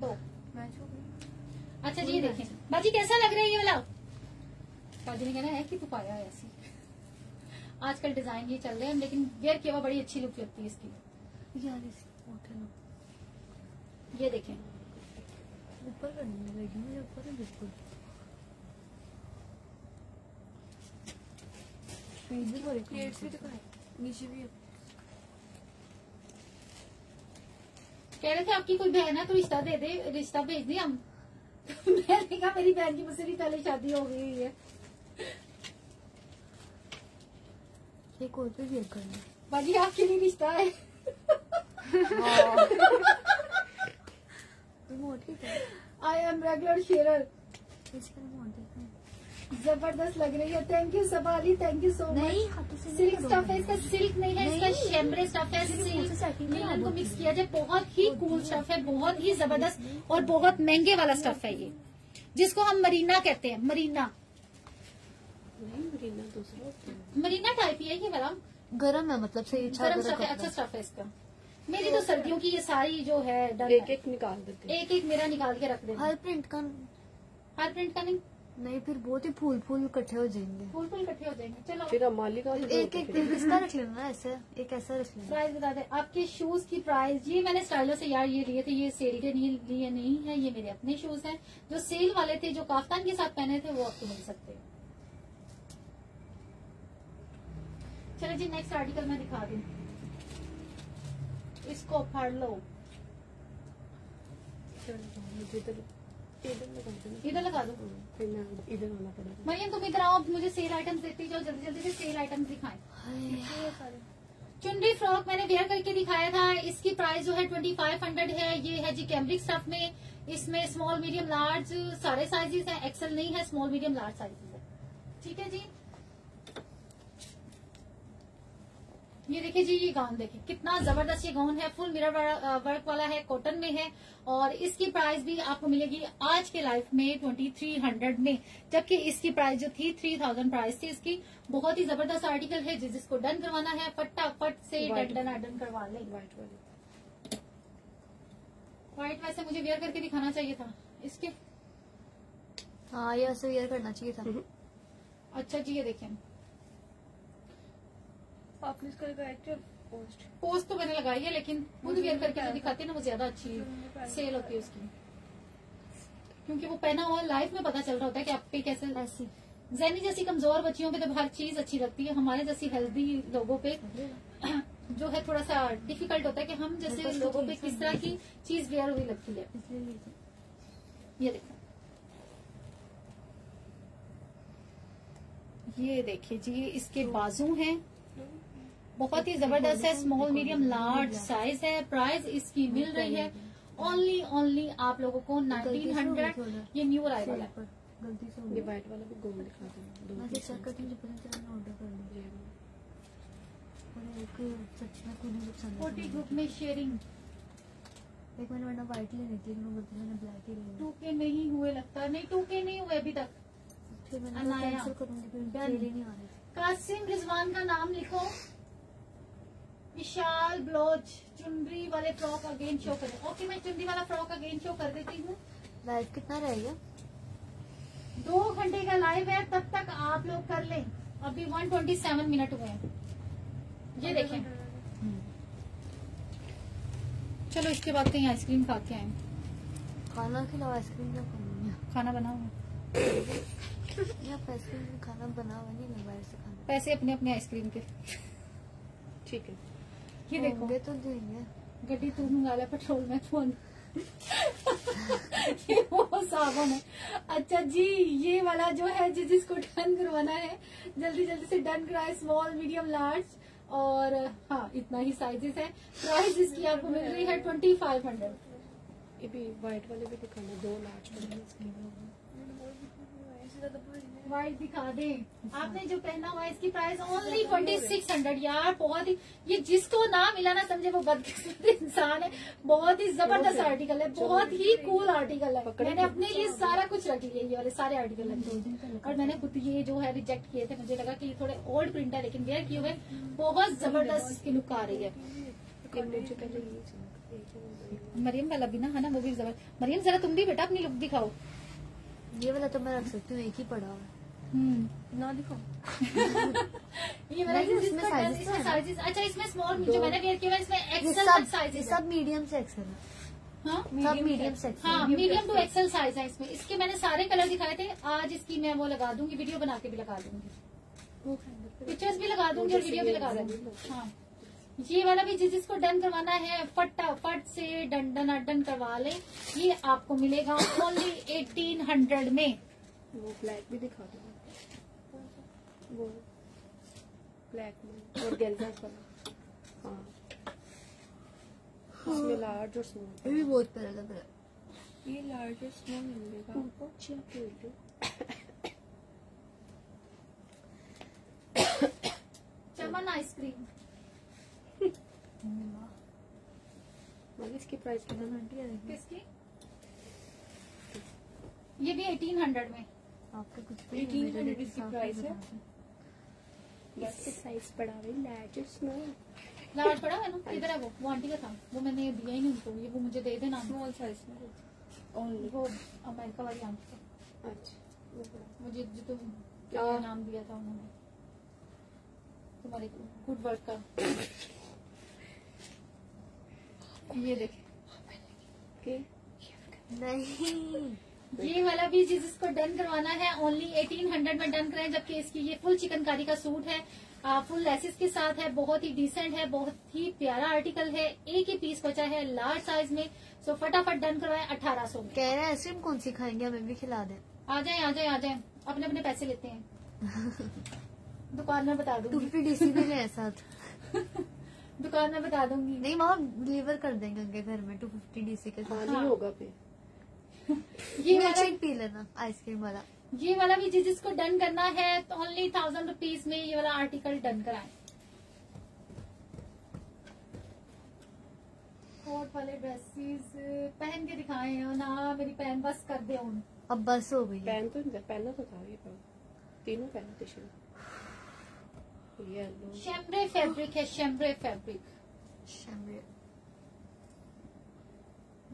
दो। अच्छा जी देखें। बाजी कैसा लग रहा है ये वाला? बाजी ने कहना है कि तू पाया है ऐसी। आजकल डिज़ाइन ये चल रहे हैं लेकिन वेयर किया हुआ बड़ी अच्छी लुक लगती है इसकी। यार ये देखें। ऊपर करने लगी मुझे ऊपर है बिल्कुल। इधर हो। रही प्लेट्स भी दिखाए नीचे भी कह रहे थे आपकी कोई बहन है तो रिश्ता दे दे रिश्ता भेज दिया। हम मैंने कहा मेरी बहन की मुझसे भी पहले शादी हो गई है। एक और पे वेयर करना बाजी आपके लिए रिश्ता है आई एम रेगुलर शेयर ज़बरदस्त लग रही है thank you सबाली thank you so much silk stuff है इसका सिल्क नहीं है इसका शेमरे स्टफ़ है सिल्क को मिक्स किया जाए बहुत ही कूल स्टफ़ है बहुत ही ज़बरदस्त और बहुत महँगे वाला स्टफ़ है ये। जिसको हम मरीना कहते हैं मरीना। मरीना दूसरा मरीना टाइप ही है ये वाला गरम है मतलब सही अच्छा गर्म गरम स्टफ़ है अच्छा स्टफ़ है इसका मेरी तो सर्दियों की ये सारी जो है एक एक निकाल देते एक एक मेरा निकाल के रख देना हर प्रिंट का हर प्रिंट का नहीं? नहीं फिर बहुत ही फूल फूल इकट्ठे हो जाएँगे। फूल फूल इकट्ठे हो जाएँगे। चलो। फिर हम मालिका से एक एक। इसका रख लेना ऐसे एक ऐसा रख लेना। प्राइस बता दे। आपके शूज़ की प्राइस ये मैंने स्टाइलो से यार ये लिए थे ये सेल के नहीं लिए नहीं है ये मेरे अपने शूज़ हैं। जो सेल वाले थे जो काफ्तान के साथ पहने थे वो आपको मिल सकते हैं। चलो जी नेक्स्ट आर्टिकल मैं दिखा दूँ। इसको पढ़ लो। इधर इधर लगा दो। हाँ, इधर आना पड़ेगा। मरियम तुम इधर आओ मुझे सेल आइटम्स देखती जाओ जल्दी जल्दी से सेल आइटम्स दिखाएँ। चुनरी फ्रॉक मैंने वेयर करके दिखाया था। इसकी प्राइस जो है ट्वेंटी फाइव हंड्रेड है। ये है जी कैम्ब्रिक स्टफ़ में। इसमें स्मॉल मीडियम लार्ज सारे साइजेस हैं। एक्सेल नहीं है स्मॉल मीडियम लार्ज साइजेस है। ठीक है जी? ये देखिए जी ये गाउन देखिए कितना ज़बरदस्त ये गाउन है। फुल मिरर वर्क वाला है कॉटन में है और इसकी प्राइस भी आपको मिलेगी आज के लाइफ में ट्वेंटी थ्री हंड्रेड में। जबकि इसकी प्राइस जो थी थ्री थाउज़ेंड प्राइस थी इसकी बहुत ही ज़बरदस्त आर्टिकल है जिस जिसको डन करवाना है फटाफट से डन डन डन करवा लें। व्हाइट वाली। व्हाइट वैसे मुझे वेयर करके दिखाना चाहिए था। इसके? हाँ ये ऐसे वेयर करना चाहिए था। अच्छा जी ये देखिए। आपने इसका लगाया पोस्ट पोस्ट तो मैंने लगाई है लेकिन खुद वेयर करके जो दिखाती है ना वो ज़्यादा अच्छी सेल होती है उसकी। क्योंकि वो पहना हुआ लाइफ में पता चल रहा होता है कि आप पे कैसे ऐसी। जैनी जैसी कमज़ोर बच्चियों पे तो हर चीज़ अच्छी लगती है। हमारे जैसी हेल्दी लोगों पे जो है थोड़ा सा डिफ़िकल्ट होता है कि हम जैसे लोगों पे किस तरह की चीज़ वेयर हुई लगती है। ये देखो। ये देखिए जी इसके बाजू हैं। बहुत ही ज़बरदस्त है स्मॉल मीडियम लार्ज साइज़ है। प्राइस इसकी मिल रही है। ओनली ओनली आप लोगों को नाइनटीन हंड्रेड ये न्यू अराइवल है। गलती से हो वाला भी गोल दिखा देना मैं दो तो चेक करती हूँ पता चला ऑर्डर कर लिया और एक सच में कोई नहीं पसंद फोर्टी ग्रुप में शेयरिंग एक मैंने वरना व्हाइट लेनी थी बोलती मैंने ब्लैक ही लेनी। टू के नहीं हुए लगता। है। नहीं टू के नहीं हुए अभी तक। फिर मैंने। कैंसिल करूँगी फिर नहीं आ रही कासिम रिजवान का नाम लिखो। विशाल ब्लोच चुनरी वाले फ्रॉक अगेन शो करें ओके मैं चुनरी वाला फ्रॉक अगेन शो कर देती हूँ। लाइव कितना रहेगा? दो घंटे का लाइव है तब तक आप लोग कर लें। अभी 127 मिनट हुए हैं। ये देखें। चलो इसके बाद कहीं आइसक्रीम खा के आए। खाना खिलाओ आइसक्रीम क्या खानी? खाना बनाओ। आइसक्रीम खाना बना हुआ नहीं मैं बाहर से खाना पैसे अपने अपने आइसक्रीम के। ठीक है। ये देखो। तो देंगे। गड्डी तू मंगा लिया पेट्रोल में फ़ोन। ये वो साबुन है। अच्छा जी ये वाला जो है जिस जिसको डन करवाना है जल्दी जल्दी से डन कराए स्मॉल मीडियम लार्ज और हाँ इतना ही साइजेस है। प्राइस इसकी आपको मिल रही है ट्वेंटी फाइव हंड्रेड ये भी व्हाइट वाले भी दिखाना दो लार्ज वाले ऐसे ज़्यादा भारी नहीं वाइट दिखा दे। आपने जो पहना हुआ इसकी price only twenty six hundred यार बहुत ही ये जिसको ना मिला ना समझे वो बदकिस्मत इंसान है। बहुत ही ज़बरदस्त आर्टिकल है बहुत ही कूल आर्टिकल है। मैंने अपने लिए सारा कुछ रख लिया ये वाले सारे आर्टिकल रखे और मैंने खुद ये जो है रिजेक्ट किए थे मुझे लगा कि ये थोड़े ओल्ड प्रिंट है लेकिन वेयर किए हुए बहुत ज़बरदस्त इसकी लुक आ रही है। मरियम वाला भी ना है ना वो भी ज़बरदस्त मरियम जरा तुम भी बेटा अपनी लुक दिखाओ। ये वाला तो मैं रख सकती हूँ एक ही पड़ा हुआ हम्म। ना ये वाला इसमें sizes इसमें तो अच्छा इसमें स्मॉल जो मैंने वेयर किया इसमें एक्सेल तक साइज़ सब मीडियम से एक्सेल है। हाँ? मीडियम से एक्सेल हाँ। मीडियम टू एक्सेल साइज़ है। इसमें। इसके मैंने सारे कलर दिखाए थे आज इसकी मैं वो लगा दूँगी वीडियो बना के भी लगा दूँगी। पिक्चर्स भी लगा दूँगी और वीडियो भी लगा दूँगी। हाँ। ये वाला भी जिस जिसको डन करवाना है फटाफट से डन डन डन करवा ले ये आपको मिलेगा ओनली एटीन हंड्रेड में। वो ब्लैक भी दिखा दो। वो ब्लैक में और वाला हाँ। इसमें लार्ज और ये स्मॉल भी बहुत प्यारा लग रहा है। ये लार्जेस्ट में मिलेगा आपको। चमन आइसक्रीम इसकी प्राइस कितना आंटी किसकी? ये भी एटीन हंड्रेड में। आपका कुछ भी 1800 नहीं, मेरे इसकी हिसाब से price है। बता साइज़ बड़ा है लार्ज और स्मॉल लार्ज पड़ा है ना? इधर है वो वो आंटी का था। वो मैंने दिया ही नहीं उनको ये वो मुझे दे देना। स्मॉल साइज़ में ओनली वो अमेरिका वाली आंटी का। अच्छा बड़ा जो, तुम? क्या नाम दिया था उन्होंने। तुम्हारे गुड वर्क का। ये देखे। नहीं। ये वाला भी जिस जिसको डन करवाना है ओनली 1800 में डन कराएँ जबकि इसकी ये फुल चिकनकारी का सूट है। आ, फुल लेसिस के साथ है बहुत ही डिसेंट है बहुत ही प्यारा आर्टिकल है। एक ही पीस बचा है लार्ज साइज़ में सो फटाफट डन करवाएँ 1800 में। कह रहे हैं आइसक्रीम कौन सी खाएँगे? हमें भी खिला दें। आ जाए आ जाए आ जाए। अपने अपने पैसे लेते हैं। दुकान में बता फिफ्टी डीसी भी साथ। दुकान में बता दूँगी। नहीं मामा डिलीवर कर देंगे उनके घर में टू फिफ्टी डीसी के साथ। खाली होगा पे ये वाला पी लेना आइसक्रीम वाला। ये वाला भी जिस जिसको डन करना है तो ओनली थाउज़ेंड रुपीज़ में ये वाला आर्टिकल डन कराएँ। कोट वाले ड्रेसेस पहन के दिखाए हो ना मेरी पहन बस कर दे उन। अब बस हो गई पहन तो पहना तो था ये तीनों पहने शुरू येलो शेम्ब्रे फैब्रिक है शेम्ब्रे फैब्रिक शैम्ब्रे।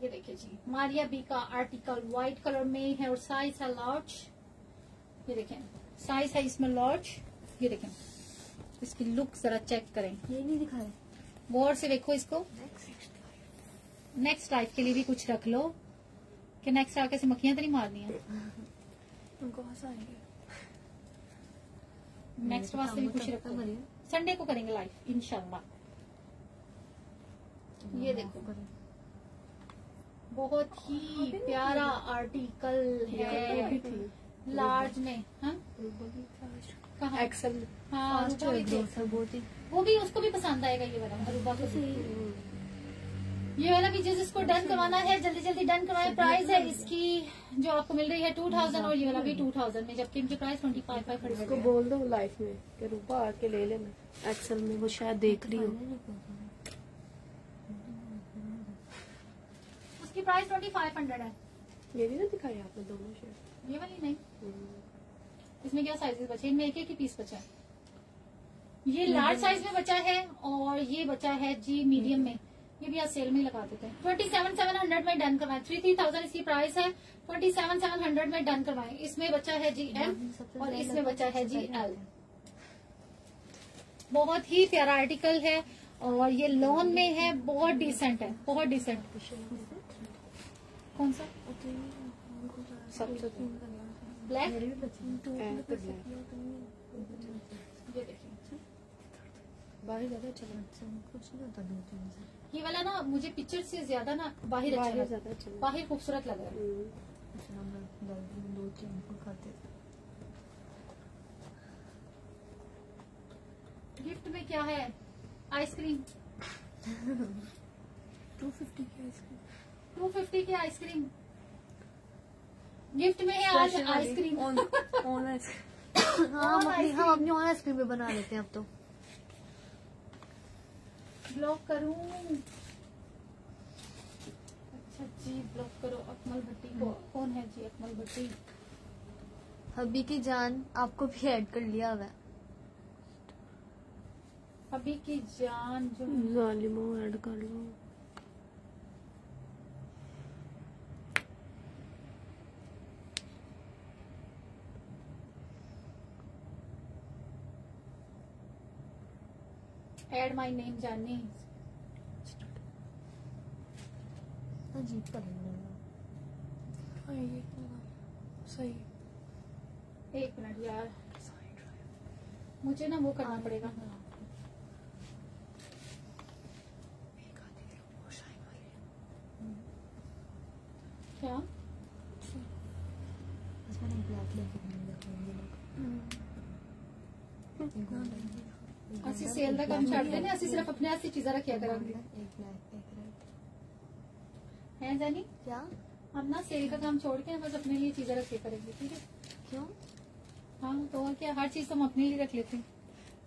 ये देखिए जी मारिया बी का आर्टिकल व्हाइट कलर में है और साइज़ है लार्ज ये देखें साइज़ है इसमें लार्ज ये देखें इसकी लुक जरा चेक करें। ये नहीं दिखाए। गौर से देखो इसको। नेक्स्ट लाइफ के लिए भी कुछ रख लो। कि नेक्स्ट आके से मक्खियाँ तो नहीं मारनी है। उनको हंसाएँगे। नेक्स्ट वास्ते भी कुछ रखो संडे को करेंगे लाइफ इंशाल्लाह ये देखो। बहुत ही प्यारा आर्टिकल है। लार्ज में हाँ? कहाँ? हाँ भी हो ही वो भी उसको भी पसंद आएगा ये वाला अरूबा को। ये वाला भी जिस जिसको डन करवाना है जल्दी जल्दी डन करवाए प्राइस है इसकी जो आपको मिल रही है टू थाउज़ेंड और ये वाला भी टू थाउज़ेंड में जबकि इनकी price twenty five five hundred बोल दो लाइफ में कि रूपा आके ले लेना। एक्सल में वो शायद देख रही हो। उसकी प्राइस ट्वेंटी फाइव हंड्रेड है। ये भी ना दिखाई आपने दोनों शेयर ये वाली नहीं। इसमें क्या साइजेस बचे? इनमें एक एक ही पीस बचा है। ये लार्ज साइज़ में। बचा है और ये बचा है जी मीडियम में। ये भी आज सेल में लगा देते हैं ट्वेंटी सेवन सेवन हंड्रेड में डन करवाए। थ्री थ्री थाउज़ेंड इसकी प्राइस है। ट्वेंटी सेवन सेवन हंड्रेड में डन करवाए। इसमें बचा है जी एम और इसमें बचा है जी एल बहुत ही प्यारा आर्टिकल है और ये लोन में है। बहुत डिसेंट है। बहुत डिसेंट कौन सा? ब्लैक है। तो। ये देखिए। बाहर ज़्यादा चला कुछ नहीं होता दो तीन से। ये वाला ना मुझे पिक्चर से ज़्यादा ना बाहर अच्छा बाहर लगा। बाहर खूबसूरत लग। रहा है। अच्छा, गिफ्ट में क्या है? आइसक्रीम टू फिफ्टी की आइसक्रीम टू फिफ्टी की आइसक्रीम गिफ्ट में है आज आइसक्रीम ऑन ऑन आइसक्रीम हाँ हम अपनी हम अपनी ऑन आइसक्रीम भी बना लेते हैं अब तो। ब्लॉक करूँ अच्छा जी ब्लॉक करो। अकमल भट्टी को कौन है जी अकमल भट्टी? हबी की जान आपको भी ऐड कर लिया हुआ हबी अभी की जान जो जालिमो ऐड कर लो। एड माय नेम जानी अजीब रही है। हाँ ये सही। एक मिनट यार। मुझे ना वो करना पड़ेगा। क्या? बस मैंने ब्लैक लेके ਅਸੀਂ ਸੇਲ ਦਾ ਕੰਮ ਛੱਡਦੇ ਨੇ ਅਸੀਂ ਸਿਰਫ ਆਪਣੇ ਵਾਸਤੇ ਚੀਜ਼ਾਂ ਰੱਖਿਆ ਕਰਾਂਗੇ एक ब्लैक एक रेड हैं जानी क्या हम ना सेल का काम छोड़ के बस अपने लिए चीजें रखे करेंगे ठीक है क्यों हाँ तो और क्या हर चीज तो हम अपने लिए रख लेते हैं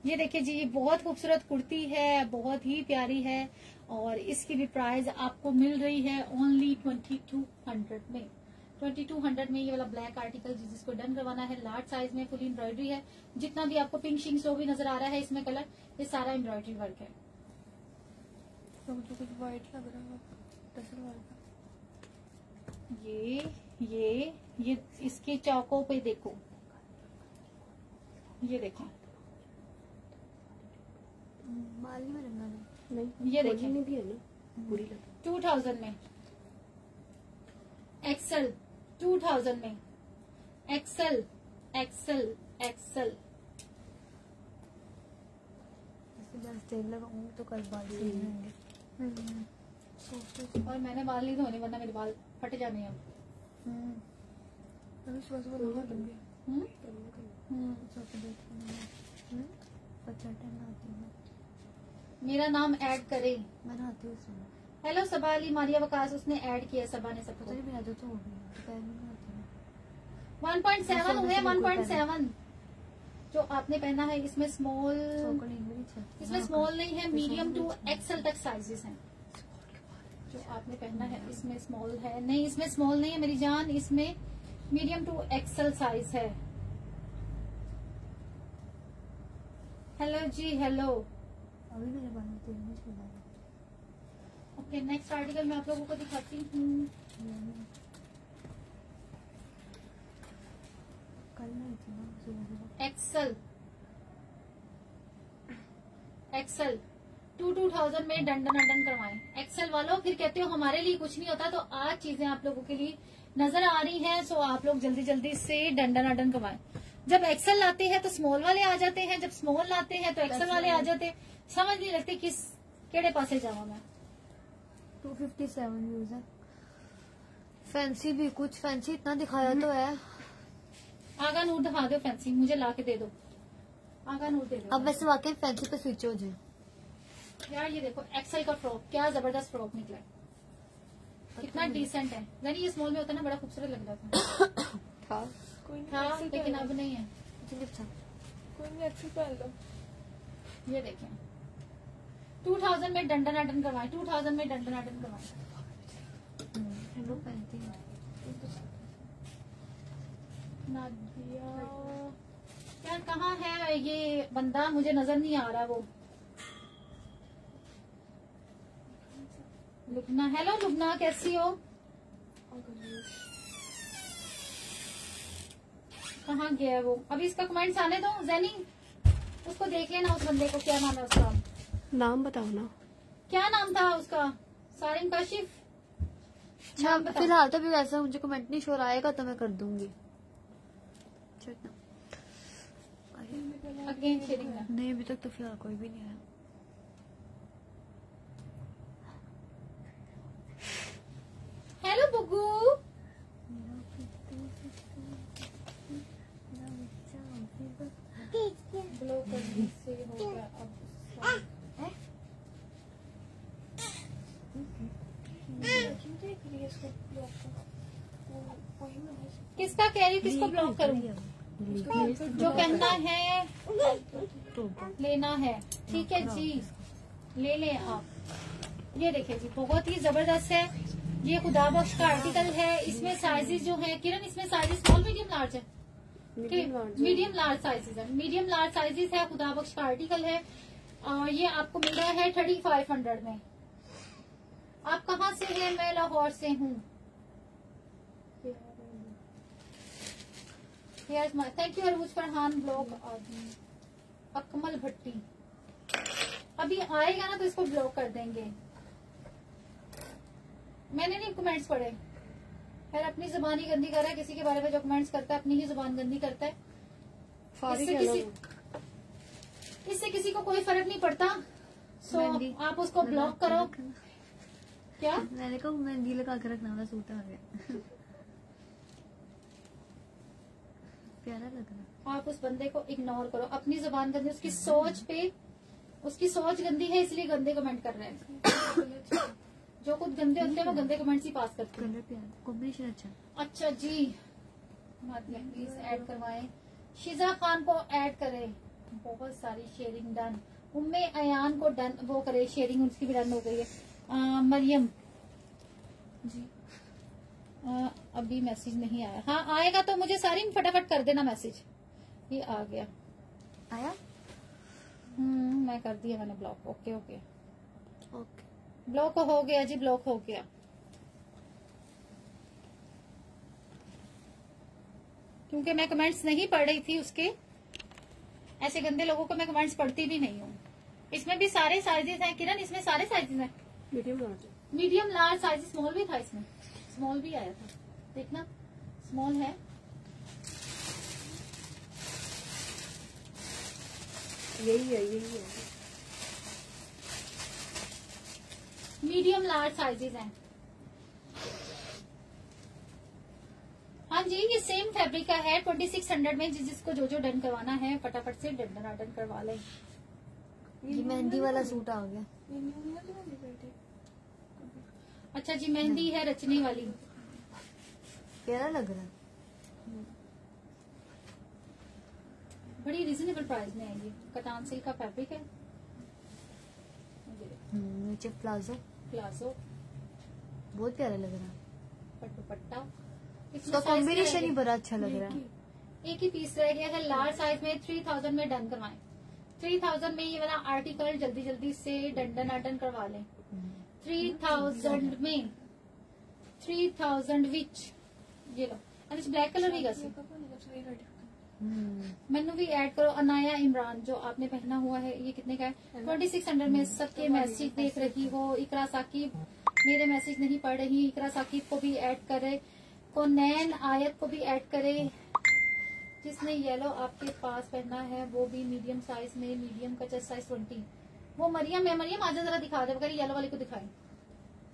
ये देखिए जी ये बहुत खूबसूरत कुर्ती है बहुत ही प्यारी है और इसकी भी प्राइस आपको मिल रही है ओनली ट्वेंटी टू हंड्रेड में ट्वेंटी टू हंड्रेड में ये वाला ब्लैक आर्टिकल जिसको डन करवाना है लार्ज साइज़ में फुल एम्ब्रॉयडरी है। जितना भी आपको पिंक शिंग जो भी नज़र आ रहा है इसमें कलर ये सारा एम्ब्रॉयडरी वर्क है। तो मुझे कुछ वाइट लग रहा है ये ये ये इसके चौकों पे देखो। ये देखें। बाल में रंगा नहीं। नहीं ये खोलने देखें। नहीं दिया ना टू थाउज़ेंड में। एक्सल टू थाउज़ेंड में। एक्सल एक्सल एक्सल लगाऊँगी तो कल बाल सही और मैंने बाल नहीं धोने वरना मेरे बाल फट जाने हैं अब। हम्म? अच्छा टाइम नहाती हूँ। मेरा नाम ऐड करे। मैं नहाती हूँ हेलो सबा अली मारिया वकास उसने ऐड किया सबा ने सबको तो हो है। में नहाती हूँ 1.7 हुए बिल्कुल 1.7 जो आपने पहना है इसमें स्मॉल इसमें स्मॉल नहीं है मीडियम टू एक्सल तक साइजेस हैं। जो आपने पहना है इसमें स्मॉल है। नहीं इसमें स्मॉल नहीं है मेरी जान इसमें मीडियम टू एक्सल साइज़ है। हेलो जी हेलो अभी मेरे बाल में तेल छोड़ा है। ओके नेक्स्ट आर्टिकल मैं आप लोगों को दिखाती हूँ। XL XL two two thousand में डंडन अडन करवाएँ। एक्सल वालों फिर कहते हो हमारे लिए कुछ नहीं होता तो आज चीज़ें आप लोगों के लिए नज़र आ रही हैं सो आप लोग जल्दी जल्दी से डंडन अडन करवाएँ। जब एक्सल लाते हैं तो स्मॉल वाले आ जाते हैं जब स्मॉल लाते हैं तो एक्सल वाले आ जाते हैं। समझ नहीं लगती किस केड़े पासे जावा मैं। टू फिफ्टी सेवन व्यूज़ है। फैंसी भी कुछ फैंसी इतना दिखाया तो है। आगा नूर दिखा दो फैंसी मुझे ला के दे दो। आगा नूर दे दो। अब वैसे वाकई फैंसी पे स्विच हो जाए। यार ये देखो एक्सल का फ्रॉक क्या ज़बरदस्त फ्रॉक निकला है। कितना डिसेंट है। यानी ये स्मॉल में होता ना बड़ा खूबसूरत लग रहा था। था। कोई नहीं था लेकिन अब नहीं है। था कोई नहीं एक्सेल पहन लो। ये देखें। 2000 में डंडन अडन करवाएँ 2000 में डंडन अडन करवाएँ। यार कहाँ है ये बंदा? मुझे नज़र नहीं आ रहा वो। लुबना हेलो लुबना कैसी हो? कहाँ गया है वो? अभी इसका कमेंट्स आने दो जैनी उसको देख लेना उस बंदे को क्या नाम है उसका? नाम बताओ ना। क्या नाम था उसका? सारिम काशिफ? फ़िलहाल तो अभी वैसा मुझे कमेंट नहीं शोर आएगा तो मैं कर दूँगी। नहीं अभी तक तो फ़िलहाल कोई भी नहीं आया। हेलो बुग्गू ब्लॉक से हो गया। अब किसका कह रही किसको ब्लॉक करूँ? जो कहना है। लेना है। ठीक है जी। ले लें आप। ये देखिए जी बहुत ही ज़बरदस्त है। ये खुदा बख्श का आर्टिकल है। इसमें साइजेस जो है किरण इसमें साइजेस स्मॉल मीडियम लार्ज है? Medium large medium large sizes है। मीडियम लार्ज साइजेस है खुदा बख्श का आर्टिकल है। और ये आपको मिल रहा है थर्टी फाइव हंड्रेड में। आप कहाँ से हैं? मैं लाहौर से हूँ। Thank you Arooj Farhan blog Akmal Bhatti. अभी आएगा ना तो इसको ब्लॉक कर देंगे। मैंने नहीं कमेंट्स पढ़े। खैर अपनी ज़ुबान ही गंदी कर रहा है किसी के बारे में जो कमेंट्स करता है अपनी ही ज़ुबान गंदी करता है। इससे किसी इससे किसी को कोई फ़र्क नहीं पड़ता। सो मेहंदी। आप उसको ब्लॉक करो क्या? मैंने कहा मेहंदी लगा के रखना वाला सूट आ गया। प्यारा लग रहा आप उस बंदे को इग्नोर करो। अपनी ज़ुबान गंदी उसकी सोच पे उसकी सोच गंदी है इसलिए गंदे कमेंट कर रहे हैं। जो कुछ गंदे होते हैं वो गंदे कमेंट्स ही पास करते हैं। कॉम्बिनेशन अच्छा। अच्छा जी प्लीज़ ऐड करवाएँ। शिजा खान को ऐड करें। बहुत सारी शेयरिंग डन उम्मे अयान को डन वो करे शेयरिंग उसकी भी डन हो गई है। मरियम। जी। अ, अभी मैसेज नहीं आया। हाँ आएगा तो मुझे सारी फटाफट कर देना मैसेज। ये आ गया। आया? हम्म मैं कर दिया मैंने block. Okay okay. Okay. Block हो गया जी ब्लॉक हो गया। क्योंकि मैं कमेंट्स नहीं पढ़ रही थी उसके। ऐसे गंदे लोगों को मैं कमेंट्स पढ़ती भी नहीं हूँ। इसमें भी सारे साइजेस हैं। किरण इसमें सारे साइजेस हैं। Medium large medium large size small भी था इसमें। स्मॉल भी आया था। देखना। स्मॉल है। यही है यही है। मीडियम लार्ज साइजेस हैं। हाँ जी ये सेम फैब्रिक का है ट्वेंटी सिक्स हंड्रेड में जिस जिसको जो जो डन करवाना है फटाफट से डन डन डन करवा लें। ये मेहंदी वाला सूट आ गया ये न्यू नहीं है तुम्हारी बेटी अच्छा जी मेहंदी है रचने वाली। प्यारा लग रहा बड़ी रिजनेबल प्राइस में है ये। कटान सिल्क का फैब्रिक है। हम्म, नीचे प्लाजो। प्लाजो। बहुत प्यारा लग रहा है। दुपट्टा इसका कॉम्बिनेशन ही बड़ा अच्छा लग रहा है। एक ही पीस रह गया है। लार्ज साइज़ में थ्री थाउज़ेंड में डन करवाएँ। थ्री थाउज़ेंड में ये वाला आर्टिकल जल्दी जल्दी से डंडन अटन करवा लें। थ्री थाउज़ेंड में। थ्री थाउज़ेंड विच ये लो। और इस ब्लैक कलर भी गसी हम्म, भी ऐड करो। अनाया इमरान जो आपने पहना हुआ है ये कितने का है? ट्वेंटी सिक्स हंड्रेड में सबके मैसेज देख रही हो। इकरा साकिब मेरे मैसेज नहीं पढ़ रही। इकरा साकिब को भी ऐड करे। कोनैन आयत को भी ऐड करे। जिसने येलो आपके पास पहना है वो भी मीडियम साइज़ में मीडियम का चेस्ट साइज़ ट्वेंटी वो मरियम है मरियम आजा जरा दिखा दे अगर येलो वाले को दिखाए।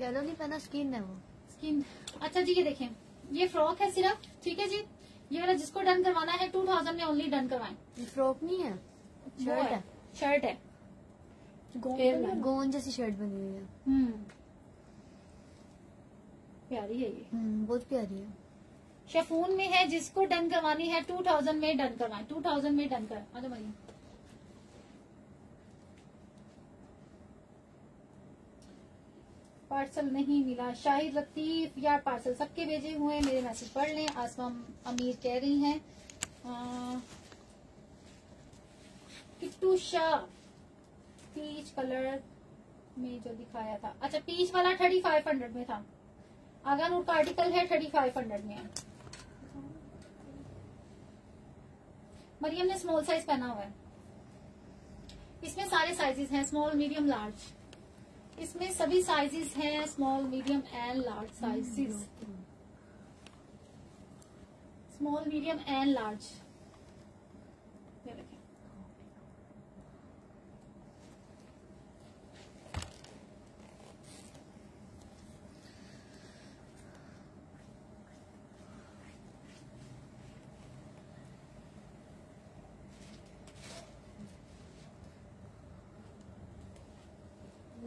येलो नहीं पहना स्किन है वो। स्कीम अच्छा जी ये देखें। ये फ्रॉक है सिर्फ़ ठीक है जी? ये वाला जिसको डन करवाना है टू थाउज़ेंड में ओनली डन करवाएँ। फ्रॉक नहीं है शर्ट है शर्ट है। गोन जैसी शर्ट बनी हुई है। हम्म। प्यारी है ये। हम्म, बहुत प्यारी है। शेफून में है जिसको डन करवानी है टू थाउज़ेंड में डन करवाएँ। टू थाउज़ेंड में डन कर आजा मरियम। पार्सल नहीं मिला। शाहिद लतीफ यार पार्सल सबके भेजे हुए मेरे मैसेज पढ़ लें। आसमा अमीर कह रही हैं। किट्टू शाह, पीच कलर में जो दिखाया था। अच्छा पीच वाला थर्टी फाइव हंड्रेड में था। आगा नूर का आर्टिकल है थर्टी फाइव हंड्रेड में। मरियम ने स्मॉल साइज़ पहना हुआ है। इसमें सारे साइजेस हैं स्मॉल मीडियम लार्ज इसमें सभी साइजेस हैं small medium and large sizes small medium and large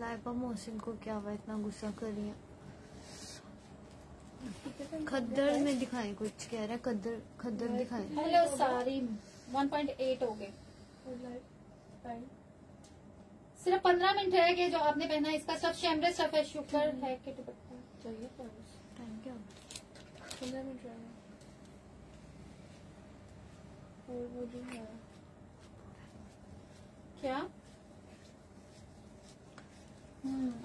Laiba Mohsin को क्या हुआ इतना गुस्सा कर रही है? खद्दर में दिखाएँ कुछ कह रहा है खद्दर खद्दर दिखाएँ। हेलो सारी 1.8 हो गए। सिर्फ़ पंद्रह मिनट रह गए जो आपने पहना है इसका सब शैमरे स्टफ़ है शुक्र है कि दुपट्टा। चाहिए टाइम क्या पंद्रह मिनट रह गए। और वो जो है। क्या?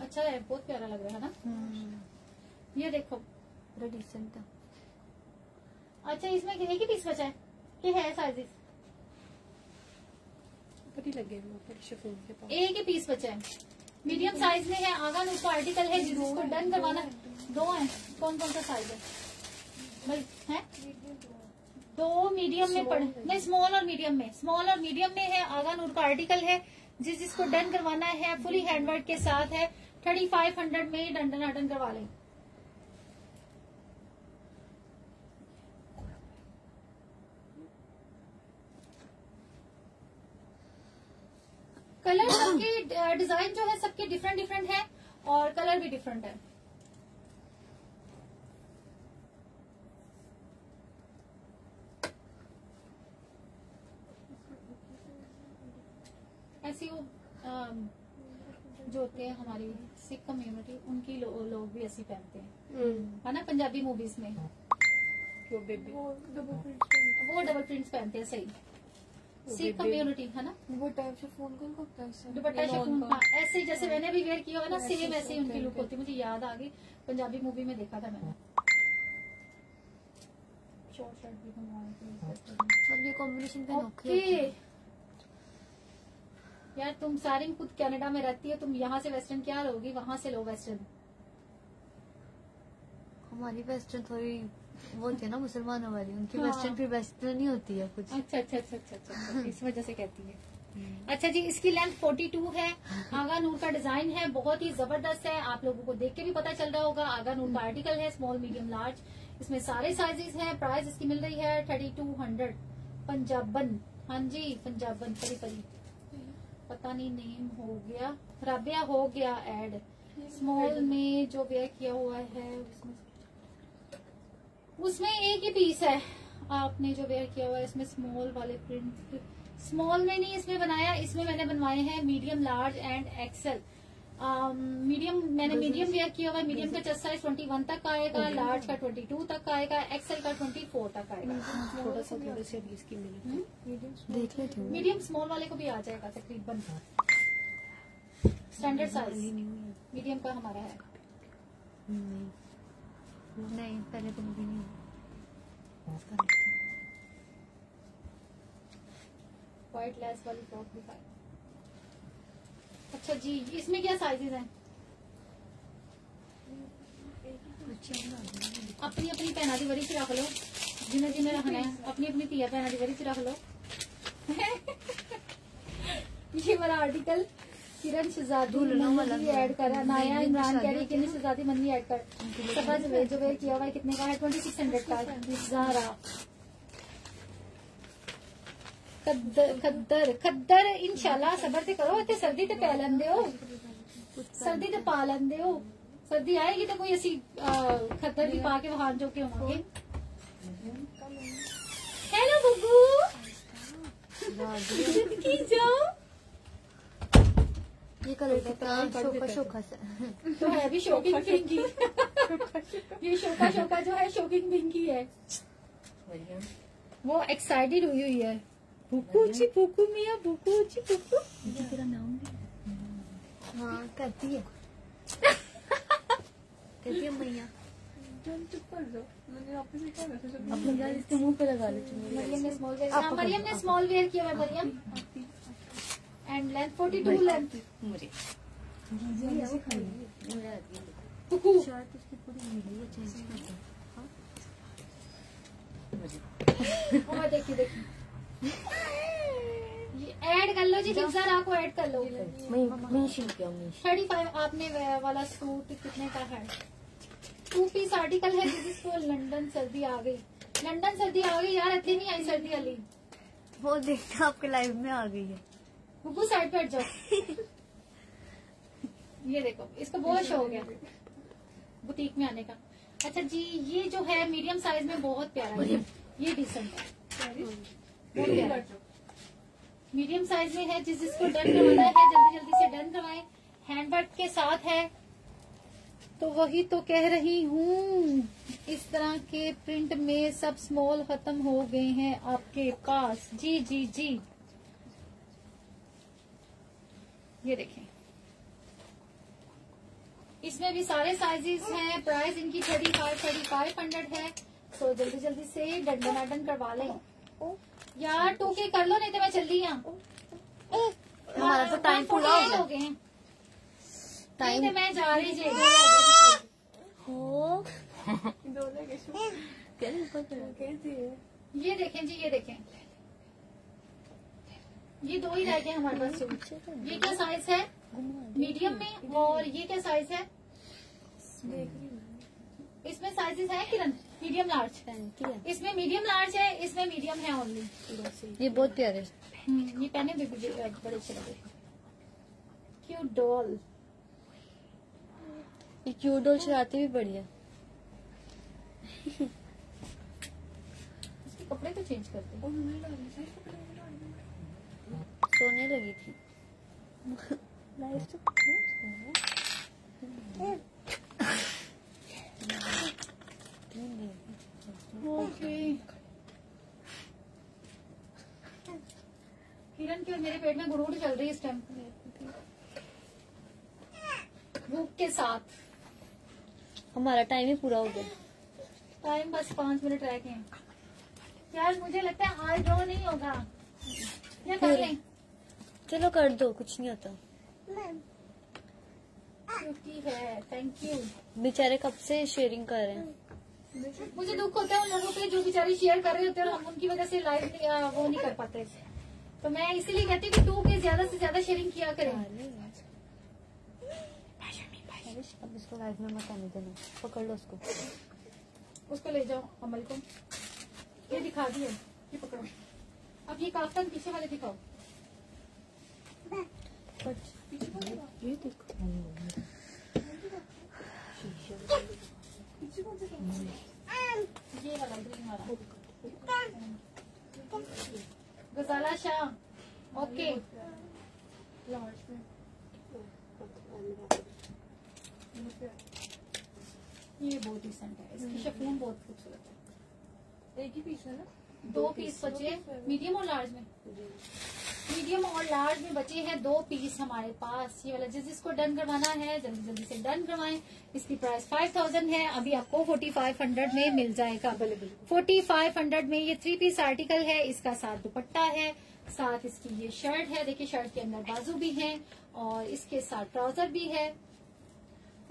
अच्छा है बहुत प्यारा लग रहा है ना? हम्म। ये देखो बड़ा डिसेंट था। अच्छा इसमें एक ही पीस बचा है? कि है साइजेस एक ही पीस बचा है। मीडियम साइज़ में है आगा उसको आर्टिकल है जिसको डन करवाना दो है। कौन कौन सा साइज़ है? भाई है? दो मीडियम में पड़ नहीं स्मॉल और मीडियम में। स्मॉल और मीडियम में है आगा नूर का आर्टिकल है जिस जिसको डन करवाना है फुली हैंडवर्क के साथ है थर्टी फाइव हंड्रेड में ही डन अटन करवा लें। कलर सबके डिज़ाइन जो है सबके डिफरेंट डिफरेंट है और कलर भी डिफरेंट है। ऐसी वो जो होते हैं हमारी सिख कम्युनिटी उनकी लो, लोग भी ऐसी पहनते हैं। है ना पंजाबी मूवीज़ में? वो बेबी वो डबल प्रिंट वो डबल प्रिंट्स पहनते हैं सही। सिख कम्युनिटी है ना? वो टाइप से फ़ोन कौन करता है दुपट्टा शिफॉन हाँ, ऐसे ही जैसे मैंने भी वेयर किया हुआ ना सेम ऐसे ही उनकी लुक होती मुझे याद आ गई पंजाबी मूवी में देखा था मैंने। शॉर्ट शर्ट भी सब ये कॉम्बिनेशन पे नोखे ओके यार तुम सारिन खुद कनाडा में रहती है तुम यहाँ से वेस्टर्न क्या लोगी? वहाँ से लो वेस्टर्न। हमारी वेस्टर्न थोड़ी वो ना मुसलमानों वाली उनकी हाँ। वेस्टर्न फिर वेस्टर्न ही होती है कुछ। अच्छा अच्छा अच्छा अच्छा अच्छा अच्छा, इस वजह से कहती है। अच्छा जी इसकी लेंथ 42 है। आगा नूर का डिज़ाइन है बहुत ही ज़बरदस्त है। आप लोगों को देख के भी पता चल रहा होगा आगा नूर का आर्टिकल है स्मॉल मीडियम लार्ज इसमें सारे साइजेस हैं प्राइस इसकी मिल रही है थर्टी टू हंड्रेड पंजाबन। हाँ जी पंजाबन परी परी पता नहीं नेम हो गया। रबिया हो गया एड स्मॉल में जो व्यय किया हुआ है, उसमें उसमें एक ही पीस है। आपने जो वेयर किया हुआ है, इसमें स्मॉल वाले प्रिंट स्मॉल में नहीं, इसमें बनाया, इसमें मैंने बनवाए हैं medium large and XL medium मैंने मीडियम वेयर किया हुआ है. मीडियम का चेस्ट साइज़ 21 तक का आएगा लार्ज का 22 तक आएगा एक्सेल का 24 तक आएगा. थोड़ा सा थोड़े से अभी इसकी देख लेती हूँ मीडियम स्मॉल वाले को भी आ जाएगा तकरीबन. स्टैंडर्ड साइज़ मीडियम का हमारा है. नहीं. नहीं पहले तो मुझे नहीं व्हाइट लेस वाली फ्रॉक दिखाए अच्छा जी इसमें क्या साइजेस हैं? अपनी अपनी भैना दी वरी च रख लो। जिन्हें जिन्हें रखना है अपनी अपनी तिया भैना दी वरी च रख लो। ये वाला आर्टिकल किरण शहजादी ऐड कर। नाया इमरान कह रही किरण शहजादी मंदी ऐड कर। सबा जवेद जो वेयर किया हुआ है कितने का है? ट्वेंटी सिक्स हंड्रेड का जारा। खदर खदर इनशाला सबर ते करो इतने सर्दी ते पै लें सर्दी ते पा लें सर्दी आएगी तो कोई असी खदर भी पा के वहाँ जो के होंगे हेलो बबू की जाओ? ये तो है भी शोकिंग पिंकी ये शोका शोका जो है शोकिंग पिंकी है। वो एक्साइटेड हुई हुई है। बुकू जी बुकू मिया बुकू जी बुकू हाँ करती है कहती है मैया चुप कर जाओ मैंने वापस ही कहा था अपने मुँह पे लगा ले मरियम ने स्मॉल वेयर हाँ मरियम ने स्मॉल वेयर किया है मरियम एंड लेंथ 42 लेंथ बुकू शर्ट उसकी पूरी मिली है चेंज कर दो और देखिए देखिए। ये ऐड कर लो जी हिफ्जा रा को ऐड कर लो। थर्टी फाइव आपने वाला सूट कितने का है? टू पीस आर्टिकल है जिसको लंदन सर्दी आ गई। लंदन सर्दी आ गई यार इतनी नहीं आई सर्दी वाली। वो देखना आपके लाइव में आ गई है। बुकू साइड पे हट जाओ। ये देखो इसको बहुत शौक गया। बुटीक में आने का। अच्छा जी ये जो है मीडियम साइज़ में बहुत प्यारा है। ये डिसेंट है। प्यारा मीडियम साइज़ में है, जिस जिसको डन करवाना है, जल्दी जल्दी से डन करवाएँ। हैंडवर्क के साथ है। तो वही तो कह रही हूँ, इस तरह के प्रिंट में सब स्मॉल खत्म हो गए हैं आपके पास। जी जी जी। ये देखें। इसमें भी सारे साइजेस हैं प्राइस इनकी thirty five thirty five hundred है। सो जल्दी जल्दी से डंडनाडन करवा लें। यार टोके कर लो नहीं तो मैं चल रही हूँ हमारा तो टाइम पूरा हो गया। गए टाइम तो मैं जा रही जी हो के है। ये देखें जी ये देखें। ये दो ही रह गए हमारे पास। सूट ये क्या साइज़ है? मीडियम में? और ये क्या साइज़ है। इसमें साइजेस है किरण मीडियम लार्ज इसमें मीडियम लार्ज है इसमें मीडियम है ओनली ये बहुत प्यारे ये पहने भी बड़े अच्छे लगे क्यूट डॉल ये क्यूट डॉल शरारती भी बढ़िया इसके कपड़े तो चेंज करते सोने लगी थी। लाइफ तो किरण की और मेरे पेट में गुड़गुड़ चल रही है इस टाइम भूख के साथ। हमारा टाइम ही पूरा हो गया। टाइम बस पाँच मिनट रह गए। यार मुझे लगता है आज ड्रॉ नहीं होगा। क्या कर लें। चलो कर दो कुछ नहीं होता. क्यूटी है थैंक यू बेचारे कब से शेयरिंग कर रहे हैं? मुझे दुख होता है उन लोगों पे जो बेचारे शेयर कर रहे होते हैं और हम उनकी वजह से लाइव वो नहीं कर पाते। तो मैं इसीलिए कहती हूँ कि टू के ज़्यादा से ज़्यादा शेयरिंग किया करें। अब इसको लाइफ में मत आने देना। पकड़ लो उसको। उसको ले जाओ अमल को। ये दिखा दिए ये पकड़ो। अब ये काफ्तान पीछे वाले दिखाओ। ये देखो गजाला शाह ओके ये बहुत डिसेंट है। इसकी शफून बहुत खूबसूरत है। एक ही पीस है ना? दो पीस बचे मीडियम और लार्ज में। मीडियम और लार्ज में बचे हैं दो पीस हमारे पास। ये वाला जिस जिसको डन करवाना है जल्दी जल्दी से डन करवाएँ। इसकी प्राइस फाइव थाउज़ेंड है। अभी आपको फोर्टी फाइव हंड्रेड में मिल जाएगा। फोर्टी फाइव हंड्रेड में ये थ्री पीस आर्टिकल है। इसका साथ दुपट्टा है। साथ इसकी ये शर्ट है। देखिए शर्ट के अंदर बाजू भी है और इसके साथ ट्राउज़र भी है।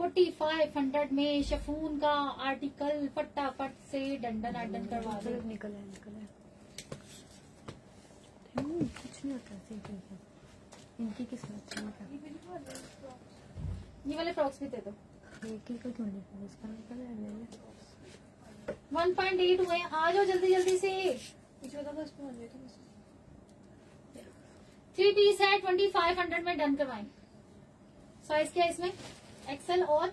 फोर्टी फाइव हंड्रेड में शफून का आर्टिकल फटाफट से डंडन अड्डन करवा दो। निकल है निकल है। हम्म, कुछ नहीं होता इनकी किस्मत ये वाले फ्रॉक्स भी दे दो। वन पॉइंट एट हुए आ जाओ जल्दी जल्दी से। थ्री पीस है ट्वेंटी फाइव हंड्रेड में डन करवाएँ। साइज़ क्या है इसमें? एक्सेल और?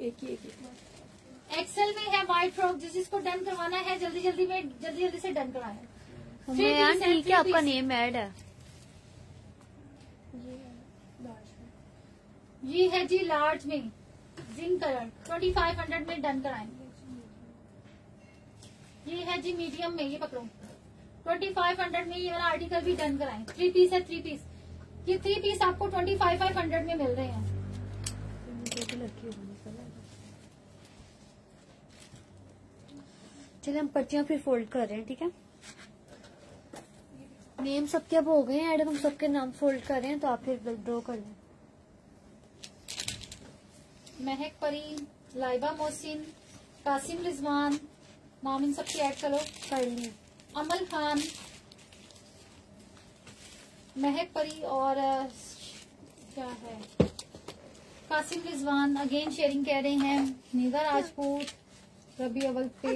एक ही एक ही। एक्सेल में है व्हाइट फ्रॉक जिस जिसको डन करवाना है जल्दी जल्दी में जल्दी जल्दी से डन है, ठीक है आपका नेम ऐड है। है ये है जी लार्ज में। Zinc colour twenty five hundred में डन कराएँगे ये है जी मीडियम में ये पकड़ो। ट्वेंटी फाइव हंड्रेड में ये वाला आर्टिकल भी डन कराएँ। थ्री पीस है थ्री पीस ये थ्री पीस आपको ट्वेंटी फाइव फाइव हंड्रेड में मिल रहे हैं। चलिए हम पर्चियाँ फिर फोल्ड कर रहे हैं ठीक है? नेम सबके अब हो गए हैं एड हम सबके नाम फोल्ड कर रहे हैं तो आप फिर ड्रॉ कर लें महक परी लाइबा मोहसिन कासिम रिजवान नाम इन सबके ऐड करो कर ली अमल खान महक परी और क्या है? कासिम रिजवान अगेन शेयरिंग कह रहे हैं निदा राजपूत रबी अवल पे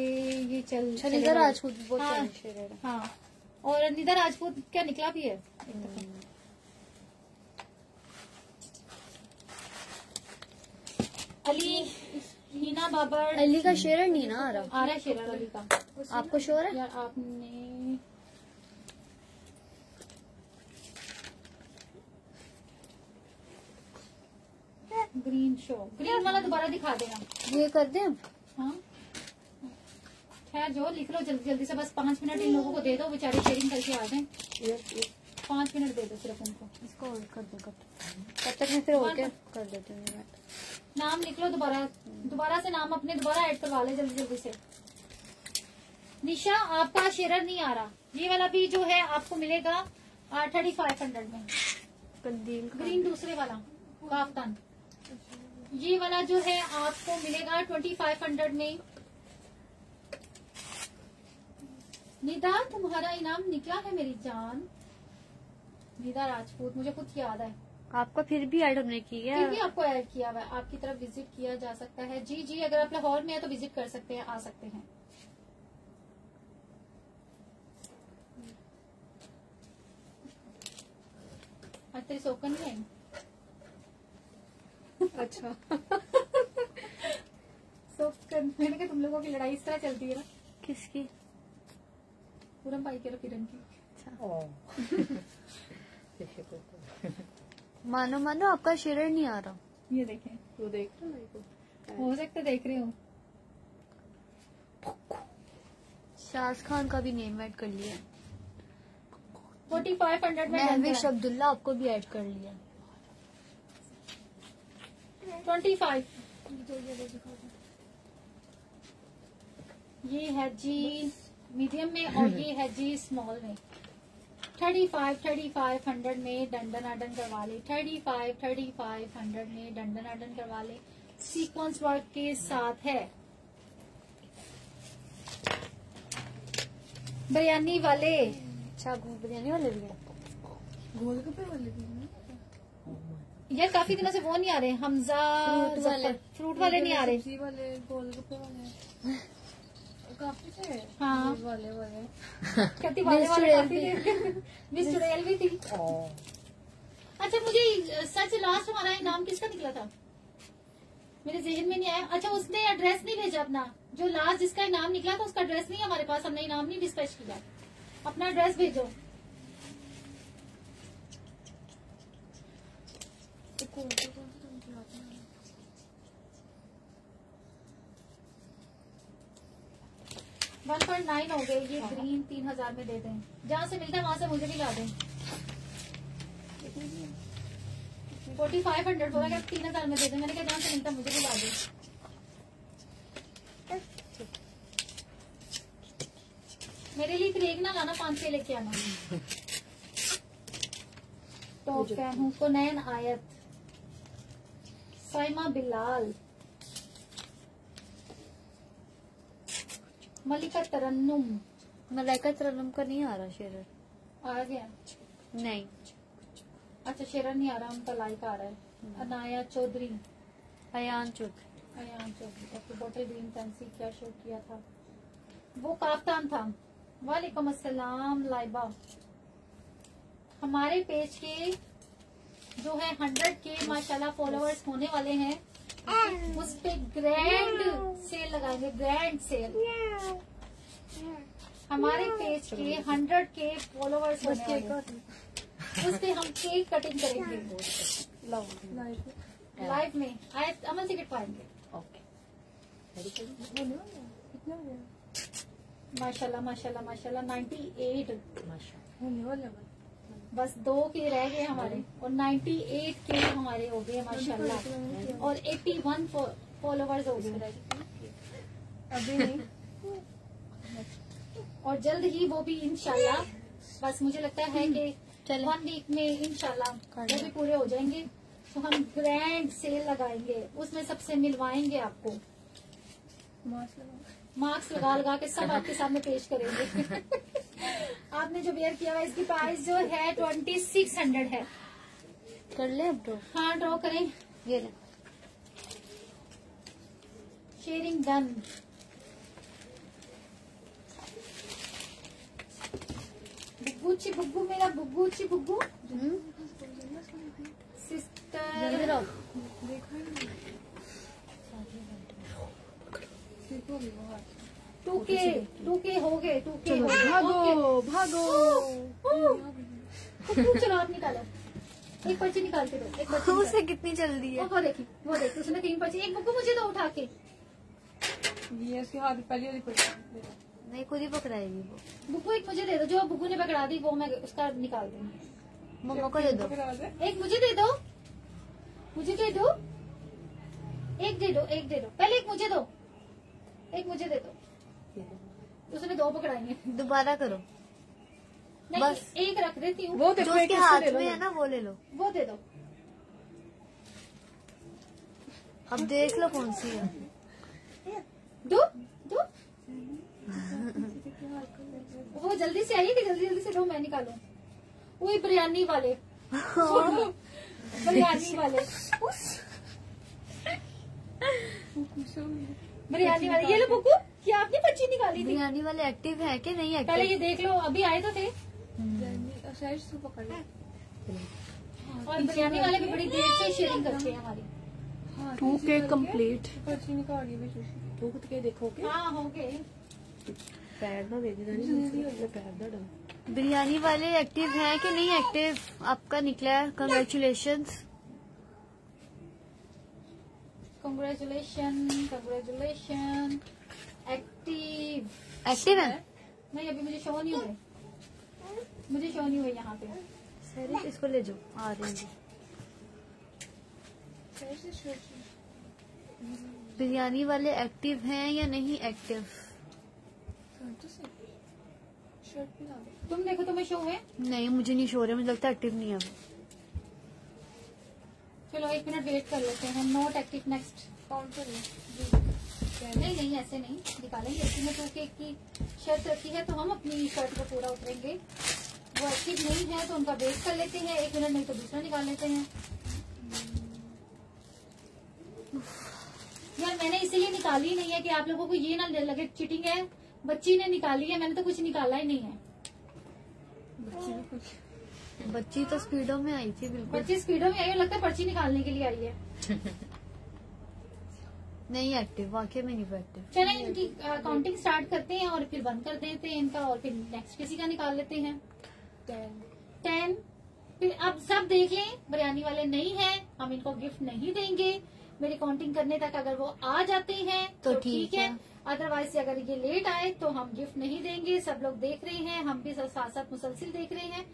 ये चल अच्छा निदा राजपूत बहुत हाँ, है। हाँ। और निदा राजपूत क्या निकला भी है? अली हीना बाबर। अली का शेर है नहीं ना आ रहा। आ रहा है शेरा अली का। आपको शोर है? यार आपने ग्रीन शो ग्रीन वाला दोबारा दिखा देना। ये कर दें अब? हाँ। खैर जो लिख लो जल्दी जल्दी से बस पाँच मिनट इन लोगों को दे दो बेचारे शेयरिंग करके आ जाए। पाँच मिनट दे दो सिर्फ़ उनको। इसको होल्ड कर दो कब तक तब तक मैं फिर कर देती हूँ? नाम लिख लो दोबारा। दोबारा से नाम अपने दोबारा ऐड करवा ले जल्दी जल्दी से। निशा आपका शेयर नहीं आ रहा। ये वाला भी जो है आपको मिलेगा थर्टी फाइव हंड्रेड में। कंदील का। ग्रीन दूसरे वाला काफ्तान। ये वाला जो है आपको मिलेगा ट्वेंटी फाइव हंड्रेड में। निदा तुम्हारा इनाम निकला है मेरी जान। निदा राजपूत मुझे कुछ याद है। आपका फिर भी ऐड हमने की फिर भी आपको ऐड किया हुआ आपकी तरफ़ विज़िट किया जा सकता है। जी जी अगर आप लाहौर में है तो विज़िट कर सकते हैं आ सकते हैं। तेरी सोकन नहीं आई अच्छा। सोकन मैंने कहा तुम लोगों की लड़ाई इस तरह चलती है ना। किसकी? पूरम भाई के किरण की। मानो मानो आपका शेयर नहीं आ रहा। ये देखें। वो देख रहे हो मेरे को? हो सकता है देख रही हूँ। शाज खान का भी नेम ऐड कर लिया। फोर्टी फाइव हंड्रेड में अब्दुल्ला आपको भी ऐड कर लिया। ट्वेंटी फाइव ये है जी मीडियम में और ये है जी स्मॉल में। Thirty five thirty five hundred में डंडन अडन करवा ले। Thirty five thirty five hundred में डंडन अडन करवा ले। सीक्वेंस वर्क के साथ है। बिरयानी वाले। अच्छा बिरयानी वाले भी हैं। गोलगप्पे वाले भी हैं। यार काफ़ी दिनों से वो नहीं आ रहे हमजा फ्रूट वाले। फ्रूट वाले नहीं आ रहे। सब्ज़ी वाले गोलगप्पे वाले। काफ़ी थे। हाँ। वाले वाले। कहती वाले मिस वाले चुड़ैल काफ़ी थे। मिस चुड़ैल भी थी। अच्छा मुझे सच लास्ट हमारा इनाम किसका निकला था? मेरे जहन में नहीं आया। अच्छा उसने एड्रेस नहीं भेजा अपना। जो लास्ट जिसका इनाम निकला था उसका एड्रेस नहीं हमारे पास। हमने इनाम नहीं डिस्पैच किया। अपना एड्रेस भेजो एक कौन सा कौन सा निकला था? वन पॉइंट नाइन हो गए ये ग्रीन तीन हज़ार में दे दें। जहाँ से मिलता है वहाँ से मुझे भी ला दें। फोर्टी फाइव हंड्रेड बोला कि आप तीन हज़ार में दे दें। मैंने कहा जहाँ से मिलता है मुझे भी ला दें। मेरे लिए फिर एक ना लाना पाँच छह लेके आना। तो क्या हूँ? कुनैन आयत। साइमा बिलाल। मलिका तरन्नुम मलाइका तरनम का नहीं आ रहा शेर? आ गया। नहीं। अच्छा शेरन नहीं आ रहा उनका लाइक आ रहा है। अनाया चौधरी। अयान चौधरी। अयान चौधरी ओके बोतल ग्रीन पेंसिल क्या शो किया था? वो काफ्तान था। वालेकुम अस्सलाम लाइबा। हमारे पेज के जो है हंड्रेड के माशाल्लाह फॉलोअर्स होने वाले हैं। उस पे ग्रैंड सेल लगाएँगे ग्रैंड सेल हमारे पेज के हंड्रेड के फॉलोअर्स होने वाले उस पे हम केक कटिंग करेंगे। लाइव में। आए अमन टिकट पाएँगे। माशाल्लाह माशाल्लाह माशाल्लाह 98 होने वाला है। बस दो के रह गए हमारे और 98 के हमारे हो गए माशाल्लाह। और 81 फॉलोवर्स हो गए। अभी नहीं। और जल्द ही वो भी इनशाला बस मुझे लगता है कि चलें। वन वीक में इंशाल्लाह वो भी पूरे हो जाएँगे। तो हम ग्रैंड सेल लगाएँगे। उसमें सबसे मिलवाएँगे आपको। मास्क मार्क्स लगा लगा के सब आपके सामने पेश करेंगे। आपने जो वेयर किया हुआ इसकी प्राइस जो है ट्वेंटी सिक्स हंड्रेड है। कर ले अब तो हाँ ड्रॉ करें। ये ले। शेयरिंग डन बुग्गू ची बुग्गू मेरा बुग्गू। ची बुग्गू सिस्टर देखो वो हाथ टू के टू के हो गए। टू के भागो। भागो चलो आप निकालो। एक पर्ची निकाल के दो एक पर्ची निकाल। उसे कितनी जल्दी है। वो देखी वो देखी उसने तीन पर्ची एक बुग्गू मुझे दो उठा के। ये इसके हाथ पहली वाली पड़ी नहीं खुद ही पकड़ाएगी वो। बुग्गू एक मुझे दे दो जो बुग्गू ने पकड़ा दी वो मैं उसका निकाल दूँगी। मम्मा को दे दो। एक मुझे दे दो। मुझे दे दो। एक दे दो एक दे दो। पहले एक मुझे दो। एक मुझे दे दो। उसने दो पकड़ाएँगे दोबारा करो। नहीं बस। एक रख देती हूँ। वो जो देखो उसके हाथ में है ना वो ले लो। वो दे दो। अब देख लो कौन सी है। दो दो। वो जल्दी से आइए कि जल्दी जल्दी से दो मैं निकालू? वही बिरयानी वाले। बिरयानी वाले। बिरयानी वाले। ये लो बुकू ये आपने बच्ची निकाली थी? बिरयानी वाले एक्टिव है कि नहीं पहले ये एक्टिव देख लो अभी आए तो थे। शायद इसको पकड़ ले और बिरयानी वाले भी बड़ी देर से शेयरिंग करते हैं हमारी। हाँ टू के कंप्लीट पर्ची निकाल दी बीच में टू के देखो हाँ हो पैर ना दे देना पैर ना डाल। बिरयानी वाले एक्टिव हैं कि नहीं एक्टिव आपका निकला है। Congratulation congratulation congratulation active active है? नहीं अभी मुझे शो नहीं हुए। मुझे शो नहीं हुए यहाँ पे। सर इसको ले जाओ। आ रहे हैं। बिरयानी वाले एक्टिव हैं या नहीं एक्टिव दे। तुम देखो तुम्हें शो है? नहीं मुझे नहीं शो रहे मुझे लगता है एक्टिव नहीं है चलो एक मिनट वेट कर लेते हैं। नोट एक्टिव नेक्स्ट काउंट कर लो नहीं नहीं ऐसे नहीं। निकालेंगे। ऐसे में तो केक की शर्ट रखी है तो हम अपनी शर्ट को पूरा उतरेंगे। वो एक्टिव नहीं है तो उनका वेट कर लेते हैं एक मिनट नहीं तो दूसरा निकाल लेते हैं। यार मैंने इसीलिए निकाली नहीं है कि आप लोगों को ये ना लगे चिटिंग है। बच्ची ने निकाली है मैंने तो कुछ निकाला ही नहीं है। बच्ची तो स्पीडो में आई थी बिल्कुल। बच्ची स्पीडो में आई लगता है पर्ची निकालने के लिए आई है। नहीं एक्टिव वाकई में नहीं एक्टिव चलें इनकी काउंटिंग स्टार्ट करते हैं और फिर बंद कर देते हैं इनका और फिर नेक्स्ट किसी का निकाल लेते हैं। टेन फिर अब सब देख लें बिरयानी वाले नहीं है हम इनको गिफ्ट नहीं देंगे। मेरी काउंटिंग करने तक अगर वो आ जाते हैं तो तो ठीक है। है। अदरवाइज़ अगर ये लेट आए तो हम गिफ्ट नहीं देंगे। सब लोग देख रहे हैं हम भी साथ साथ मुसलसिल देख रहे हैं।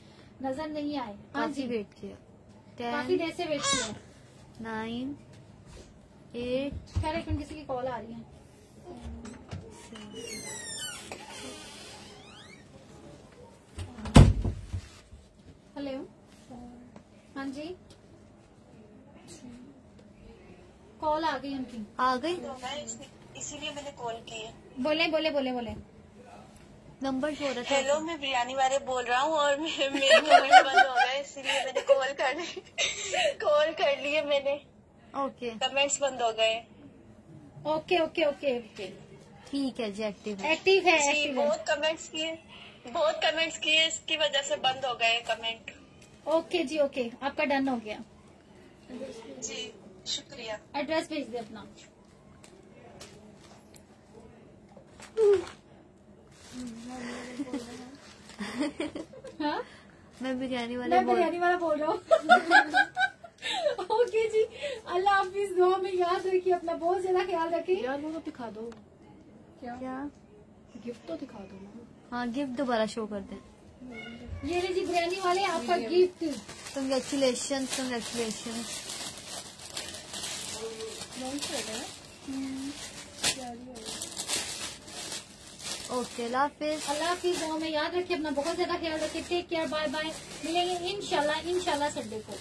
नज़र नहीं आए। हाँ जी। वेट किया। काफ़ी देर से वेट किया। नाइन एट खैर एक मिनट किसी की कॉल आ रही है। हेलो हाँ जी। कॉल आ गई उनकी। आ गई? इसीलिए मैंने कॉल की है बोले बोले बोले बोले। नंबर शो रहा हेलो मैं बिरयानी वाले बोल रहा हूँ और मे- मेरे कमेंट बंद हो गए इसीलिए मैंने कॉल कर ली। कॉल कर लिए मैंने। ओके कमेंट्स बंद हो गए। ओके ओके ओके ओके ठीक है जी एक्टिव है। एक्टिव है जी बहुत कमेंट्स किए। बहुत कमेंट्स किए इसकी वजह से बंद हो गए कमेंट ओके जी ओके आपका डन हो गया. जी शुक्रिया। एड्रेस भेज दे अपना. हाँ? मैं बिरयानी वाले मैं बिरयानी वाला बोल रहा हूँ. ओके जी अल्लाह हाफिज दुआ में याद रखिए अपना बहुत ज़्यादा ख्याल रखिए यार वो तो दिखा दो। क्या? क्या? गिफ्ट तो दिखा दो। हाँ गिफ्ट दोबारा शो कर दें। ये लीजिए बिरयानी वाले आपका गिफ्ट। कंग्रेचुलेशन कंग्रेचुलेशन ओके अल्लाह हाफिज। अल्लाह हाफिज दुआ में याद रखिए अपना बहुत ज़्यादा ख्याल रखिए। टेक केयर बाय बाय मिलेंगे इंशाल्लाह इंशाल्लाह संडे को।